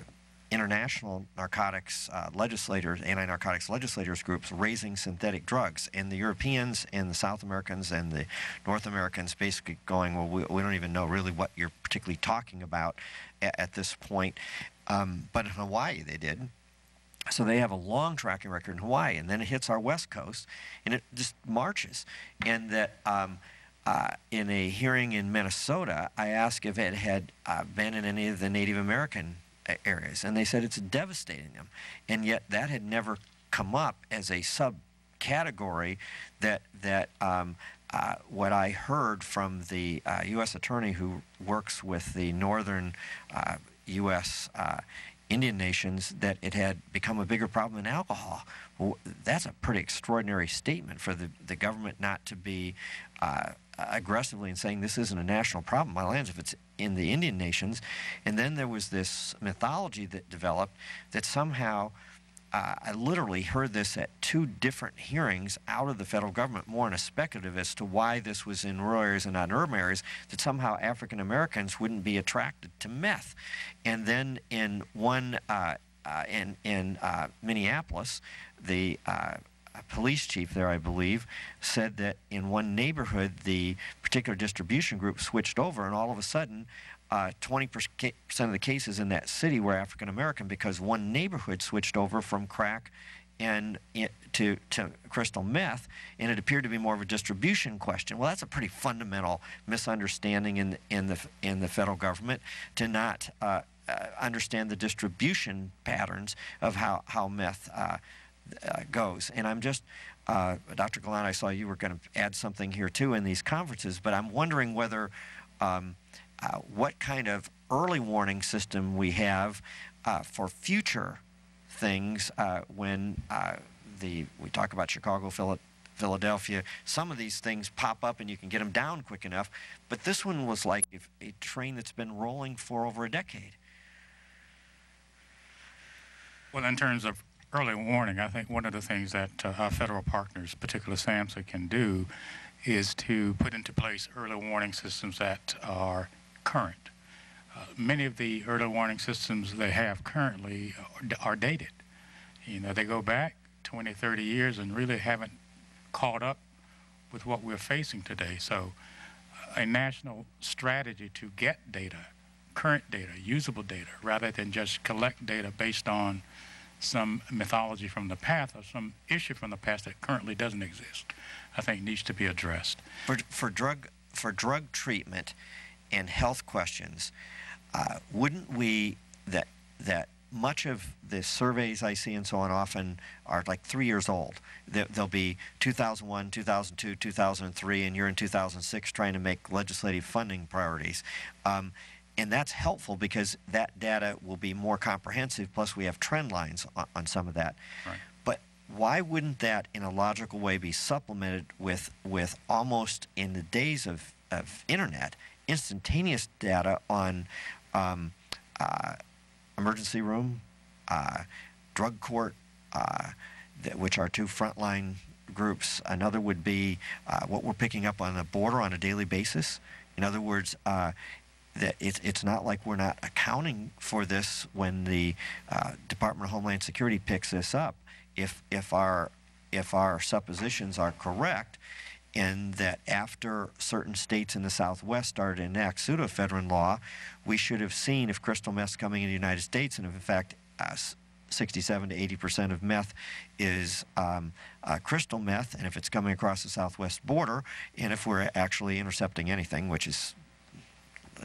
international narcotics uh, legislators, anti-narcotics legislators groups raising synthetic drugs, and the Europeans and the South Americans and the North Americans basically going, well, we, we don't even know really what you're particularly talking about at, at this point. Um, but in Hawaii, they did. So they have a long tracking record in Hawaii, and then it hits our west coast, and it just marches. And that um, uh, in a hearing in Minnesota, I asked if it had uh, been in any of the Native American areas, and they said it's devastating them. And yet that had never come up as a subcategory that that um, uh, what I heard from the uh, U.S. attorney who works with the northern uh, U.S. Uh, Indian nations that it had become a bigger problem than alcohol. Well, that's a pretty extraordinary statement for the, the government not to be uh, aggressively and saying this isn't a national problem. My lands, if it's in the Indian nations. And then there was this mythology that developed that somehow, uh, I literally heard this at two different hearings out of the federal government, more in a speculative as to why this was in rural areas and not urban areas, that somehow African Americans wouldn't be attracted to meth. And then in one, uh, uh, in, in uh, Minneapolis, the uh, police chief there, I believe, said that in one neighborhood, the particular distribution group switched over, and all of a sudden, 20% uh, of the cases in that city were African American because one neighborhood switched over from crack and to, to crystal meth, and it appeared to be more of a distribution question. Well, that's a pretty fundamental misunderstanding in, in, the, in the federal government to not uh, uh, understand the distribution patterns of how, how meth uh, goes. And I'm just, uh, Dr. Gallant, I saw you were going to add something here too in these conferences, but I'm wondering whether um, uh, what kind of early warning system we have uh, for future things uh, when uh, the we talk about Chicago, Philadelphia. Some of these things pop up and you can get them down quick enough, but this one was like a train that's been rolling for over a decade. Well, in terms of early warning, I think one of the things that uh, our federal partners, particularly SAMHSA, can do is to put into place early warning systems that are current. Uh, many of the early warning systems they have currently are, are dated. You know, they go back 20, 30 years and really haven't caught up with what we're facing today. So, a national strategy to get data, current data, usable data, rather than just collect data based on some mythology from the past or some issue from the past that currently doesn't exist, I think needs to be addressed. For, for drug for drug treatment and health questions, uh, wouldn't we that that much of the surveys I see and so on often are like three years old. They'll be 2001, 2002, 2003, and you're in 2006 trying to make legislative funding priorities. Um, and that's helpful because that data will be more comprehensive, plus we have trend lines on, on some of that. Right. But why wouldn't that, in a logical way, be supplemented with, with almost in the days of, of internet, instantaneous data on um, uh, emergency room, uh, drug court, uh, th- which are two frontline groups. Another would be uh, what we're picking up on the border on a daily basis. In other words, uh, that it's, it's not like we're not accounting for this when the uh, Department of Homeland Security picks this up. If, if, our, if our suppositions are correct, and that after certain states in the Southwest started to enact pseudoephedrine law, we should have seen if crystal meth's coming in the United States, and if in fact uh, 67 to 80 percent of meth is um, uh, crystal meth, and if it's coming across the Southwest border, and if we're actually intercepting anything, which is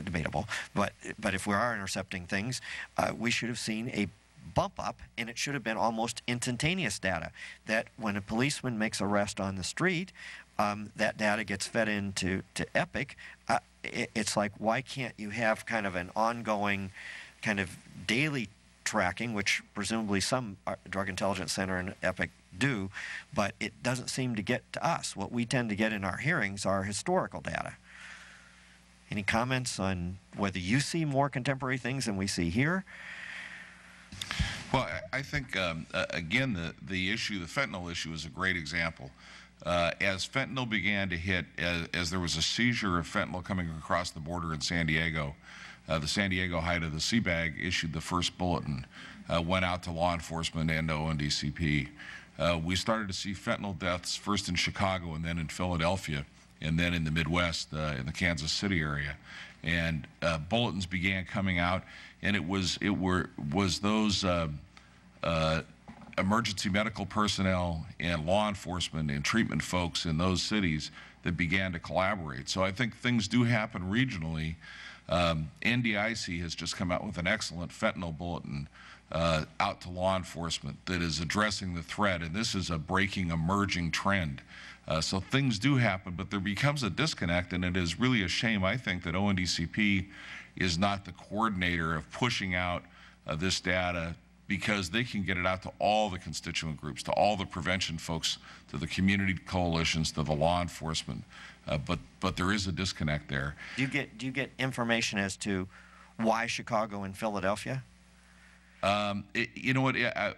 debatable, but but if we are intercepting things, uh, we should have seen a bump up, and it should have been almost instantaneous data. That when a policeman makes arrest on the street, um, that data gets fed into to EPIC. Uh, it, it's like, why can't you have kind of an ongoing, kind of daily tracking, which presumably some uh, drug intelligence center and EPIC do, but it doesn't seem to get to us. What we tend to get in our hearings are historical data. Any comments on whether you see more contemporary things than we see here? Well, I think, um, again, the, the issue, the fentanyl issue is a great example. Uh, as fentanyl began to hit, as, as, there was a seizure of fentanyl coming across the border in San Diego, uh, the San Diego HIDTA the CBAG issued the first bulletin, uh, went out to law enforcement and to ONDCP. Uh, we started to see fentanyl deaths first in Chicago and then in Philadelphia and then in the Midwest, uh, in the Kansas City area. And uh, bulletins began coming out, and it was, it were, was those emergency medical personnel and law enforcement and treatment folks in those cities that began to collaborate. So I think things do happen regionally. Um, NDIC has just come out with an excellent fentanyl bulletin uh, out to law enforcement that is addressing the threat, and this is a breaking, emerging trend. Uh, so things do happen, but there becomes a disconnect, and it is really a shame, I think, that ONDCP is not the coordinator of pushing out uh, this data because they can get it out to all the constituent groups, to all the prevention folks, to the community coalitions, to the law enforcement. Uh, but but there is a disconnect there. Do you get do you get information as to why Chicago and Philadelphia? Um, it, you know what? Uh,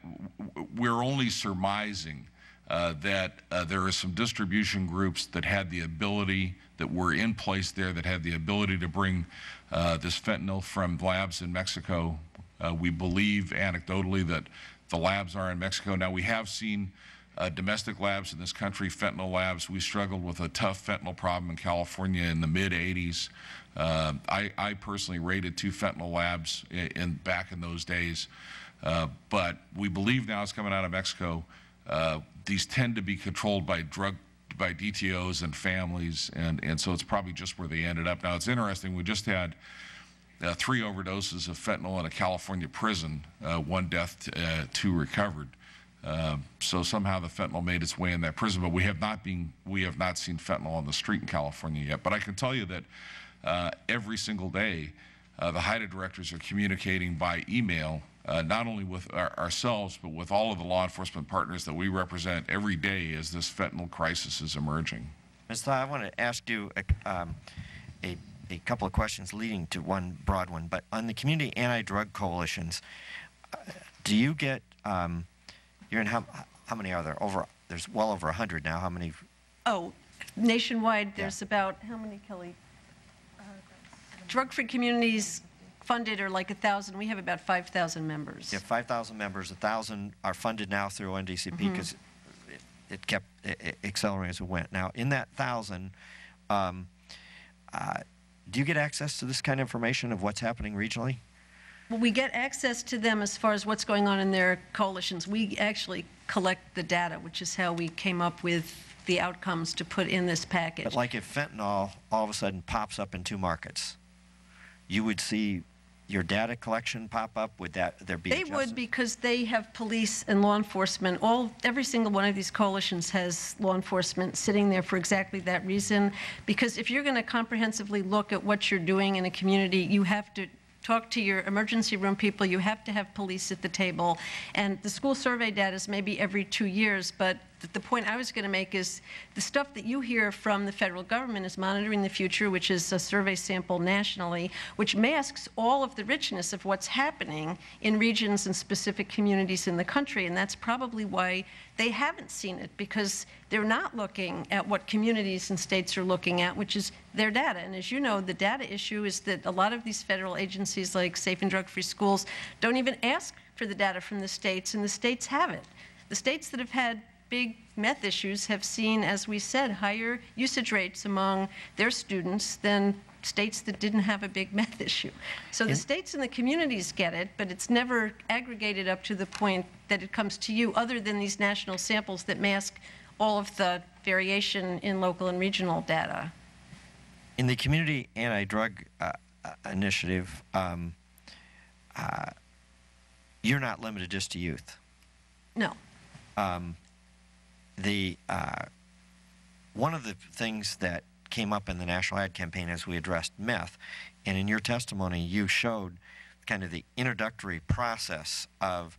we're only surmising uh, that uh, there are some distribution groups that had the ability that were in place there that had the ability to bring uh, this fentanyl from labs in Mexico uh, we believe anecdotally that the labs are in Mexico. Now, we have seen uh, domestic labs in this country, fentanyl labs. We struggled with a tough fentanyl problem in California in the mid 80s. Uh, I, I, personally raided two fentanyl labs in, in back in those days. But we believe now it's coming out of Mexico. Uh, these tend to be controlled by drug by DTOs and families, and, and so it's probably just where they ended up. Now, it's interesting. We just had uh, three overdoses of fentanyl in a California prison, uh, one death, uh, two recovered. Uh, so somehow the fentanyl made its way in that prison, but we have not been, we have not seen fentanyl on the street in California yet. But I can tell you that uh, every single day, uh, the HIDTA directors are communicating by email, not only with our, ourselves, but with all of the law enforcement partners that we represent every day as this fentanyl crisis is emerging. Ms. Thau, I want to ask you a, um, a a couple of questions leading to one broad one. But on the community anti-drug coalitions, uh, do you get? Um, you're in how? How many are there? Over there's well over hundred now. How many? Oh, nationwide there's yeah. about how many, Kelly? Uh, Drug-free communities funded are like a thousand. We have about five thousand members. Yeah, five thousand members. A thousand are funded now through NDCP because. Mm-hmm it kept a- a- accelerating as it went. Now, in that thousand, um, uh, do you get access to this kind of information of what's happening regionally? Well, we get access to them as far as what's going on in their coalitions. We actually collect the data, which is how we came up with the outcomes to put in this package. But like if fentanyl all of a sudden pops up in two markets, you would see your data collection pop up? Would that there be? They would because they have police and law enforcement. All, every single one of these coalitions has law enforcement sitting there for exactly that reason. Because if you're going to comprehensively look at what you're doing in a community, you have to talk to your emergency room people. You have to have police at the table. And the school survey data is maybe every two years, but the point I was going to make is the stuff that you hear from the federal government is Monitoring the Future, which is a survey sample nationally, which masks all of the richness of what's happening in regions and specific communities in the country. And that's probably why they haven't seen it, because they're not looking at what communities and states are looking at, which is their data. And as you know, the data issue is that a lot of these federal agencies like Safe and Drug Free Schools don't even ask for the data from the states, and the states have it. The states that have had big meth issues have seen, as we said, higher usage rates among their students than states that didn't have a big meth issue. So the states and the communities get it, but it's never aggregated up to the point that it comes to you, other than these national samples that mask all of the variation in local and regional data. In the community anti-drug uh, uh, initiative, um, uh, you're not limited just to youth. No. Um, the uh, one of the things that came up in the national ad campaign as we addressed meth, and in your testimony, you showed kind of the introductory process of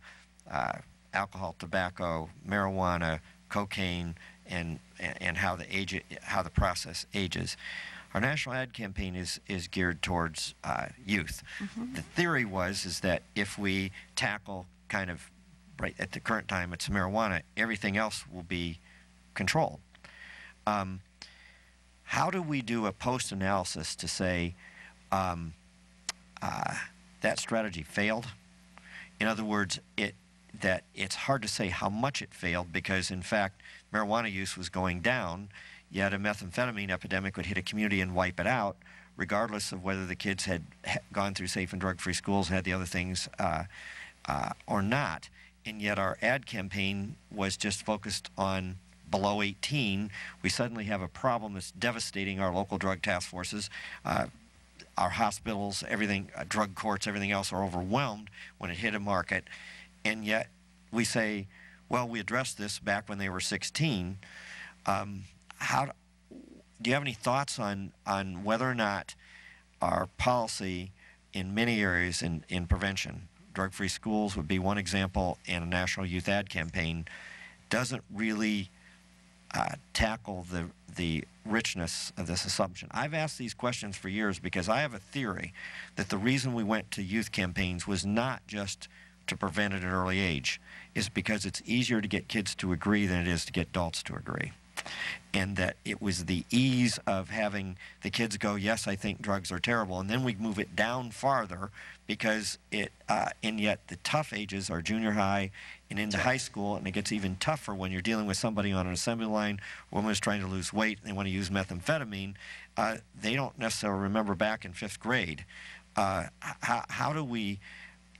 uh, alcohol, tobacco, marijuana, cocaine, and and how the age how the process ages. Our national ad campaign is is geared towards uh, youth. The theory was is that if we tackle kind of right at the current time it's marijuana, everything else will be controlled. Um, how do we do a post analysis to say um, uh, that strategy failed? In other words, it that it's hard to say how much it failed because, in fact, marijuana use was going down, yet a methamphetamine epidemic would hit a community and wipe it out, regardless of whether the kids had gone through safe and drug-free schools, had the other things, uh, uh, or not. And yet, our ad campaign was just focused on below 18. We suddenly have a problem that's devastating our local drug task forces. Uh, our hospitals, everything, uh, drug courts, everything else are overwhelmed when it hit a market. And yet we say, well, we addressed this back when they were 16. Um, how, do you have any thoughts on, on whether or not our policy in many areas in, in prevention, drug free schools would be one example, and a national youth ad campaign, doesn't really uh, tackle the the richness of this assumption. I've asked these questions for years because I have a theory that the reason we went to youth campaigns was not just to prevent it at an early age, is because it's easier to get kids to agree than it is to get adults to agree. And that it was the ease of having the kids go, yes, I think drugs are terrible, and then we move it down farther because it, uh, and yet the tough ages are junior high and into high school, and it gets even tougher when you're dealing with somebody on an assembly line, a woman is trying to lose weight, and they want to use methamphetamine. Uh, they don't necessarily remember back in fifth grade. Uh, how, how do we,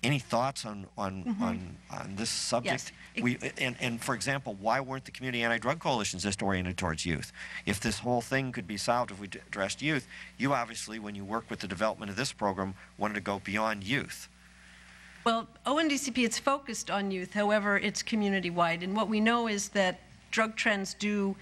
any thoughts on, on, Mhm. on, on this subject? Yes. We, and, and for example, why weren't the community anti-drug coalitions just oriented towards youth? If this whole thing could be solved if we addressed youth, you obviously, when you work with the development of this program, wanted to go beyond youth. Well, ONDCP, it's focused on youth, however, it's community-wide. And what we know is that drug trends do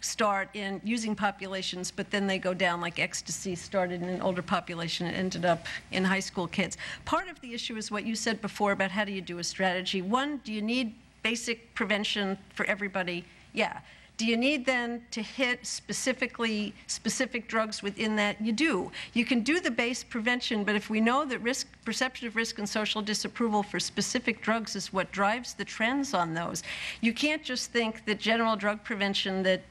start in using populations, but then they go down, like ecstasy started in an older population and ended up in high school kids. Part of the issue is what you said before about how do you do a strategy. One, do you need basic prevention for everybody? Yeah. Do you need then to hit specifically specific drugs within that? You do. You can do the base prevention, but if we know that risk, perception of risk and social disapproval for specific drugs is what drives the trends on those, you can't just think that general drug prevention that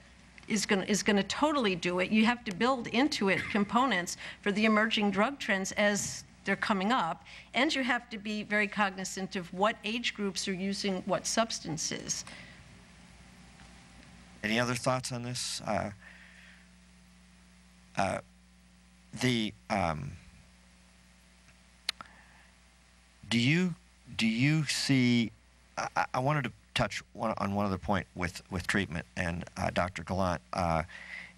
is going is going to totally do it. You have to build into it components for the emerging drug trends as they're coming up, and you have to be very cognizant of what age groups are using what substances. Any other thoughts on this? Uh, uh, the um, do you do you see? I, I wanted to touch one, on one other point with with treatment and uh, Dr. Gallant, uh,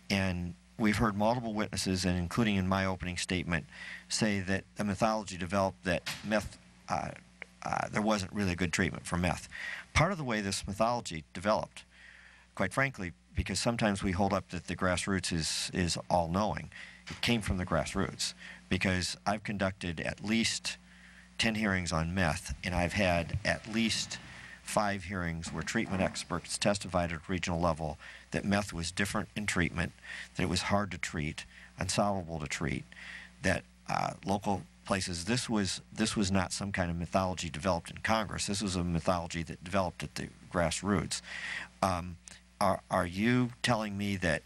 and we've heard multiple witnesses, and including in my opening statement, say that the mythology developed that meth. Uh, uh, there wasn't really a good treatment for meth. Part of the way this mythology developed, quite frankly, because sometimes we hold up that the grassroots is, is all knowing. It came from the grassroots because I've conducted at least 10 hearings on meth, and I've had at least five hearings where treatment experts testified at regional level that meth was different in treatment, that it was hard to treat, unsolvable to treat, that uh, local places. This was this was not some kind of mythology developed in Congress. This was a mythology that developed at the grassroots. Um, are are you telling me that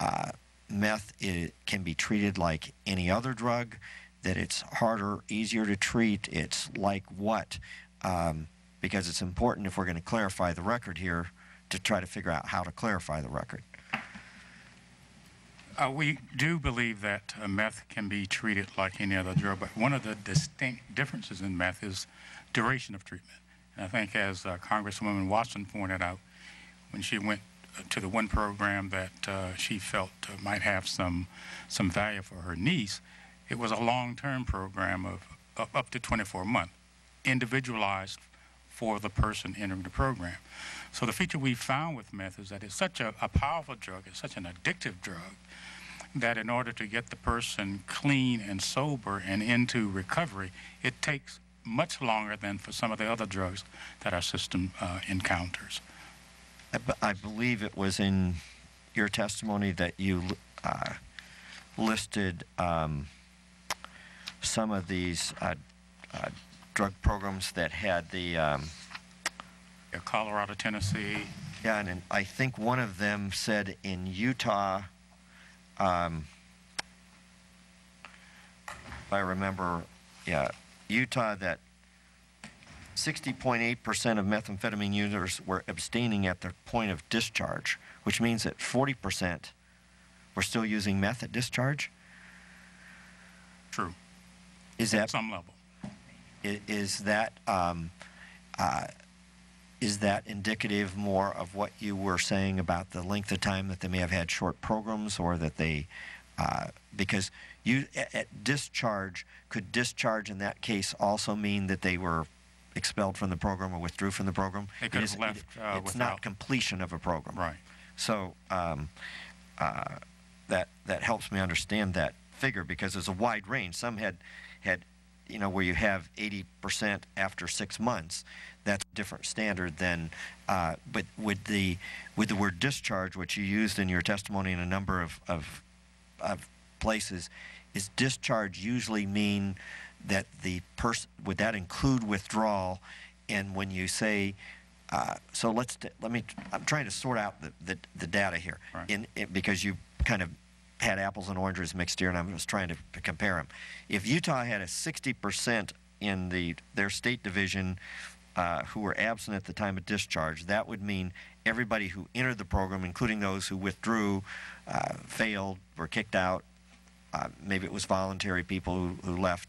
uh, meth is, can be treated like any other drug? That it's harder, easier to treat? It's like what? Um, because it's important if we're going to clarify the record here to try to figure out how to clarify the record. Uh, we do believe that uh, meth can be treated like any other drug, but one of the distinct differences in meth is duration of treatment. And I think, as uh, Congresswoman Watson pointed out, when she went uh, to the one program that uh, she felt uh, might have some some value for her niece, it was a long-term program of, of up to 24 months, individualized for the person entering the program. So the feature we found with meth is that it's such a, a powerful drug, it's such an addictive drug, that in order to get the person clean and sober and into recovery, it takes much longer than for some of the other drugs that our system uh, encounters. I, believe it was in your testimony that you uh, listed um, some of these uh, uh drug programs that had the. Um, yeah, Colorado, Tennessee. Yeah, and I think one of them said in Utah um, if I remember, yeah, Utah, that 60.8% of methamphetamine users were abstaining at their point of discharge, which means that 40% were still using meth at discharge. True. Is that some level? Is, that um, uh, is that indicative more of what you were saying about the length of time that they may have had short programs or that they, uh, because you at, at discharge, could discharge in that case also mean that they were expelled from the program or withdrew from the program? They could have left. Uh, it's without. not completion of a program. Right. So um, uh, that that helps me understand that figure because there's a wide range. Some had had you know where you have 80% after six months that's a different standard than, uh, but with the, with the word discharge, which you used in your testimony in a number of, of, of places, is discharge usually mean that the person, would that include withdrawal? And when you say, uh, so let's, let me, I'm trying to sort out the, the, the data here. Right. In, in, because you kind of had apples and oranges mixed here, and I was trying to, compare them. If Utah had a 60% in the their state division uh, who were absent at the time of discharge. That would mean everybody who entered the program, including those who withdrew, uh, failed, were kicked out. Uh, maybe it was voluntary people who, who left.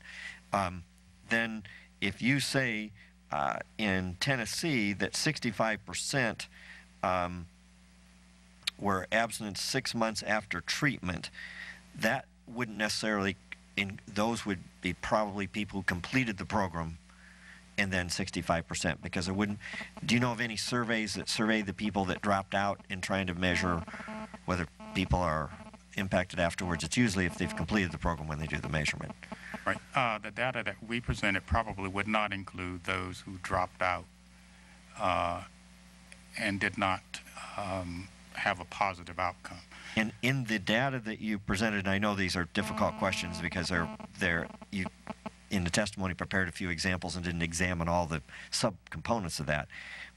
Um, then, if you say uh, in Tennessee that 65% um, were absent six months after treatment, that wouldn't necessarily, in, those would be probably people who completed the program and then 65% because it wouldn't. Do you know of any surveys that survey the people that dropped out in trying to measure whether people are impacted afterwards? It's usually if they've completed the program when they do the measurement. Right. Uh, the data that we presented probably would not include those who dropped out uh, and did not um, have a positive outcome. And in the data that you presented, and I know these are difficult questions because they're they're you in the testimony prepared a few examples and didn't examine all the subcomponents of that.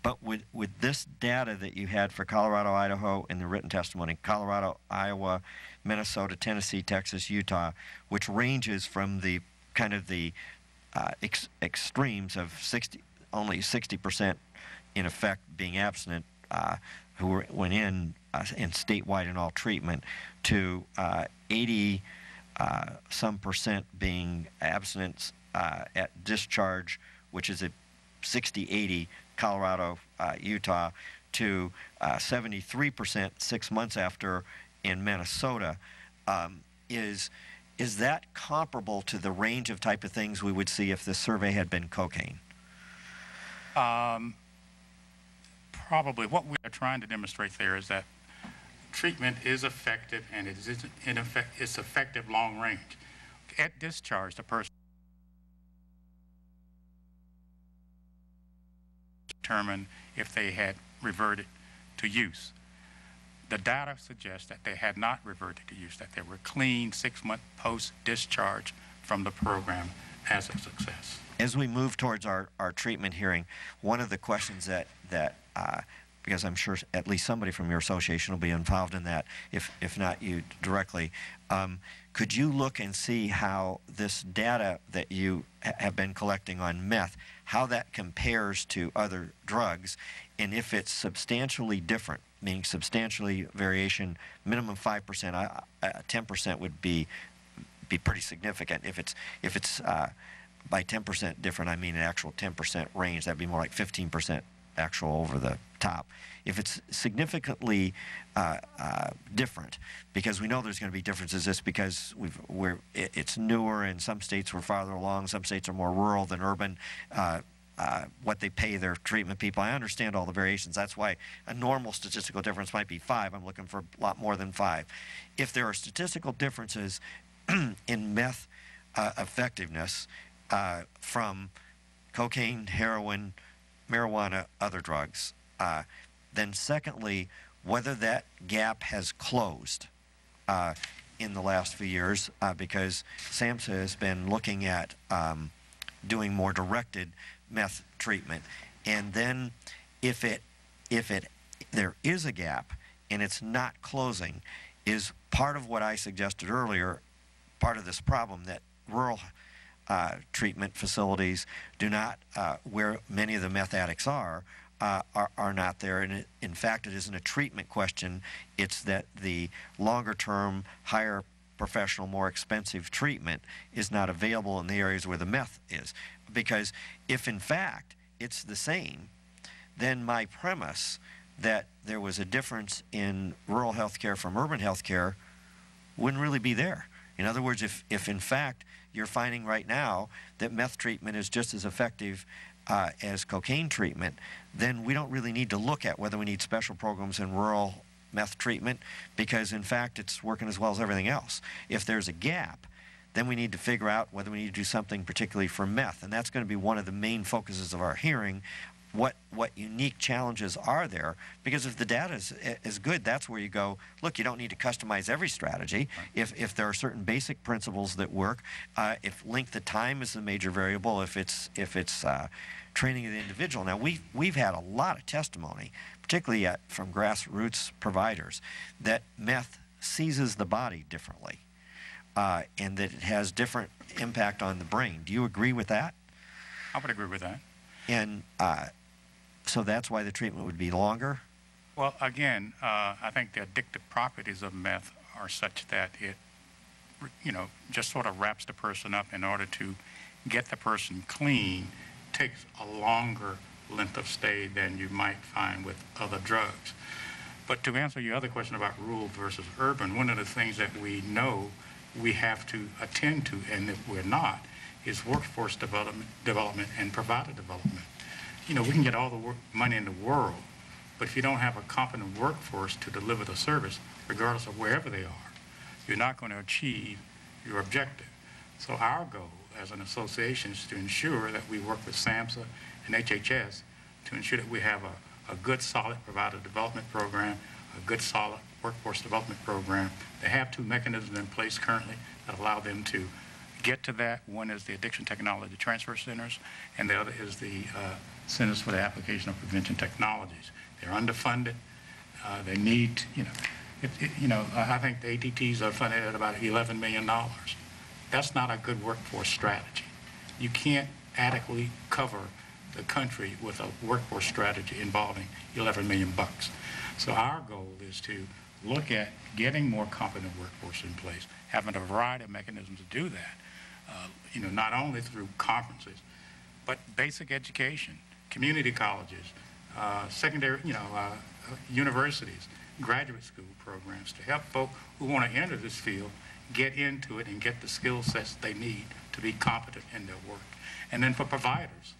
But with, with this data that you had for Colorado, Idaho in the written testimony, Colorado, Iowa, Minnesota, Tennessee, Texas, Utah, which ranges from the kind of the uh, ex extremes of 60, only 60% in effect being abstinent uh, who were, went in uh, in statewide in all treatment to uh, 80 uh, some percent being abstinence uh, at discharge, which is at 60 80 Colorado, uh, Utah, to uh, 73% six months after in Minnesota. Um, is is that comparable to the range of type of things we would see if this survey had been cocaine? Um, probably what we are trying to demonstrate there is that treatment is effective and it is in effect, it's effective long range. At discharge, the person determine if they had reverted to use. The data suggests that they had not reverted to use, that they were clean six month post discharge from the program as a success. As we move towards our, our treatment hearing, one of the questions that, that uh, because I'm sure at least somebody from your association will be involved in that, if, if not you directly. Um, could you look and see how this data that you ha- have been collecting on meth, how that compares to other drugs, and if it's substantially different, meaning substantially variation, minimum 5%, uh, uh, 10% would be be pretty significant. If it's if it's uh, by 10% different, I mean an actual 10% range. That'd be more like 15% actual over the top. If it's significantly uh, uh, different, because we know there's going to be differences, just because we've, we're, it, it's newer, and some states we're farther along, some states are more rural than urban. Uh, uh, what they pay their treatment people. I understand all the variations. That's why a normal statistical difference might be five. I'm looking for a lot more than five. If there are statistical differences in meth uh, effectiveness uh, from cocaine, heroin, marijuana, other drugs. Uh, then, secondly, whether that gap has closed uh, in the last few years, uh, because SAMHSA has been looking at um, doing more directed meth treatment. And then, if it if it there is a gap and it's not closing, is part of what I suggested earlier part of this problem that rural uh, treatment facilities do not, uh, where many of the meth addicts are, uh, are, are, not there. And it, in fact, it isn't a treatment question. It's that the longer term, higher professional, more expensive treatment is not available in the areas where the meth is. Because if in fact it's the same, then my premise that there was a difference in rural health care from urban health care wouldn't really be there. In other words, if, if in fact you're finding right now that meth treatment is just as effective uh, as cocaine treatment, then we don't really need to look at whether we need special programs in rural meth treatment because in fact it's working as well as everything else. If there's a gap, then we need to figure out whether we need to do something particularly for meth. And that's going to be one of the main focuses of our hearing what what unique challenges are there because if the data is, is good that's where you go look you don't need to customize every strategy. Right. if if there are certain basic principles that work uh, if length of time is the major variable if it's if it's uh, training of the individual. Now we've we've had a lot of testimony particularly at, from grassroots providers that meth seizes the body differently uh, and that it has different impact on the brain. Do you agree with that? I would agree with that. And uh, so that's why the treatment would be longer? Well, again, uh, I think the addictive properties of meth are such that it, you know, just sort of wraps the person up in order to get the person clean takes a longer length of stay than you might find with other drugs. But to answer your other question about rural versus urban, one of the things that we know we have to attend to, and if we're not, is workforce development, development and provider development you know, we can get all the work, money in the world, but if you don't have a competent workforce to deliver the service, regardless of wherever they are, you're not going to achieve your objective. So our goal as an association is to ensure that we work with SAMHSA and HHS to ensure that we have a, a good, solid provider development program, a good, solid workforce development program. They have two mechanisms in place currently that allow them to get to that. One is the Addiction Technology Transfer Centers, and the other is the uh, Centers for the Application of Prevention Technologies. They're underfunded. Uh, they need, you know, it, it, you know, I think the ATTs are funded at about $11 million. That's not a good workforce strategy. You can't adequately cover the country with a workforce strategy involving 11 million bucks. So our goal is to look at getting more competent workforce in place, having a variety of mechanisms to do that. Uh, you know, not only through conferences, but basic education, community colleges, uh, secondary, you know, uh, universities, graduate school programs to help folk who want to enter this field get into it and get the skill sets they need to be competent in their work. And then for providers,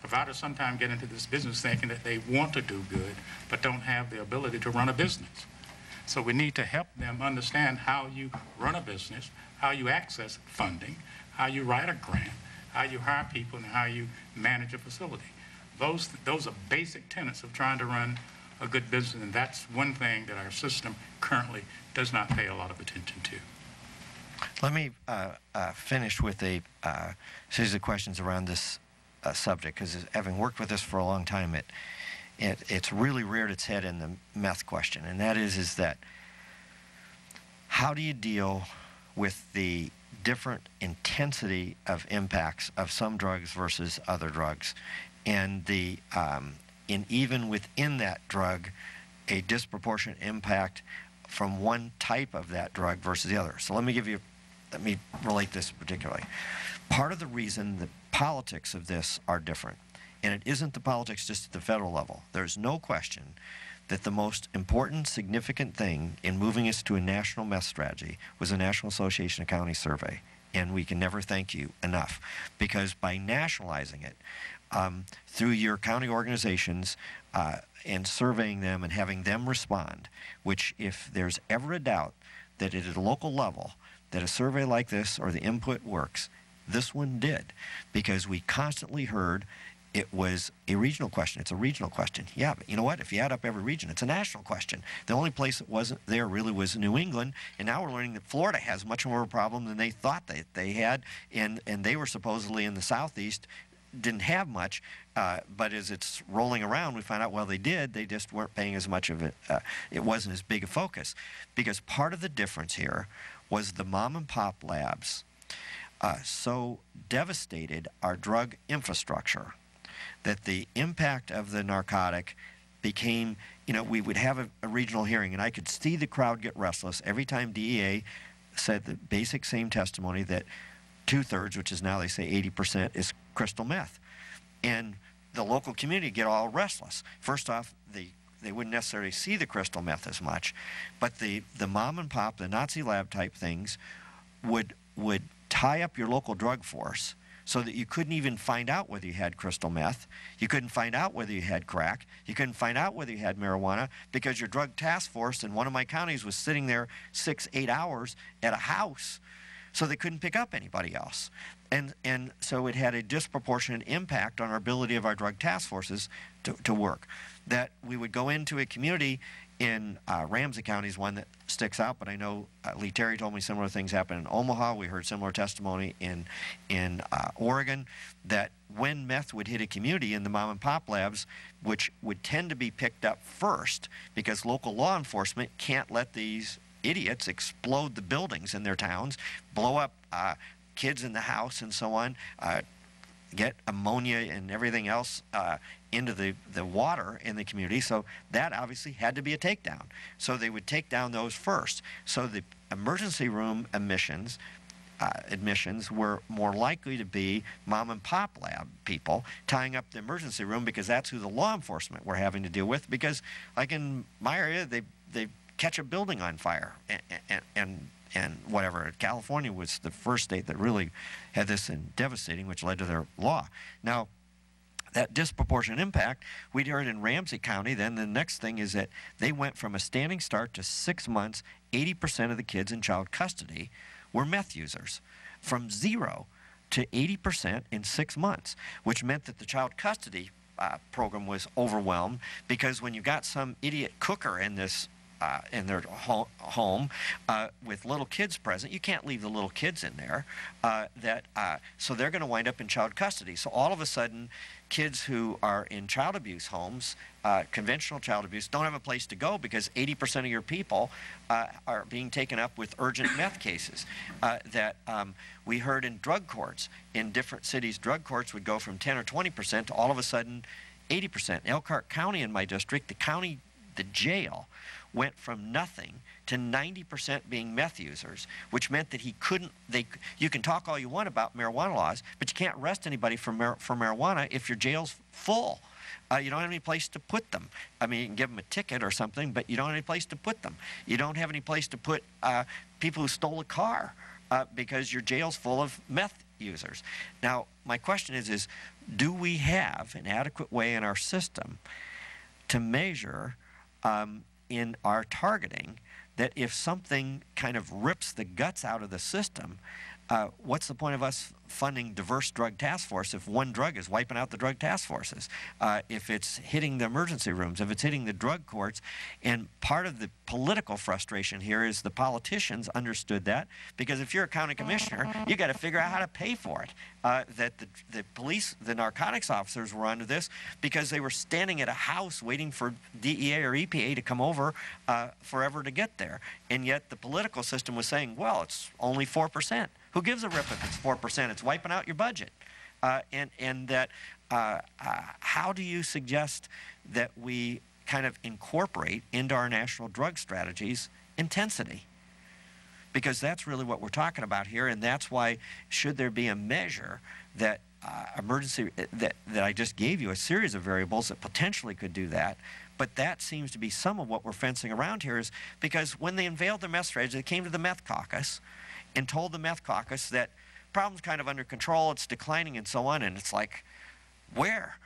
providers sometimes get into this business thinking that they want to do good, but don't have the ability to run a business. So we need to help them understand how you run a business, how you access funding, how you write a grant, how you hire people, and how you manage a facility. Those, those are basic tenets of trying to run a good business, and that's one thing that our system currently does not pay a lot of attention to. Let me uh, uh, finish with a uh, series of questions around this uh, subject, because having worked with this for a long time, it, it, it's really reared its head in the meth question, and that is, is that how do you deal with the different intensity of impacts of some drugs versus other drugs, and the um, and even within that drug, a disproportionate impact from one type of that drug versus the other. So let me give you let me relate this particularly. Part of the reason the politics of this are different, and it isn't the politics just at the federal level, there's no question that the most important, significant thing in moving us to a national meth strategy was the National Association of Counties survey. And we can never thank you enough because by nationalizing it um, through your county organizations uh, and surveying them and having them respond, which, if there's ever a doubt that at a local level, that a survey like this or the input works. This one did because we constantly heard it was a regional question. It's a regional question. Yeah, but you know what? If you add up every region, it's a national question. The only place that wasn't there really was New England, and now we're learning that Florida has much more of a problem than they thought that they had, and, and they were supposedly in the southeast didn't have much, uh, but as it's rolling around, we find out, well, they did. They just weren't paying as much of it. Uh, it wasn't as big a focus. Because part of the difference here was the mom and pop labs uh, so devastated our drug infrastructure that the impact of the narcotic became, you know, we would have a, a, regional hearing, and I could see the crowd get restless every time DEA said the basic same testimony that two thirds, which is now they say 80%, is crystal meth. And the local community get all restless. First off, the they wouldn't necessarily see the crystal meth as much, but the, the mom and pop, the Nazi lab type things, would would tie up your local drug force so that you couldn't even find out whether you had crystal meth. You couldn't find out whether you had crack. You couldn't find out whether you had marijuana because your drug task force in one of my counties was sitting there six, eight hours at a house so they couldn't pick up anybody else. And, and so it had a disproportionate impact on our ability of our drug task forces to, to work that we would go into a community in uh, Ramsey County is one that sticks out, but I know uh, Lee Terry told me similar things happen in Omaha. We heard similar testimony in in uh, Oregon that when meth would hit a community in the mom and pop labs, which would tend to be picked up first because local law enforcement can't let these idiots explode the buildings in their towns, blow up uh, kids in the house, and so on uh, get ammonia and everything else uh, into the, the water in the community. So that obviously had to be a takedown. So they would take down those first. So the emergency room emissions uh, admissions were more likely to be mom and pop lab people tying up the emergency room because that's who the law enforcement were having to deal with. Because, like in my area, they they catch a building on fire and, and, and and whatever. California was the first state that really had this in devastating, which led to their law. Now, that disproportionate impact, we'd heard in Ramsey County, then the next thing is that they went from a standing start to six months, 80% of the kids in child custody were meth users. From zero to 80% in six months, which meant that the child custody uh, program was overwhelmed because when you got some idiot cooker in this uh, in their ho- home uh, with little kids present. You can't leave the little kids in there. Uh, that uh, so they're going to wind up in child custody. So all of a sudden, kids who are in child abuse homes, uh, conventional child abuse, don't have a place to go because 80% of your people uh, are being taken up with urgent meth cases. That um, we heard in drug courts in different cities, drug courts would go from 10 or 20% to all of a sudden 80%. Elkhart County in my district, the county, the jail went from nothing to 90% being meth users, which meant that he couldn't, they, you can talk all you want about marijuana laws, but you can't arrest anybody for, mar for marijuana if your jail's full. Uh, you don't have any place to put them. I mean, you can give them a ticket or something, but you don't have any place to put them. You don't have any place to put uh, people who stole a car uh, because your jail's full of meth users. Now, my question is, is do we have an adequate way in our system to measure um, in our targeting that if something kind of rips the guts out of the system, uh, what's the point of us funding diverse drug task force if one drug is wiping out the drug task forces, uh, if it's hitting the emergency rooms, if it's hitting the drug courts. And part of the political frustration here is the politicians understood that because if you're a county commissioner, you got to figure out how to pay for it. Uh, that the, the police, the narcotics officers were under this because they were standing at a house waiting for DEA or EPA to come over uh, forever to get there. And yet the political system was saying, well, it's only 4%. Who gives a rip if it's 4%? It's wiping out your budget. Uh, and, and that, uh, uh, how do you suggest that we kind of incorporate into our national drug strategies intensity? Because that's really what we're talking about here, and that's why, should there be a measure that uh, emergency, that, that I just gave you a series of variables that potentially could do that, but that seems to be some of what we're fencing around here is because when they unveiled the meth strategy, they came to the meth caucus, and told the meth caucus that problem's kind of under control, it's declining, and so on. And it's like, where?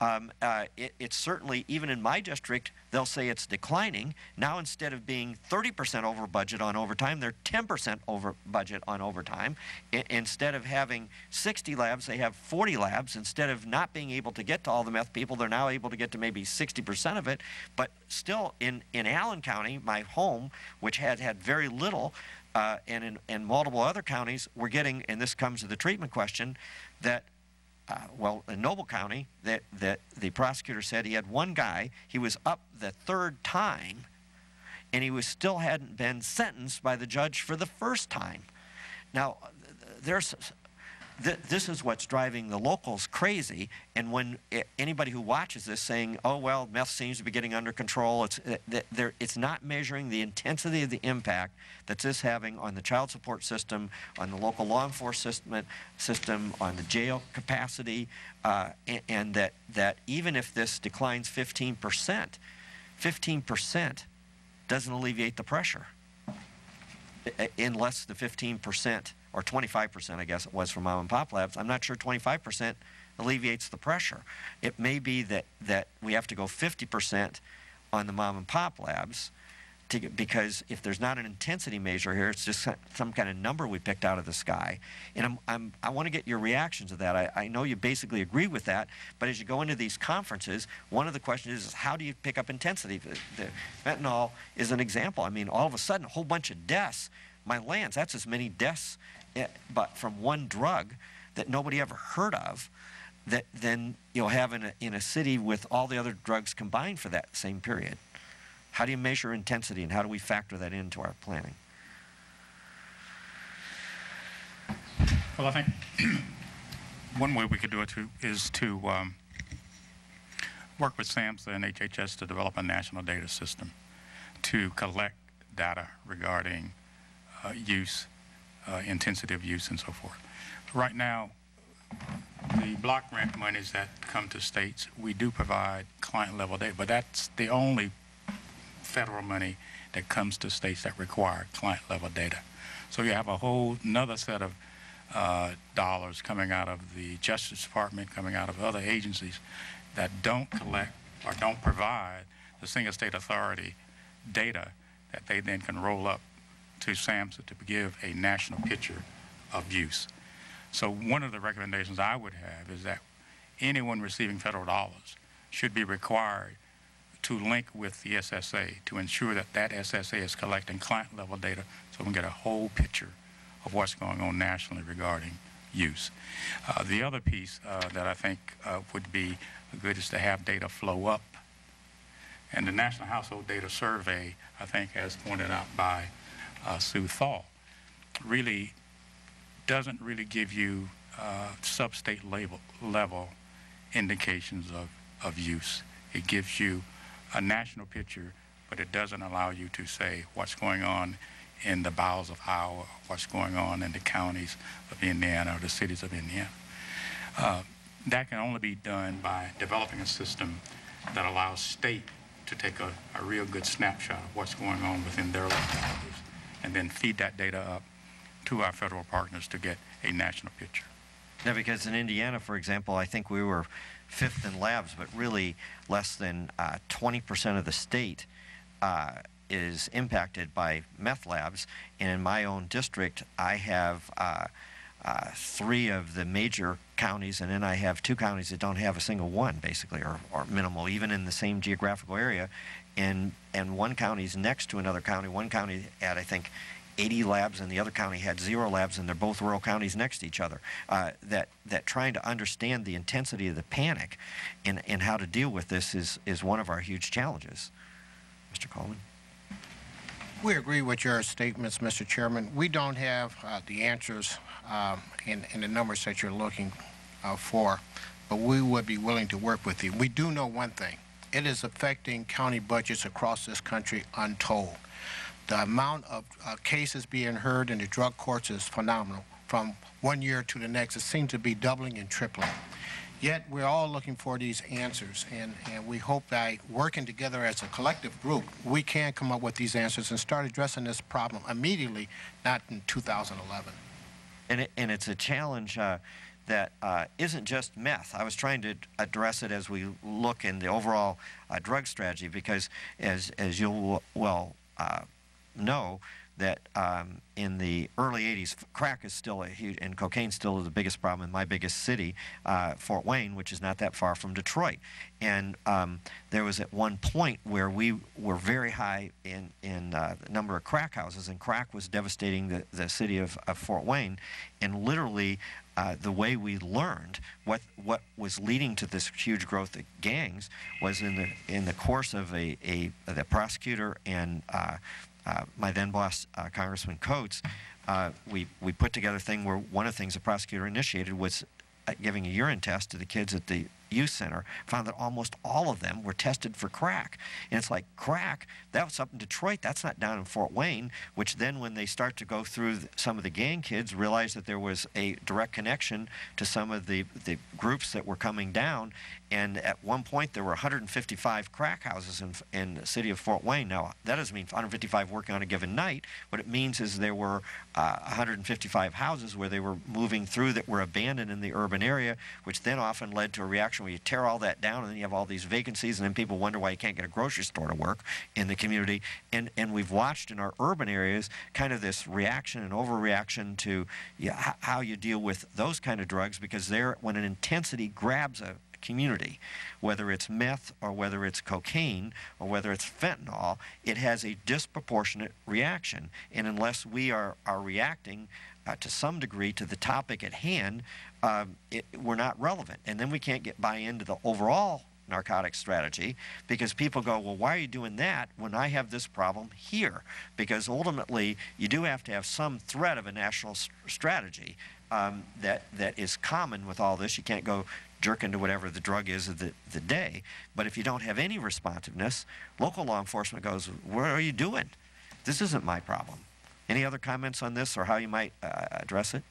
Um, uh, it, it's certainly, even in my district, they'll say it's declining. Now, instead of being 30% over budget on overtime, they're 10% over budget on overtime. I, instead of having 60 labs, they have 40 labs. Instead of not being able to get to all the meth people, they're now able to get to maybe 60% of it. But still, in, in Allen County, my home, which had had very little, uh, and in, in multiple other counties, we're getting, and this comes to the treatment question, that uh, well, in Noble County, that, that the prosecutor said he had one guy, he was up the third time, and he was still hadn't been sentenced by the judge for the first time. Now, there's th this is what's driving the locals crazy. And when anybody who watches this saying, "Oh well, meth seems to be getting under control," it's uh, it's not measuring the intensity of the impact that this having on the child support system, on the local law enforcement system, on the jail capacity, uh, and, and that that even if this declines 15 percent, 15 percent doesn't alleviate the pressure uh, uh, unless the 15 percent or 25%, I guess it was for mom and pop labs. I'm not sure 25% alleviates the pressure. It may be that, that we have to go 50% on the mom and pop labs to, because if there's not an intensity measure here, it's just some kind of number we picked out of the sky. And I'm, I'm, i want to get your reaction to that. I, I, know you basically agree with that, but as you go into these conferences, one of the questions is, is how do you pick up intensity? The, the fentanyl is an example. I mean, all of a sudden, a whole bunch of deaths. My lands, that's as many deaths it, but from one drug that nobody ever heard of, that then you'll have in a, in a city with all the other drugs combined for that same period. How do you measure intensity and how do we factor that into our planning? Well, I think one way we could do it to, is to um, work with SAMHSA and HHS to develop a national data system to collect data regarding uh, use uh, intensity of use and so forth. Right now, the block grant monies that come to states, we do provide client level data, but that's the only federal money that comes to states that require client level data. So you have a whole another set of uh, dollars coming out of the Justice Department, coming out of other agencies that don't collect or don't provide the single state authority data that they then can roll up to SAMHSA to give a national picture of use. So one of the recommendations I would have is that anyone receiving federal dollars should be required to link with the SSA to ensure that that SSA is collecting client level data so we can get a whole picture of what's going on nationally regarding use. Uh, the other piece uh, that I think uh, would be good is to have data flow up. And the National Household Data Survey, I think, as pointed out by uh, Sue Thau, really doesn't really give you uh, sub-state level, level indications of, of use. It gives you a national picture, but it doesn't allow you to say what's going on in the bowels of Iowa, what's going on in the counties of Indiana or the cities of Indiana. Uh, that can only be done by developing a system that allows state to take a, a real good snapshot of what's going on within their localities and then feed that data up to our federal partners to get a national picture. Yeah, because in Indiana, for example, I think we were fifth in labs, but really less than 20% uh, of the state uh, is impacted by meth labs. And in my own district, I have uh, uh, three of the major counties, and then I have two counties that don't have a single one, basically, or, or minimal, even in the same geographical area. And, and one county is next to another county. One county had, I think, 80 labs and the other county had zero labs and they're both rural counties next to each other. Uh, that, that trying to understand the intensity of the panic and, and how to deal with this is, is one of our huge challenges. Mr. Coleman? We agree with your statements, Mr. Chairman. We don't have uh, the answers um, in, in the numbers that you're looking uh, for, but we would be willing to work with you. We do know one thing. It is affecting county budgets across this country untold. The amount of uh, cases being heard in the drug courts is phenomenal. From one year to the next, it seems to be doubling and tripling. Yet we're all looking for these answers, and, and we hope by working together as a collective group, we can come up with these answers and start addressing this problem immediately, not in 2011. And, it, and it's a challenge uh, that uh, not just meth. I was trying to address it as we look in the overall uh, drug strategy because, as, as you'll well uh, know that um, in the early 80s, crack is still a huge, and cocaine still is the biggest problem in my biggest city, uh, Fort Wayne, which is not that far from Detroit. And um, there was at one point where we were very high in, in uh, the number of crack houses, and crack was devastating the, the city of, of Fort Wayne. And literally, uh, the way we learned what what was leading to this huge growth of gangs was in the in the course of a, a the prosecutor and uh, uh, my then boss, uh, Congressman Coats, uh, we, we put together a thing where one of the things the prosecutor initiated was giving a urine test to the kids at the youth center found that almost all of them were tested for crack. And it's like, crack, that was up in Detroit, that's not down in Fort Wayne, which then when they start to go through some of the gang kids, realize that there was a direct connection to some of the, the groups that were coming down. And at one point, there were 155 crack houses in, in the city of Fort Wayne. Now, that doesn't mean 155 working on a given night. What it means is there were uh, 155 houses where they were moving through that were abandoned in the urban area, which then often led to a reaction where you tear all that down and then you have all these vacancies and then people wonder why you can't get a grocery store to work in the community. And, and we've watched in our urban areas kind of this reaction and overreaction to how you deal with those kind of drugs because there, when an intensity grabs a, community, whether it's meth or whether it's cocaine or whether it's fentanyl, it has a disproportionate reaction. And unless we are, are reacting uh, to some degree to the topic at hand, um, it, we're not relevant. And then we can't get buy into the overall narcotic strategy because people go, well, why are you doing that when I have this problem here? Because ultimately, you do have to have some threat of a national strategy um, that, that is common with all this. You can't go jerk into whatever the drug is of the, the day. But if you don't have any responsiveness, local law enforcement goes, what are you doing? This isn't my problem. Any other comments on this or how you might uh, address it?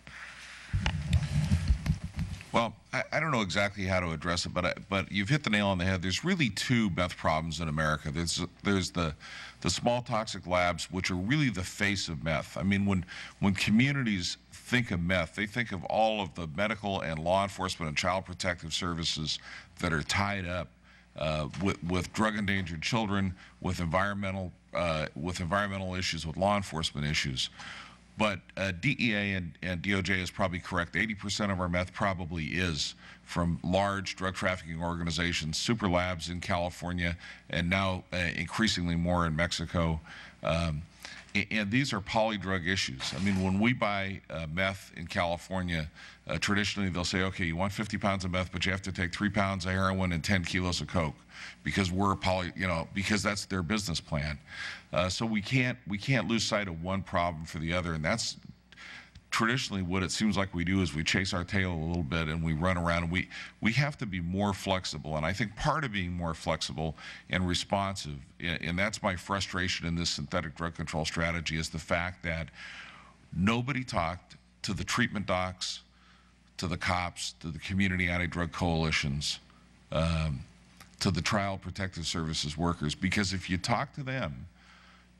Well, I, I, don't know exactly how to address it, but I, but you've hit the nail on the head. There's really two meth problems in America. There's there's the the small toxic labs, which are really the face of meth. I mean, when when communities think of meth, they think of all of the medical and law enforcement and child protective services that are tied up uh, with with drug endangered children, with environmental uh, with environmental issues, with law enforcement issues. but uh, DEA and, and DOJ is probably correct. 80% of our meth probably is from large drug trafficking organizations, super labs in California, and now uh, increasingly more in Mexico. Um, and these are polydrug issues. I mean, when we buy uh, meth in California, uh, traditionally they'll say, okay, you want 50 pounds of meth, but you have to take three pounds of heroin and 10 kilos of coke because we're poly, you know, because that's their business plan. Uh, so we can't we can't lose sight of one problem for the other, and that's traditionally what it seems like we do is we chase our tail a little bit and we run around and we we have to be more flexible. And i think part of being more flexible and responsive and that's my frustration in this synthetic drug control strategy is the fact that nobody talked to the treatment docs to the cops to the community anti-drug coalitions um, to the trial protective services workers. Because if you talk to them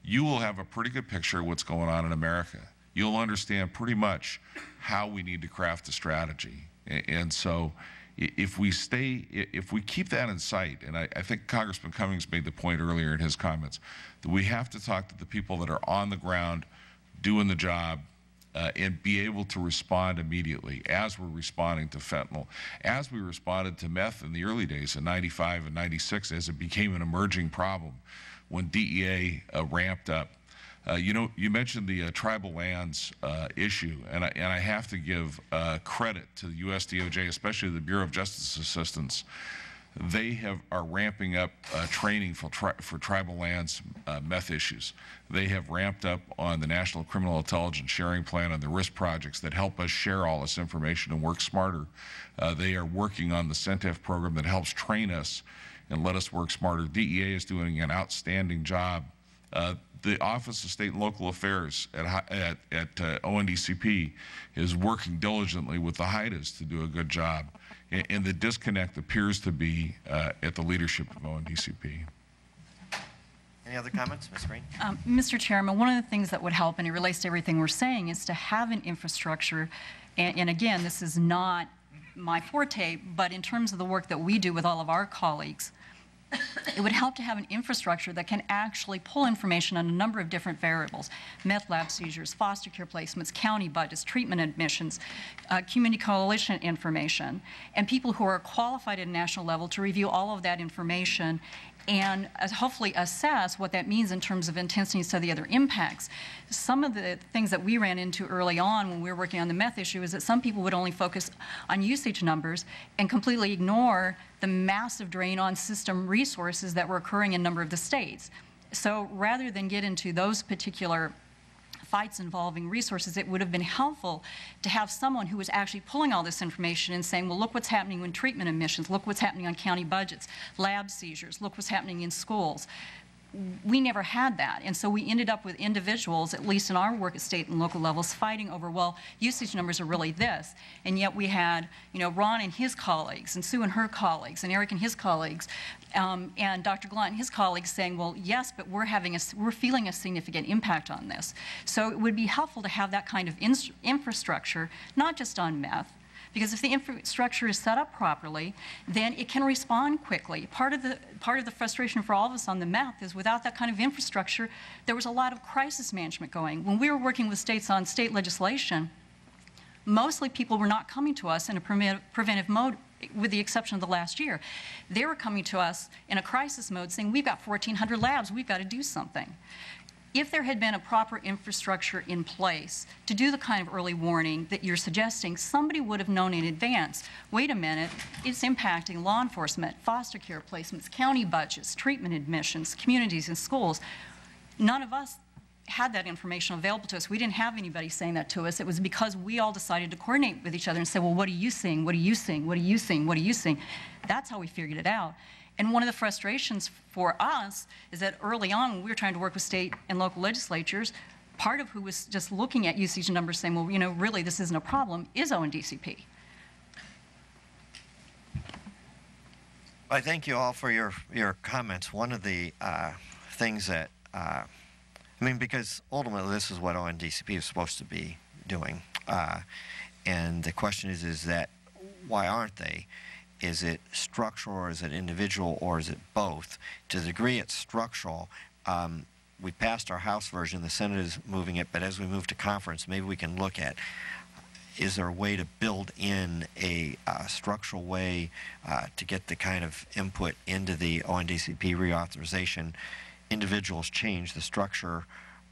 you will have a pretty good picture of what's going on in america you'll understand pretty much how we need to craft a strategy. And so if we stay, if we keep that in sight, and I, I, think Congressman Cummings made the point earlier in his comments, that we have to talk to the people that are on the ground doing the job uh, and be able to respond immediately as we're responding to fentanyl, as we responded to meth in the early days in 95 and 96 as it became an emerging problem when DEA uh, ramped up uh, you know, you mentioned the uh, tribal lands uh, issue, and I, and I have to give uh, credit to the U.S. DOJ, especially the Bureau of Justice Assistance. They have are ramping up uh, training for tri for tribal lands uh, meth issues. They have ramped up on the National Criminal Intelligence Sharing Plan and the RISS projects that help us share all this information and work smarter. they are working on the CENTEF program that helps train us and let us work smarter. DEA is doing an outstanding job. Uh, the Office of State and Local Affairs at, at, at uh, ONDCP is working diligently with the HIDTAs to do a good job. And, and the disconnect appears to be uh, at the leadership of ONDCP. Any other comments, Ms. Green? Um, Mr. Chairman, one of the things that would help, and it relates to everything we're saying, is to have an infrastructure. And, and again, this is not my forte, but in terms of the work that we do with all of our colleagues, it would help to have an infrastructure that can actually pull information on a number of different variables. Meth lab seizures, foster care placements, county budgets, treatment admissions, uh, community coalition information, and people who are qualified at a national level to review all of that information and hopefully assess what that means in terms of intensity some the other impacts. Some of the things that we ran into early on when we were working on the meth issue is that some people would only focus on usage numbers and completely ignore the massive drain on system resources that were occurring in a number of the states. So rather than get into those particular fights involving resources, it would have been helpful to have someone who was actually pulling all this information and saying, well, look what's happening in treatment admissions, look what's happening on county budgets, lab seizures, look what's happening in schools we never had that. And so we ended up with individuals, at least in our work at state and local levels, fighting over, well, usage numbers are really this. And yet we had, you know, Ron and his colleagues, and Sue and her colleagues, and Eric and his colleagues, um, and Dr. Gallant and his colleagues saying, well, yes, but we're having a, we're feeling a significant impact on this. So it would be helpful to have that kind of infrastructure, not just on meth, because if the infrastructure is set up properly, then it can respond quickly. Part of the part of the frustration for all of us on the map is without that kind of infrastructure, there was a lot of crisis management going. When we were working with states on state legislation, mostly people were not coming to us in a preventive mode with the exception of the last year. They were coming to us in a crisis mode saying, we've got 1,400 labs, we've got to do something if there had been a proper infrastructure in place to do the kind of early warning that you're suggesting, somebody would have known in advance, wait a minute, it's impacting law enforcement, foster care placements, county budgets, treatment admissions, communities and schools. None of us had that information available to us. We didn't have anybody saying that to us. It was because we all decided to coordinate with each other and say, well, what are you seeing? What are you seeing? What are you seeing? What are you seeing? That's how we figured it out. And one of the frustrations for us is that early on, when we were trying to work with state and local legislatures, part of who was just looking at usage numbers saying, well, you know, really this isn't a problem, is ONDCP. I thank you all for your, your comments. One of the uh, things that, uh, I mean, because ultimately this is what ONDCP is supposed to be doing. Uh, and the question is, is that why aren't they? Is it structural or is it individual or is it both? To the degree it's structural, um, we passed our House version, the Senate is moving it, but as we move to conference, maybe we can look at is there a way to build in a uh, structural way uh, to get the kind of input into the ONDCP reauthorization? Individuals change, the structure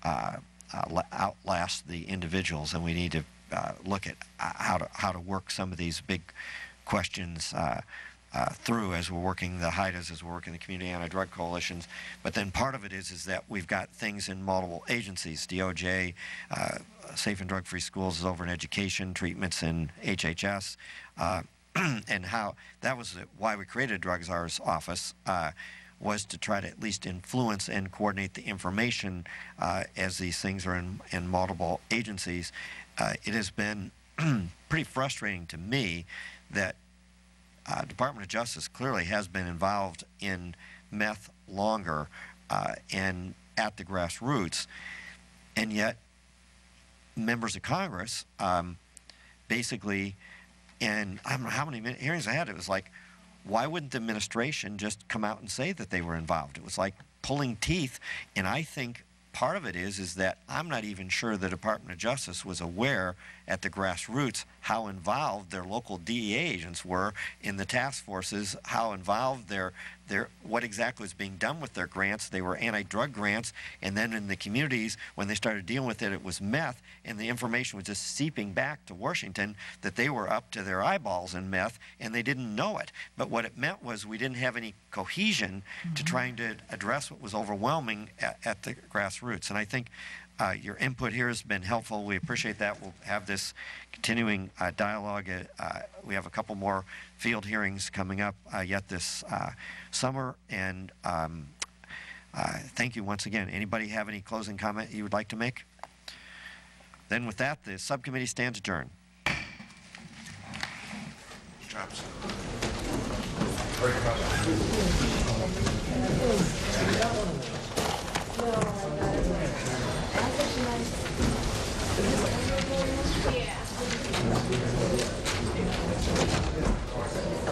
uh, uh outlasts the individuals, and we need to uh, look at uh, how to how to work some of these big questions uh, through as we're working the HIDTAs, as we're working the community anti-drug coalitions. But then part of it is is that we've got things in multiple agencies. DOJ, uh, Safe and Drug-Free Schools is over in education, treatments in HHS, uh, and how that was why we created drug czar's office. Uh, was to try to at least influence and coordinate the information uh, as these things are in, in multiple agencies. Uh, it has been pretty frustrating to me that uh, Department of Justice clearly has been involved in meth longer uh, and at the grassroots, and yet members of Congress um, basically, and I don't know how many hearings I had, it was like, why wouldn't the administration just come out and say that they were involved? It was like pulling teeth, and I think part of it is is that I'm not even sure the Department of Justice was aware at the grassroots how involved their local DEA agents were in the task forces, how involved their their what exactly was being done with their grants. They were anti-drug grants, and then in the communities when they started dealing with it, it was meth, and the information was just seeping back to Washington that they were up to their eyeballs in meth, and they didn't know it. But what it meant was we didn't have any cohesion mm-hmm. to trying to address what was overwhelming at, at the grassroots. And I think uh, your input here has been helpful. We appreciate that. We'll have this continuing uh, dialogue. Uh, uh we have a couple more field hearings coming up uh, yet this uh, summer. And um, thank you once again. Anybody have any closing comment you would like to make? Then with that, the subcommittee stands adjourned. Drops.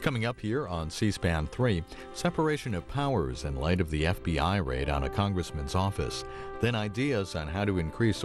Coming up here on C SPAN 3, separation of powers in light of the FBI raid on a congressman's office, then ideas on how to increase